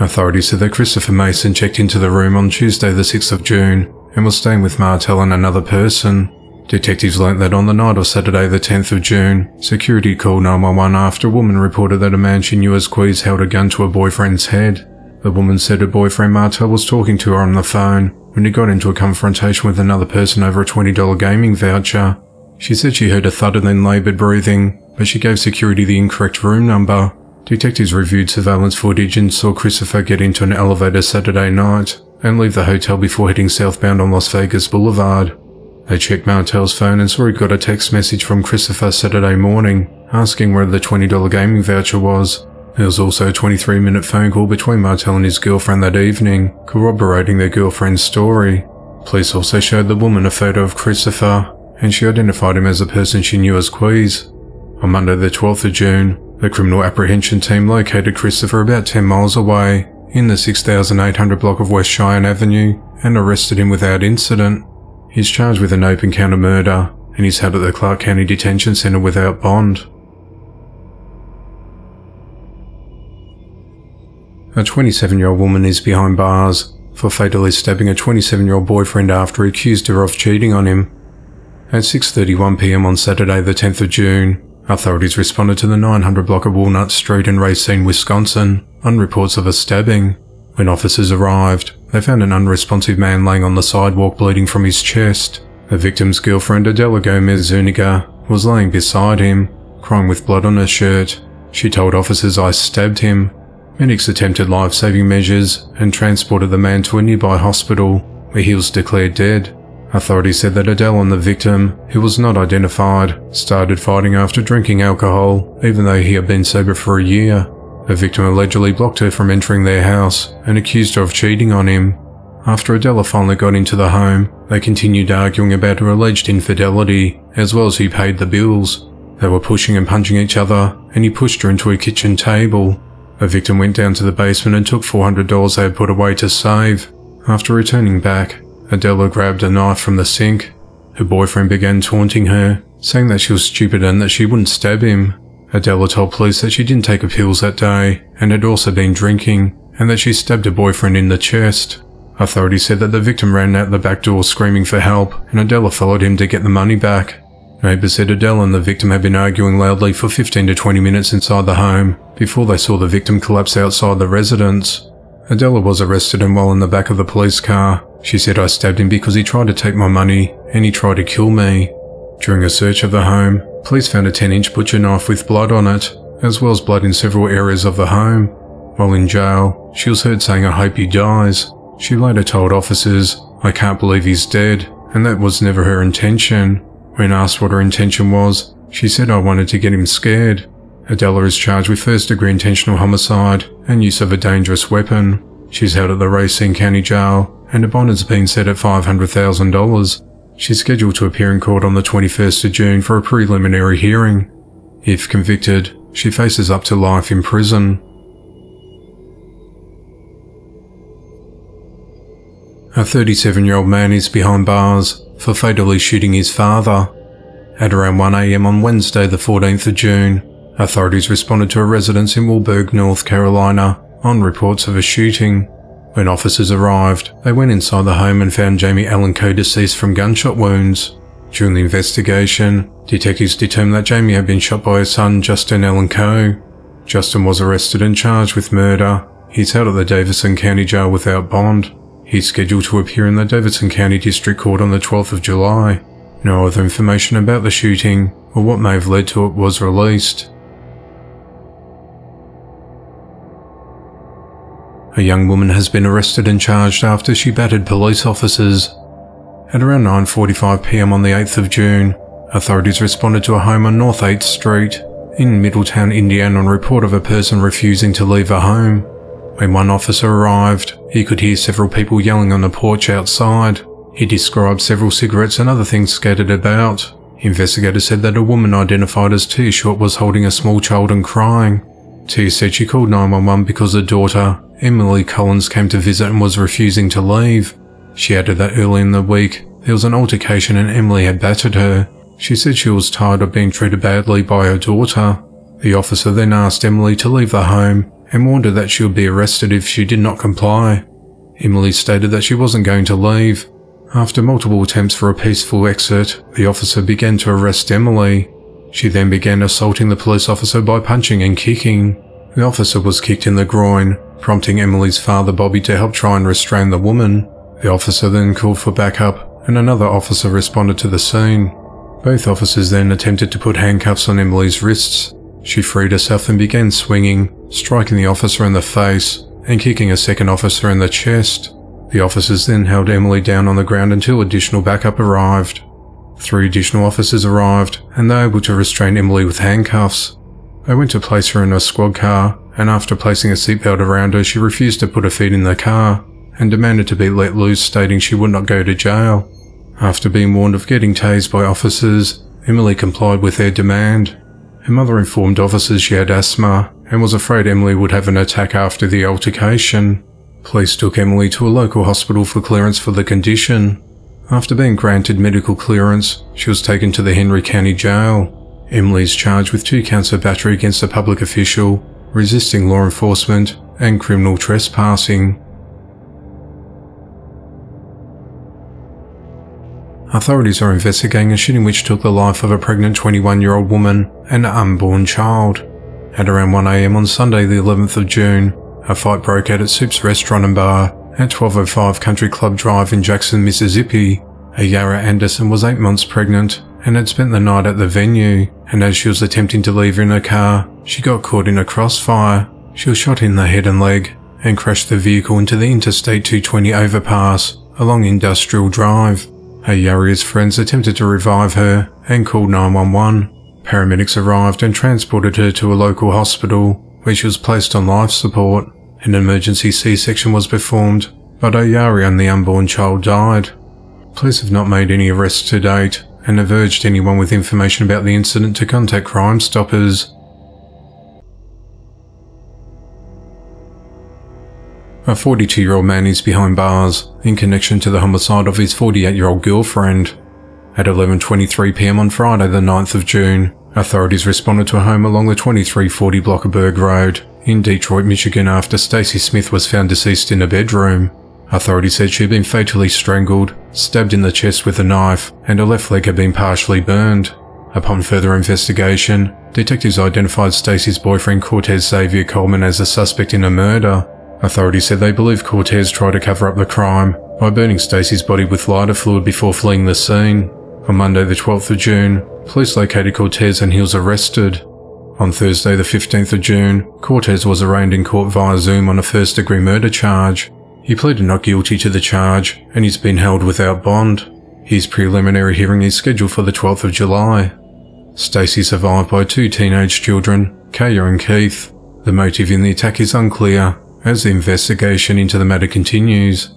A: Authorities said that Christopher Mason checked into the room on Tuesday the 6th of June and was staying with Martel and another person. Detectives learnt that on the night of Saturday the 10th of June, security called 911 after a woman reported that a man she knew as Queez held a gun to her boyfriend's head. The woman said her boyfriend Martel was talking to her on the phone when he got into a confrontation with another person over a $20 gaming voucher. She said she heard a thud and then laboured breathing, but she gave security the incorrect room number. Detectives reviewed surveillance footage and saw Christopher get into an elevator Saturday night and leave the hotel before heading southbound on Las Vegas Boulevard. They checked Martel's phone and saw he got a text message from Christopher Saturday morning asking where the $20 gaming voucher was. There was also a 23 minute phone call between Martel and his girlfriend that evening, corroborating their girlfriend's story. Police also showed the woman a photo of Christopher, and she identified him as a person she knew as Queez. On Monday the 12th of June, the criminal apprehension team located Christopher about 10 miles away in the 6800 block of West Cheyenne Avenue and arrested him without incident. He's charged with an open count of murder and he's held at the Clark County Detention Center without bond. A 27 year old woman is behind bars for fatally stabbing a 27 year old boyfriend after he accused her of cheating on him. At 6.31pm on Saturday the 10th of June, authorities responded to the 900 block of Walnut Street in Racine, Wisconsin on reports of a stabbing. When officers arrived, they found an unresponsive man laying on the sidewalk bleeding from his chest. The victim's girlfriend Adela Gomez Zuniga was laying beside him, crying with blood on her shirt. She told officers I stabbed him. Medics attempted life-saving measures and transported the man to a nearby hospital, where he was declared dead. Authorities said that Adela and the victim, who was not identified, started fighting after drinking alcohol, even though he had been sober for a year. The victim allegedly blocked her from entering their house and accused her of cheating on him. After Adela finally got into the home, they continued arguing about her alleged infidelity, as well as who paid the bills. They were pushing and punching each other, and he pushed her into a kitchen table. The victim went down to the basement and took $400 they had put away to save. After returning back, Adela grabbed a knife from the sink. Her boyfriend began taunting her, saying that she was stupid and that she wouldn't stab him. Adela told police that she didn't take her pills that day and had also been drinking, and that she stabbed her boyfriend in the chest. Authorities said that the victim ran out the back door screaming for help, and Adela followed him to get the money back. Neighbours said Adela and the victim had been arguing loudly for 15 to 20 minutes inside the home before they saw the victim collapse outside the residence. Adela was arrested and while in the back of the police car, she said I stabbed him because he tried to take my money and he tried to kill me. During a search of the home, police found a 10 inch butcher knife with blood on it, as well as blood in several areas of the home. While in jail, she was heard saying I hope he dies. She later told officers, I can't believe he's dead, and that was never her intention. When asked what her intention was, she said I wanted to get him scared. Adela is charged with first degree intentional homicide and use of a dangerous weapon. She's held at the Racine County Jail and a bond has been set at $500,000. She's scheduled to appear in court on the 21st of June for a preliminary hearing. If convicted, she faces up to life in prison. A 37 year old man is behind bars for fatally shooting his father. At around 1am on Wednesday, the 14th of June, Authorities responded to a residence in Wallburg, North Carolina, on reports of a shooting. When officers arrived, they went inside the home and found Jamie Allen Coe deceased from gunshot wounds. During the investigation, detectives determined that Jamie had been shot by his son, Justin Allen Coe. Justin was arrested and charged with murder. He's held at the Davidson County Jail without bond. He's scheduled to appear in the Davidson County District Court on the 12th of July. No other information about the shooting or what may have led to it was released. A young woman has been arrested and charged after she battered police officers. At around 9.45pm on the 8th of June, authorities responded to a home on North 8th Street in Middletown, Indiana on report of a person refusing to leave a home. When one officer arrived, he could hear several people yelling on the porch outside. He described several cigarettes and other things scattered about. Investigators said that a woman identified as T Short was holding a small child and crying. T said she called 911 because her daughter, Emily Collins came to visit and was refusing to leave. She added that early in the week, there was an altercation and Emily had battered her. She said she was tired of being treated badly by her daughter. The officer then asked Emily to leave the home and warned her that she would be arrested if she did not comply. Emily stated that she wasn't going to leave. After multiple attempts for a peaceful exit, the officer began to arrest Emily. She then began assaulting the police officer by punching and kicking. The officer was kicked in the groin, prompting Emily's father Bobby to help try and restrain the woman. The officer then called for backup, and another officer responded to the scene. Both officers then attempted to put handcuffs on Emily's wrists. She freed herself and began swinging, striking the officer in the face and kicking a second officer in the chest. The officers then held Emily down on the ground until additional backup arrived. Three additional officers arrived, and they were able to restrain Emily with handcuffs. They went to place her in a squad car, and after placing a seatbelt around her, she refused to put her feet in the car and demanded to be let loose, stating she would not go to jail. After being warned of getting tased by officers, Emily complied with their demand. Her mother informed officers she had asthma and was afraid Emily would have an attack after the altercation. Police took Emily to a local hospital for clearance for the condition. After being granted medical clearance, she was taken to the Henry County Jail. Emily is charged with two counts of battery against a public official, resisting law enforcement, and criminal trespassing. Authorities are investigating a shooting which took the life of a pregnant 21 year old woman and an unborn child. At around 1am on Sunday, the 11th of June, a fight broke out at Soup's Restaurant and Bar at 1205 Country Club Drive in Jackson, Mississippi. Ayara Anderson was eight months pregnant and had spent the night at the venue, and as she was attempting to leave in her car, she got caught in a crossfire. She was shot in the head and leg and crashed the vehicle into the Interstate 220 overpass along Industrial Drive. Ayaria's friends attempted to revive her and called 911. Paramedics arrived and transported her to a local hospital where she was placed on life support. An emergency C-section was performed, but Ayari and the unborn child died. Police have not made any arrests to date and have urged anyone with information about the incident to contact Crime Stoppers. A 42 year old man is behind bars in connection to the homicide of his 48 year old girlfriend. At 11.23 pm on Friday, the 9th of June, authorities responded to a home along the 2340 block of Blockerberg Road in Detroit, Michigan after Stacy Smith was found deceased in a bedroom. Authorities said she had been fatally strangled, stabbed in the chest with a knife, and her left leg had been partially burned. Upon further investigation, detectives identified Stacy's boyfriend Cortez Xavier Coleman as a suspect in a murder. Authorities said they believe Cortez tried to cover up the crime by burning Stacy's body with lighter fluid before fleeing the scene. On Monday the 12th of June, police located Cortez and he was arrested. On Thursday the 15th of June, Cortez was arraigned in court via Zoom on a first degree murder charge. He pleaded not guilty to the charge and he's been held without bond. His preliminary hearing is scheduled for the 12th of July. Stacy survived by two teenage children, Kaya and Keith. The motive in the attack is unclear as the investigation into the matter continues.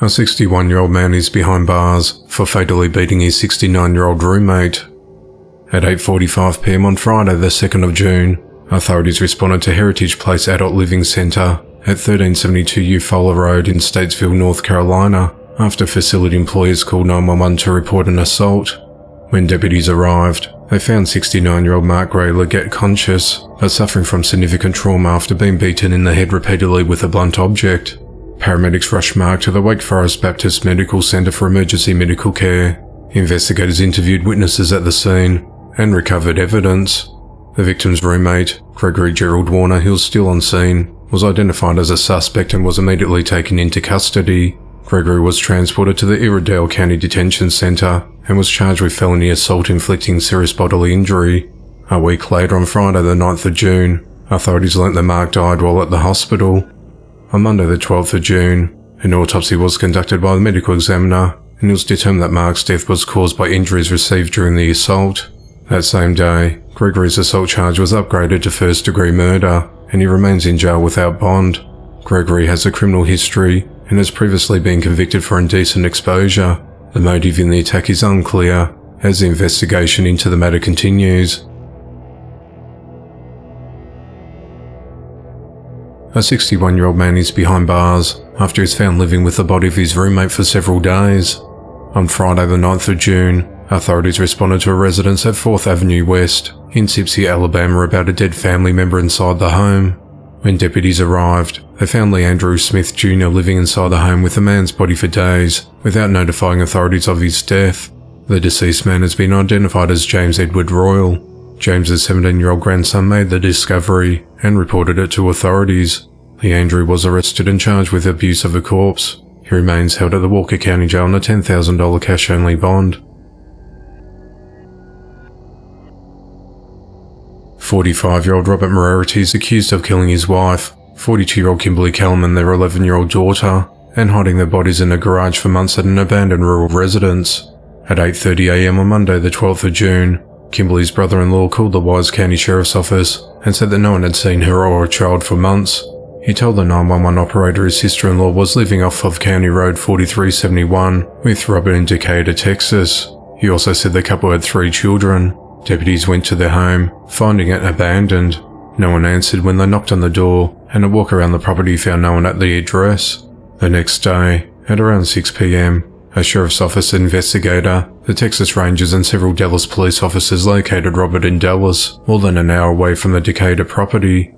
A: A 61 year old man is behind bars for fatally beating his 69 year old roommate. At 8.45pm on Friday the 2nd of June, authorities responded to Heritage Place Adult Living Centre at 1372 Eufola Road in Statesville, North Carolina, after facility employees called 911 to report an assault. When deputies arrived, they found 69 year old Mark Gray Leggett conscious, but suffering from significant trauma after being beaten in the head repeatedly with a blunt object. Paramedics rushed Mark to the Wake Forest Baptist Medical Center for emergency medical care. Investigators interviewed witnesses at the scene and recovered evidence. The victim's roommate, Gregory Gerald Warner, who was still on scene, was identified as a suspect and was immediately taken into custody. Gregory was transported to the Iredell County Detention Center and was charged with felony assault inflicting serious bodily injury. A week later, on Friday the 9th of June, authorities learnt that Mark died while at the hospital. On Monday the 12th of June, an autopsy was conducted by the medical examiner and it was determined that Mark's death was caused by injuries received during the assault. That same day, Gregory's assault charge was upgraded to first degree murder and he remains in jail without bond. Gregory has a criminal history and has previously been convicted for indecent exposure. The motive in the attack is unclear as the investigation into the matter continues. A 61 year old man is behind bars after he's found living with the body of his roommate for several days. On Friday, the 9th of June, authorities responded to a residence at 4th Avenue West in Searcy, Alabama about a dead family member inside the home. When deputies arrived, they found Leandrew Smith Jr. living inside the home with the man's body for days without notifying authorities of his death. The deceased man has been identified as James Edward Royal, James's 17 year old grandson made the discovery and reported it to authorities. Leandrew was arrested and charged with abuse of a corpse. He remains held at the Walker County Jail on a $10,000 cash only bond. 45 year old Robert Moriarty is accused of killing his wife, 42 year old Kimberly Kellum and their 11 year old daughter, and hiding their bodies in a garage for months at an abandoned rural residence. At 8.30am on Monday the 12th of June, Kimberly's brother-in-law called the Wise County Sheriff's Office and said that no one had seen her or her child for months. He told the 911 operator his sister-in-law was living off of County Road 4371 with Robert in Decatur, Texas. He also said the couple had three children. Deputies went to their home, finding it abandoned. No one answered when they knocked on the door, and a walk around the property found no one at the address. The next day, at around 6 pm, a sheriff's office investigator, the Texas Rangers and several Dallas police officers located Robert in Dallas, more than an hour away from the Decatur property.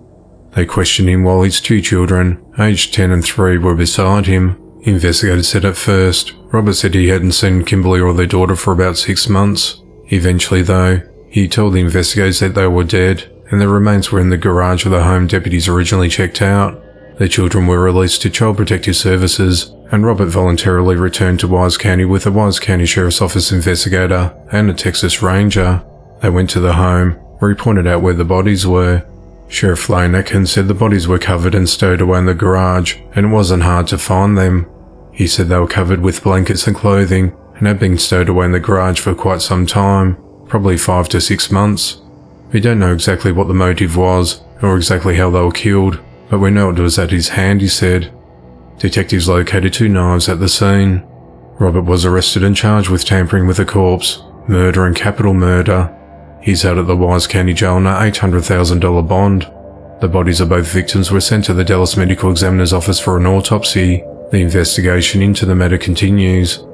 A: They questioned him while his two children, aged 10 and 3, were beside him. Investigators said at first, Robert said he hadn't seen Kimberly or their daughter for about six months. Eventually, though, he told the investigators that they were dead, and their remains were in the garage of the home deputies originally checked out. The children were released to Child Protective Services, and Robert voluntarily returned to Wise County with a Wise County Sheriff's Office investigator and a Texas Ranger. They went to the home, where he pointed out where the bodies were. Sheriff Lane Atkins said the bodies were covered and stowed away in the garage, and it wasn't hard to find them. He said they were covered with blankets and clothing, and had been stowed away in the garage for quite some time, probably five to six months. We don't know exactly what the motive was, or exactly how they were killed, but we know it was at his hand, he said. Detectives located two knives at the scene. Robert was arrested and charged with tampering with a corpse, murder and capital murder. He's out at the Wise County Jail on an $800,000 bond. The bodies of both victims were sent to the Dallas Medical Examiner's office for an autopsy. The investigation into the matter continues.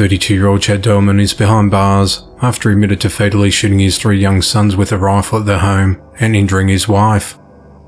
A: 32-year-old Chad Doleman is behind bars after he admitted to fatally shooting his three young sons with a rifle at their home and injuring his wife.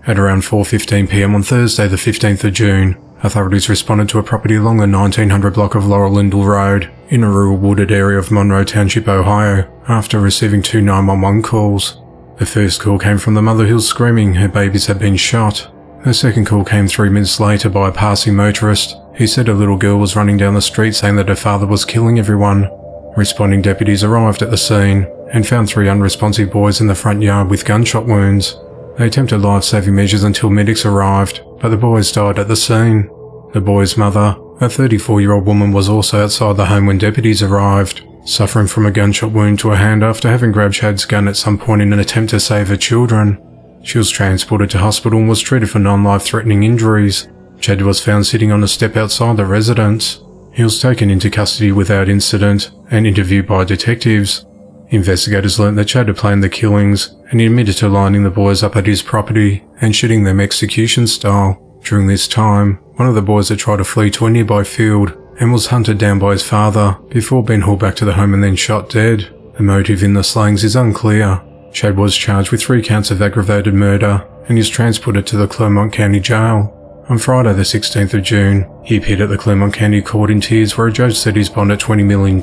A: At around 4.15pm on Thursday the 15th of June, authorities responded to a property along the 1900 block of Laurel Lindell Road in a rural wooded area of Monroe Township, Ohio, after receiving two 911 calls. The first call came from the mother who was screaming her babies had been shot. The second call came three minutes later by a passing motorist who said a little girl was running down the street saying that her father was killing everyone. Responding deputies arrived at the scene and found three unresponsive boys in the front yard with gunshot wounds. They attempted life-saving measures until medics arrived, but the boys died at the scene. The boy's mother, a 34-year-old woman, was also outside the home when deputies arrived, suffering from a gunshot wound to her hand after having grabbed Chad's gun at some point in an attempt to save her children. She was transported to hospital and was treated for non-life-threatening injuries. Chad was found sitting on a step outside the residence. He was taken into custody without incident and interviewed by detectives. Investigators learned that Chad had planned the killings and he admitted to lining the boys up at his property and shooting them execution style. During this time, one of the boys had tried to flee to a nearby field and was hunted down by his father before being hauled back to the home and then shot dead. The motive in the slayings is unclear. Chad was charged with three counts of aggravated murder and is transported to the Clermont County Jail. On Friday the 16th of June, he appeared at the Clermont County Court in tears where a judge set his bond at $20 million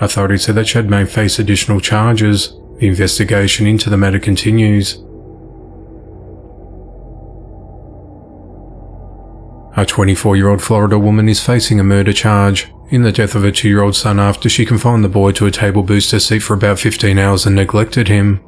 A: Authorities said that Chad may face additional charges. The investigation into the matter continues. A 24-year-old Florida woman is facing a murder charge in the death of her two-year-old son after she confined the boy to a table booster seat for about 15 hours and neglected him.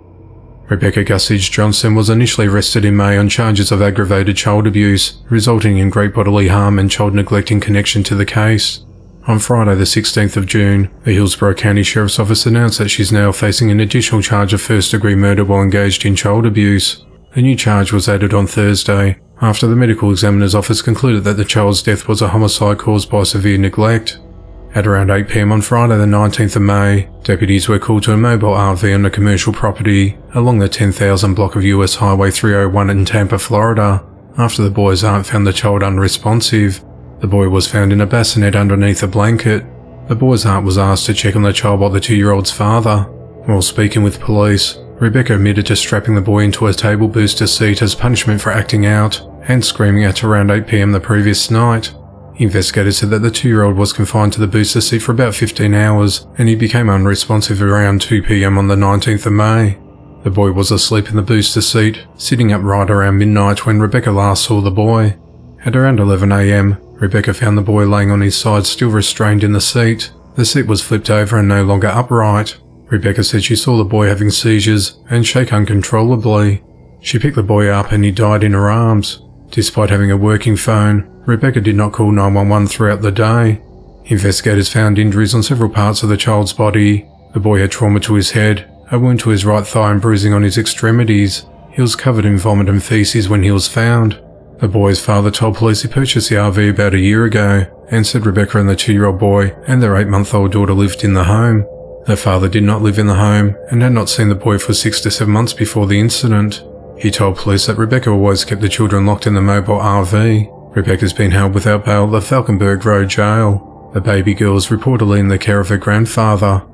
A: Rebecca Gussage Johnson was initially arrested in May on charges of aggravated child abuse, resulting in great bodily harm and child neglect in connection to the case. On Friday the 16th of June, the Hillsborough County Sheriff's Office announced that she's now facing an additional charge of first-degree murder while engaged in child abuse. The new charge was added on Thursday, after the medical examiner's office concluded that the child's death was a homicide caused by severe neglect. At around 8pm on Friday the 19th of May, deputies were called to a mobile RV on a commercial property along the 10,000 block of US Highway 301 in Tampa, Florida, after the boy's aunt found the child unresponsive. The boy was found in a bassinet underneath a blanket. The boy's aunt was asked to check on the child by the two-year-old's father. While speaking with police, Rebecca admitted to strapping the boy into a table booster seat as punishment for acting out and screaming at around 8pm the previous night. Investigators said that the two-year-old was confined to the booster seat for about 15 hours and he became unresponsive around 2pm on the 19th of May. The boy was asleep in the booster seat, sitting up right around midnight when Rebecca last saw the boy. At around 11am, Rebecca found the boy laying on his side still restrained in the seat. The seat was flipped over and no longer upright. Rebecca said she saw the boy having seizures and shake uncontrollably. She picked the boy up and he died in her arms. Despite having a working phone, Rebecca did not call 911 throughout the day. Investigators found injuries on several parts of the child's body. The boy had trauma to his head, a wound to his right thigh and bruising on his extremities. He was covered in vomit and feces when he was found. The boy's father told police he purchased the RV about a year ago and said Rebecca and the two year old boy and their eight month old daughter lived in the home. The father did not live in the home and had not seen the boy for six to seven months before the incident. He told police that Rebecca always kept the children locked in the mobile RV. Rebecca's been held without bail at the Falkenberg Road jail. The baby girl is reportedly in the care of her grandfather.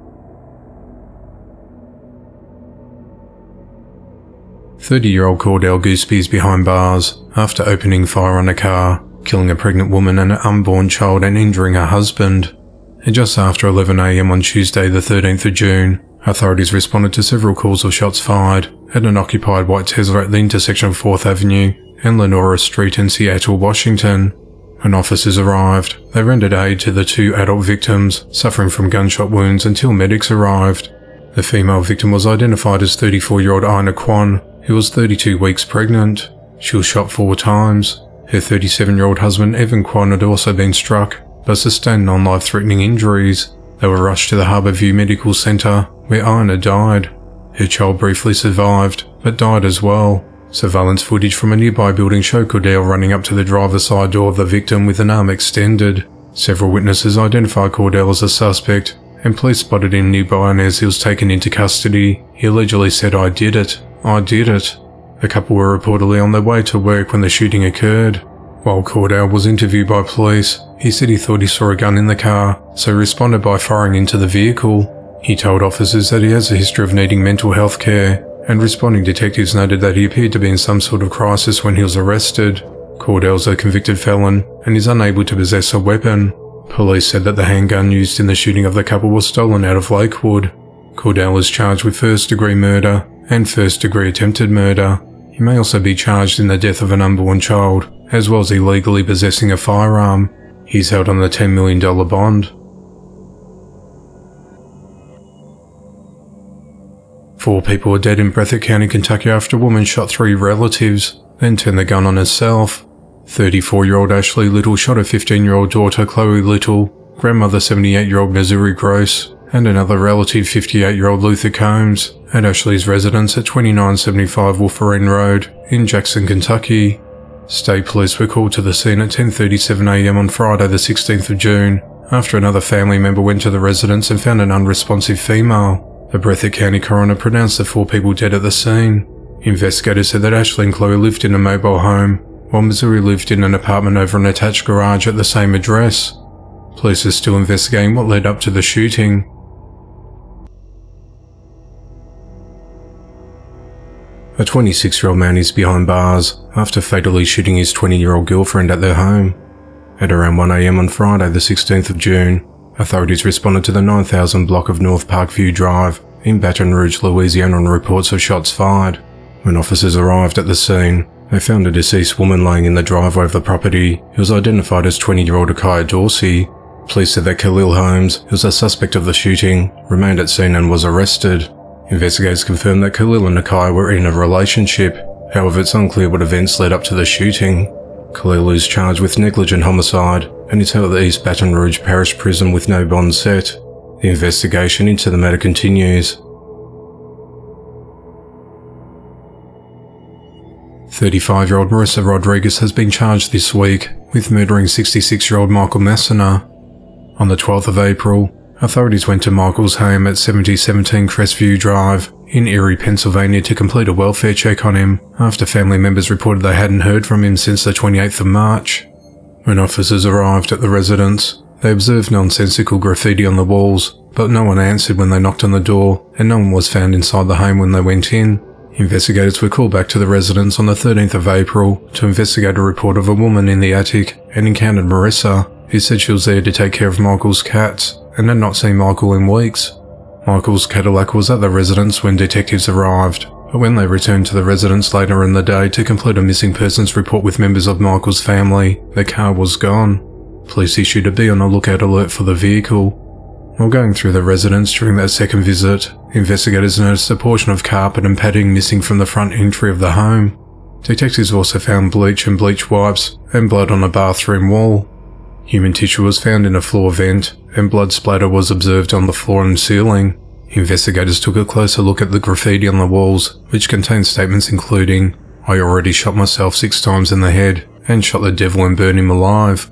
A: 30-year-old Cordell Goosby is behind bars after opening fire on a car, killing a pregnant woman and an unborn child and injuring her husband. And just after 11am on Tuesday the 13th of June, authorities responded to several calls of shots fired at an occupied white Tesla at the intersection of 4th Avenue and Lenora Street in Seattle, Washington. When officers arrived, they rendered aid to the two adult victims suffering from gunshot wounds until medics arrived. The female victim was identified as 34-year-old Ina Kwan, who was 32 weeks pregnant. She was shot four times. Her 37-year-old husband Evan Kwan had also been struck, but sustained non-life-threatening injuries. They were rushed to the Harborview Medical Center, where Ina died. Her child briefly survived, but died as well. Surveillance footage from a nearby building showed Cordell running up to the driver's side door of the victim with an arm extended. Several witnesses identified Cordell as a suspect, and police spotted him nearby and as he was taken into custody, he allegedly said, I did it. I did it. The couple were reportedly on their way to work when the shooting occurred. While Cordell was interviewed by police, he said he thought he saw a gun in the car, so responded by firing into the vehicle. He told officers that he has a history of needing mental health care, and responding detectives noted that he appeared to be in some sort of crisis when he was arrested. Cordell's a convicted felon and is unable to possess a weapon. Police said that the handgun used in the shooting of the couple was stolen out of Lakewood. Cordell is charged with first degree murder and first degree attempted murder. He may also be charged in the death of an unborn child, as well as illegally possessing a firearm. He's held on the $10 million bond. Four people were dead in Breathitt County, Kentucky after a woman shot three relatives, then turned the gun on herself. 34-year-old Ashley Little shot her 15-year-old daughter Chloe Little, grandmother 78-year-old Missouri Gross, and another relative 58-year-old Luther Combs at Ashley's residence at 2975 Wolverine Road in Jackson, Kentucky. State police were called to the scene at 10.37am on Friday the 16th of June after another family member went to the residence and found an unresponsive female. The Breathitt County coroner pronounced the four people dead at the scene. Investigators said that Ashley and Chloe lived in a mobile home, while Missouri lived in an apartment over an attached garage at the same address. Police are still investigating what led up to the shooting. A 26 year old man is behind bars after fatally shooting his 20 year old girlfriend at their home. At around 1am on Friday, the 16th of June, Authorities responded to the 9000 block of North Parkview Drive in Baton Rouge, Louisiana on reports of shots fired. When officers arrived at the scene, they found a deceased woman lying in the driveway of the property who was identified as 20-year-old Akaya Dorsey. Police said that Khalil Holmes, who was a suspect of the shooting, remained at scene and was arrested. Investigators confirmed that Khalil and Akaya were in a relationship, however it's unclear what events led up to the shooting. Khalil is charged with negligent homicide and is held at the East Baton Rouge Parish Prison with no bond set. The investigation into the matter continues. 35-year-old Marissa Rodriguez has been charged this week with murdering 66-year-old Michael Messina. On the 12th of April, authorities went to Michael's home at 7017 Crestview Drive in Erie, Pennsylvania to complete a welfare check on him after family members reported they hadn't heard from him since the 28th of March. When officers arrived at the residence, they observed nonsensical graffiti on the walls, but no one answered when they knocked on the door, and no one was found inside the home when they went in. Investigators were called back to the residence on the 13th of April to investigate a report of a woman in the attic and encountered Marissa, who said she was there to take care of Michael's cats and had not seen Michael in weeks. Michael's Cadillac was at the residence when detectives arrived, but when they returned to the residence later in the day to complete a missing persons report with members of Michael's family, the car was gone. Police issued a be on a lookout alert for the vehicle. While going through the residence during that second visit, investigators noticed a portion of carpet and padding missing from the front entry of the home. Detectives also found bleach and bleach wipes and blood on a bathroom wall. Human tissue was found in a floor vent, and blood splatter was observed on the floor and ceiling. Investigators took a closer look at the graffiti on the walls, which contained statements including, I already shot myself six times in the head and shot the devil and burned him alive.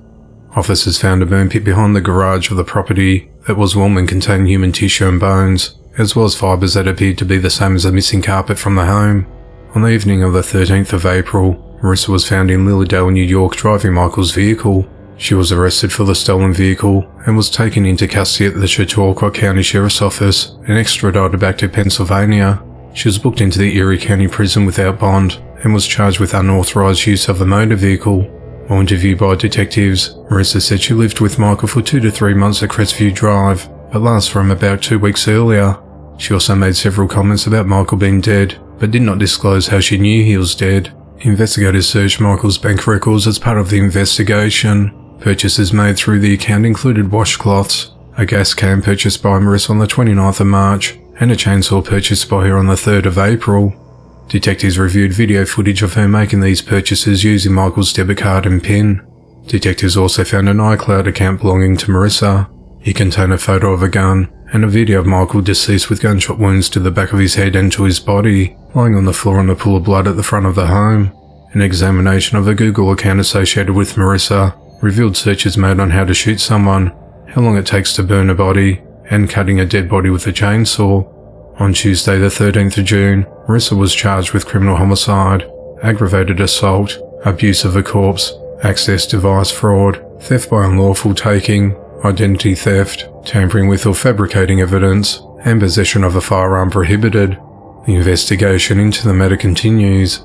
A: Officers found a burn pit behind the garage of the property that was warm and contained human tissue and bones, as well as fibres that appeared to be the same as the missing carpet from the home. On the evening of the 13th of April, Marissa was found in Lily Dale, New York, driving Michael's vehicle. She was arrested for the stolen vehicle and was taken into custody at the Chautauqua County Sheriff's Office and extradited back to Pennsylvania. She was booked into the Erie County Prison without bond and was charged with unauthorized use of a motor vehicle. While interviewed by detectives, Marissa said she lived with Michael for two to three months at Crestview Drive, but last from about two weeks earlier. She also made several comments about Michael being dead, but did not disclose how she knew he was dead. Investigators searched Michael's bank records as part of the investigation. Purchases made through the account included washcloths, a gas can purchased by Marissa on the 29th of March, and a chainsaw purchased by her on the 3rd of April. Detectives reviewed video footage of her making these purchases using Michael's debit card and PIN. Detectives also found an iCloud account belonging to Marissa. It contained a photo of a gun and a video of Michael deceased with gunshot wounds to the back of his head and to his body, lying on the floor in a pool of blood at the front of the home. An examination of a Google account associated with Marissa revealed searches made on how to shoot someone, how long it takes to burn a body, and cutting a dead body with a chainsaw. On Tuesday, the 13th of June, Marissa was charged with criminal homicide, aggravated assault, abuse of a corpse, access device fraud, theft by unlawful taking, identity theft, tampering with or fabricating evidence, and possession of a firearm prohibited. The investigation into the matter continues.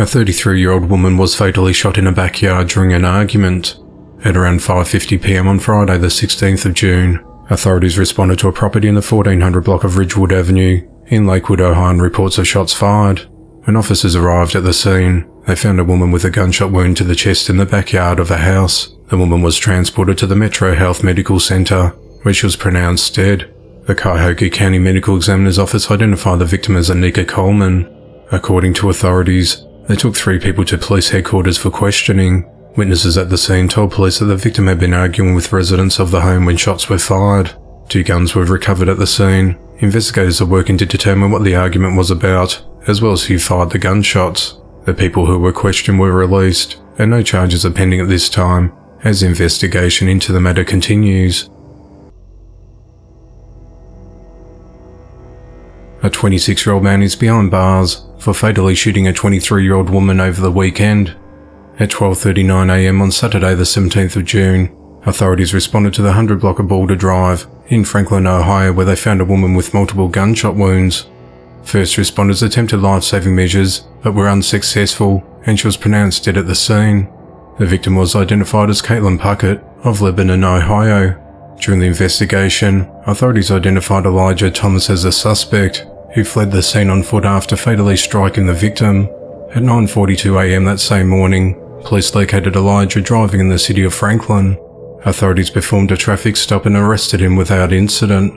A: A 33-year-old woman was fatally shot in a backyard during an argument. At around 5.50pm on Friday the 16th of June, authorities responded to a property in the 1400 block of Ridgewood Avenue in Lakewood, Ohio and reports of shots fired. When officers arrived at the scene, they found a woman with a gunshot wound to the chest in the backyard of a house. The woman was transported to the Metro Health Medical Center, where she was pronounced dead. The Cuyahoga County Medical Examiner's Office identified the victim as Anika Coleman. According to authorities, they took three people to police headquarters for questioning. Witnesses at the scene told police that the victim had been arguing with residents of the home when shots were fired. Two guns were recovered at the scene. Investigators are working to determine what the argument was about, as well as who fired the gunshots. The people who were questioned were released, and no charges are pending at this time, as investigation into the matter continues. A 26 year old man is behind bars for fatally shooting a 23 year old woman over the weekend. At 12.39am on Saturday the 17th of June, authorities responded to the 100 block of Boulder Drive in Franklin, Ohio where they found a woman with multiple gunshot wounds. First responders attempted life-saving measures but were unsuccessful and she was pronounced dead at the scene. The victim was identified as Caitlin Puckett of Lebanon, Ohio. During the investigation, authorities identified Elijah Thomas as a suspect who fled the scene on foot after fatally striking the victim. At 9.42am that same morning, police located Elijah driving in the city of Franklin. Authorities performed a traffic stop and arrested him without incident.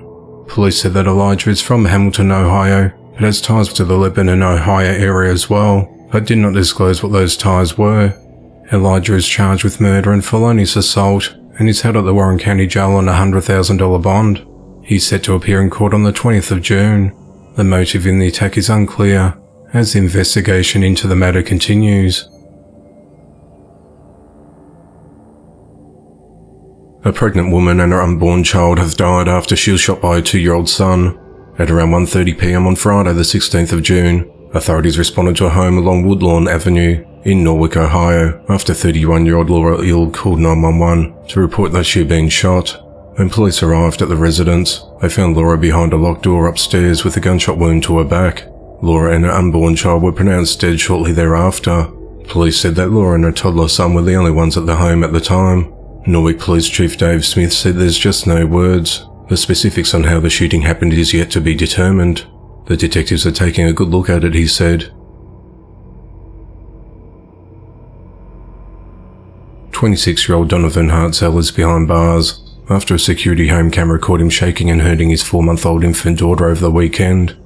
A: Police said that Elijah is from Hamilton, Ohio, but has ties to the Lebanon, Ohio area as well, but did not disclose what those ties were. Elijah is charged with murder and felonious assault and is held at the Warren County Jail on a $100,000 bond. He's set to appear in court on the 20th of June. The motive in the attack is unclear, as the investigation into the matter continues. A pregnant woman and her unborn child have died after she was shot by a two-year-old son. At around 1.30pm on Friday the 16th of June, authorities responded to a home along Woodlawn Avenue in Norwalk, Ohio, after 31-year-old Laura Ilg called 911 to report that she had been shot. When police arrived at the residence, they found Laura behind a locked door upstairs with a gunshot wound to her back. Laura and her unborn child were pronounced dead shortly thereafter. Police said that Laura and her toddler son were the only ones at the home at the time. Norwalk Police Chief Dave Smith said there's just no words. The specifics on how the shooting happened is yet to be determined. The detectives are taking a good look at it, he said. 26-year-old Donovan Hartzell is behind bars after a security home camera caught him shaking and hurting his four-month-old infant daughter over the weekend.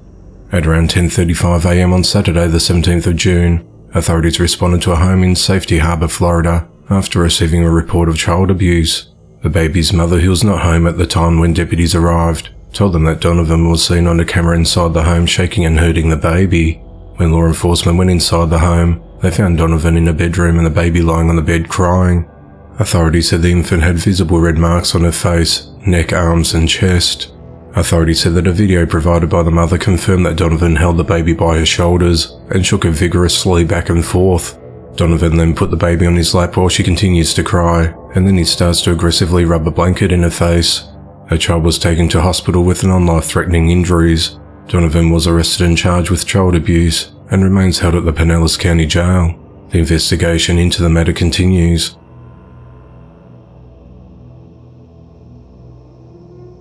A: At around 10.35am on Saturday the 17th of June, authorities responded to a home in Safety Harbor, Florida, after receiving a report of child abuse. The baby's mother, who was not home at the time when deputies arrived, told them that Donovan was seen on a camera inside the home shaking and hurting the baby. When law enforcement went inside the home, they found Donovan in a bedroom and the baby lying on the bed crying. Authorities said the infant had visible red marks on her face, neck, arms, and chest. Authorities said that a video provided by the mother confirmed that Donovan held the baby by her shoulders and shook her vigorously back and forth. Donovan then put the baby on his lap while she continues to cry, and then he starts to aggressively rub a blanket in her face. Her child was taken to hospital with non-life threatening injuries. Donovan was arrested and charged with child abuse and remains held at the Pinellas County Jail. The investigation into the matter continues.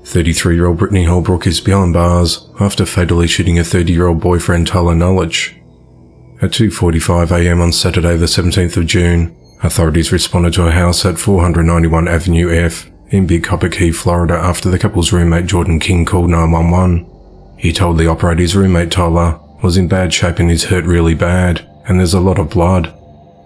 A: 33-year-old Brittany Holbrook is behind bars after fatally shooting her 30-year-old boyfriend Tyler Nullich. At 2.45am on Saturday the 17th of June, authorities responded to a house at 491 Avenue F in Big Coppitt Key, Florida after the couple's roommate Jordan King called 911. He told the operator his roommate Tyler was in bad shape and is hurt really bad, and there's a lot of blood.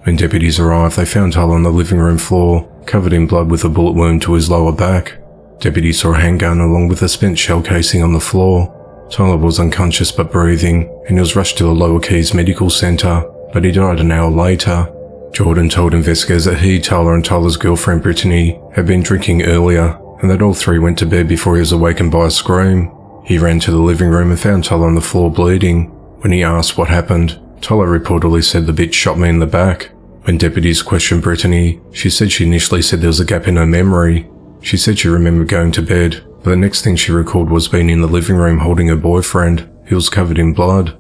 A: When deputies arrived, they found Tyler on the living room floor, covered in blood with a bullet wound to his lower back. Deputies saw a handgun along with a spent shell casing on the floor. Tyler was unconscious but breathing, and he was rushed to the Lower Keys Medical Center, but he died an hour later. Jordan told investigators that he, Tyler, and Tyler's girlfriend Brittany had been drinking earlier, and that all three went to bed before he was awakened by a scream. He ran to the living room and found Tyler on the floor bleeding. When he asked what happened, Tyler reportedly said the bitch shot me in the back. When deputies questioned Brittany, she said she initially said there was a gap in her memory. She said she remembered going to bed, but the next thing she recalled was being in the living room holding her boyfriend, who was covered in blood.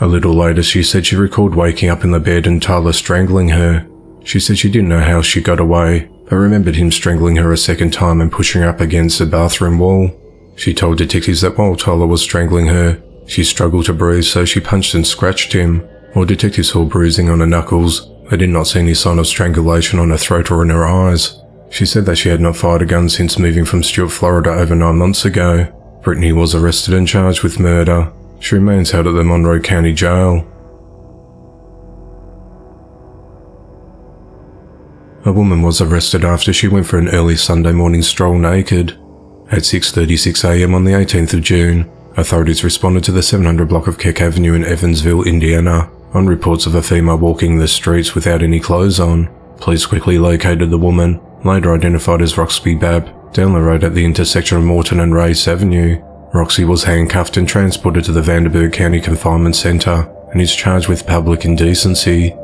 A: A little later, she said she recalled waking up in the bed and Tyler strangling her. She said she didn't know how she got away, but remembered him strangling her a second time and pushing her up against the bathroom wall. She told detectives that while Tyler was strangling her, she struggled to breathe so she punched and scratched him. While detectives saw bruising on her knuckles, they did not see any sign of strangulation on her throat or in her eyes. She said that she had not fired a gun since moving from Stuart, Florida over nine months ago. Brittany was arrested and charged with murder, she remains held at the Monroe County Jail. A woman was arrested after she went for an early Sunday morning stroll naked. At 6.36am on the 18th of June, authorities responded to the 700 block of Keck Avenue in Evansville, Indiana, on reports of a female walking the streets without any clothes on. Police quickly located the woman, later identified as Roxy Babb, down the road at the intersection of Morton and Race Avenue. Roxy was handcuffed and transported to the Vanderburgh County Confinement Center and is charged with public indecency.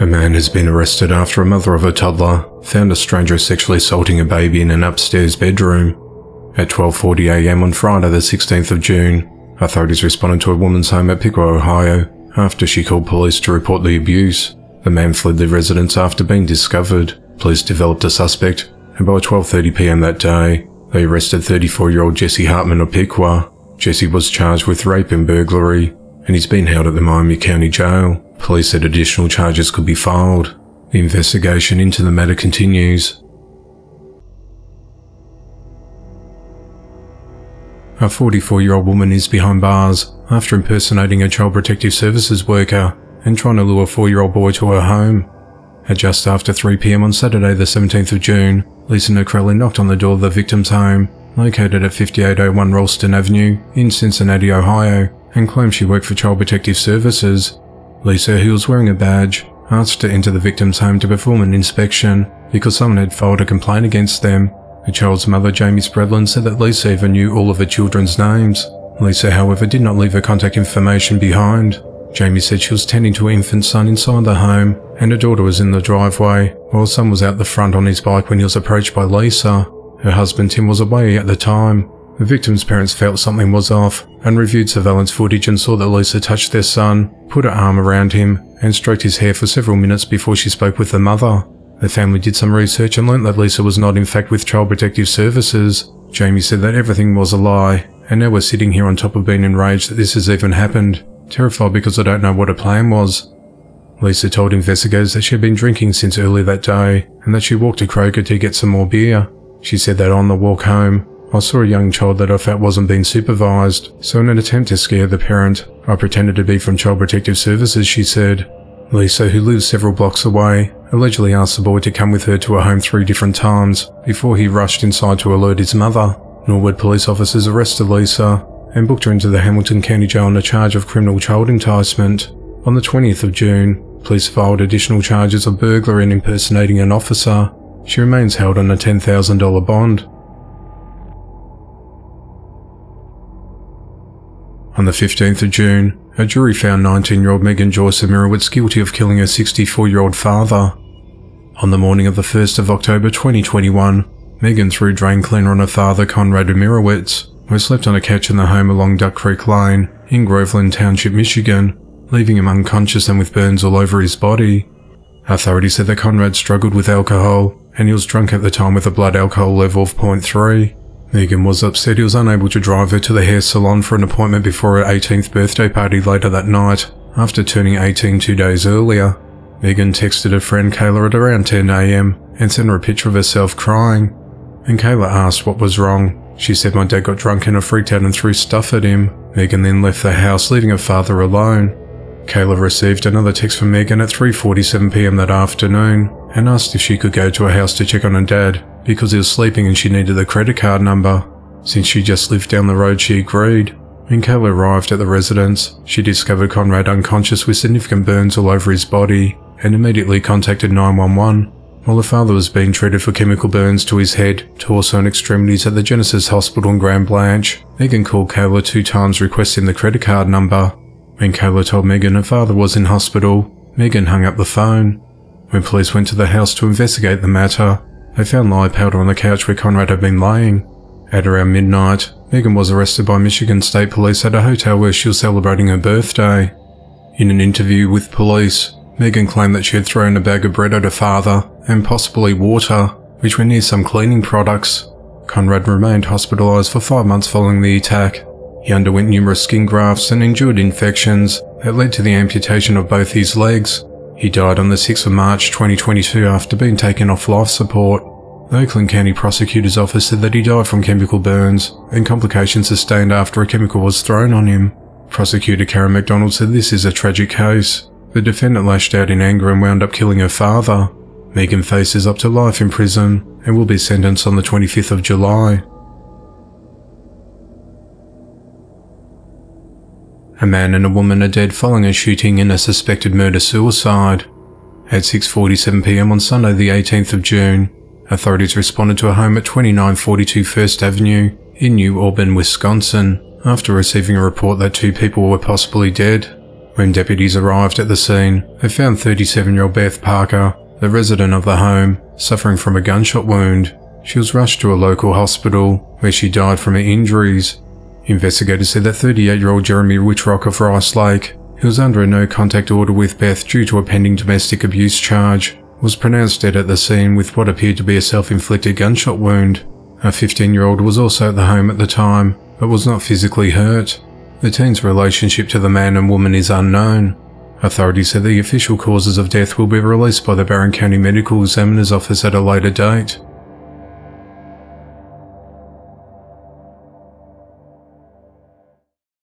A: A man has been arrested after a mother of a toddler found a stranger sexually assaulting a baby in an upstairs bedroom. At 12.40am on Friday the 16th of June, authorities responded to a woman's home at Piqua, Ohio after she called police to report the abuse. The man fled the residence after being discovered. Police developed a suspect and by 12.30pm that day, they arrested 34-year-old Jesse Hartman of Piqua. Jesse was charged with rape and burglary, and he's been held at the Miami County Jail. Police said additional charges could be filed. The investigation into the matter continues. A 44-year-old woman is behind bars after impersonating a Child Protective Services worker and trying to lure a 4-year-old boy to her home. At just after 3pm on Saturday the 17th of June, Lisa Nocrelli knocked on the door of the victim's home, located at 5801 Ralston Avenue in Cincinnati, Ohio, and claimed she worked for Child Protective Services. Lisa, who was wearing a badge, asked to enter the victim's home to perform an inspection because someone had filed a complaint against them. The child's mother, Jamie Spredlin, said that Lisa even knew all of her children's names. Lisa, however, did not leave her contact information behind. Jamie said she was tending to her infant son inside the home, and her daughter was in the driveway, while son was out the front on his bike when he was approached by Lisa. Her husband Tim was away at the time. The victim's parents felt something was off, and reviewed surveillance footage and saw that Lisa touched their son, put her arm around him, and stroked his hair for several minutes before she spoke with the mother. The family did some research and learnt that Lisa was not in fact with Child Protective Services. Jamie said that everything was a lie, and now we're sitting here on top of being enraged that this has even happened terrified because I don't know what her plan was. Lisa told investigators that she had been drinking since early that day and that she walked to Kroger to get some more beer. She said that on the walk home, I saw a young child that I felt wasn't being supervised, so in an attempt to scare the parent, I pretended to be from Child Protective Services, she said. Lisa, who lives several blocks away, allegedly asked the boy to come with her to her home three different times before he rushed inside to alert his mother. Norwood police officers arrested Lisa and booked her into the Hamilton County Jail on a charge of criminal child enticement. On the 20th of June, police filed additional charges of burglary and impersonating an officer. She remains held on a $10,000 bond. On the 15th of June, a jury found 19-year-old Megan Joyce Imirowicz guilty of killing her 64-year-old father. On the morning of the 1st of October 2021, Megan threw drain cleaner on her father Conrad Imirowicz, who slept on a couch in the home along Duck Creek Lane in Groveland Township, Michigan, leaving him unconscious and with burns all over his body. Authorities said that Conrad struggled with alcohol and he was drunk at the time with a blood alcohol level of 0.3. Megan was upset he was unable to drive her to the hair salon for an appointment before her 18th birthday party later that night, after turning 18 two days earlier. Megan texted her friend Kayla at around 10am and sent her a picture of herself crying. And Kayla asked what was wrong. She said my dad got drunk and freaked out and threw stuff at him. Megan then left the house, leaving her father alone. Kayla received another text from Megan at 3.47pm that afternoon and asked if she could go to her house to check on her dad because he was sleeping and she needed the credit card number. Since she just lived down the road, she agreed. When Kayla arrived at the residence, she discovered Conrad unconscious with significant burns all over his body and immediately contacted 911. While her father was being treated for chemical burns to his head, torso and extremities at the Genesys Hospital in Grand Blanc, Megan called Kayla two times requesting the credit card number. When Kayla told Megan her father was in hospital, Megan hung up the phone. When police went to the house to investigate the matter, they found live powder on the couch where Conrad had been laying. At around midnight, Megan was arrested by Michigan State Police at a hotel where she was celebrating her birthday. In an interview with police, Megan claimed that she had thrown a bag of bread at her father and possibly water, which were near some cleaning products. Conrad remained hospitalised for five months following the attack. He underwent numerous skin grafts and endured infections that led to the amputation of both his legs. He died on the 6th of March 2022 after being taken off life support. The Oakland County Prosecutor's Office said that he died from chemical burns and complications sustained after a chemical was thrown on him. Prosecutor Karen McDonald said this is a tragic case. The defendant lashed out in anger and wound up killing her father. Megan faces up to life in prison and will be sentenced on the 25th of July. A man and a woman are dead following a shooting in a suspected murder-suicide. At 6.47pm on Sunday the 18th of June, authorities responded to a home at 2942 First Avenue in New Auburn, Wisconsin, after receiving a report that two people were possibly dead. When deputies arrived at the scene, they found 37-year-old Beth Parker, the resident of the home, suffering from a gunshot wound. She was rushed to a local hospital, where she died from her injuries. Investigators said that 38-year-old Jeremy Whitrock of Rice Lake, who was under a no-contact order with Beth due to a pending domestic abuse charge, was pronounced dead at the scene with what appeared to be a self-inflicted gunshot wound. A 15-year-old was also at the home at the time, but was not physically hurt. The teen's relationship to the man and woman is unknown. Authorities said the official causes of death will be released by the Barron County Medical Examiner's Office at a later date.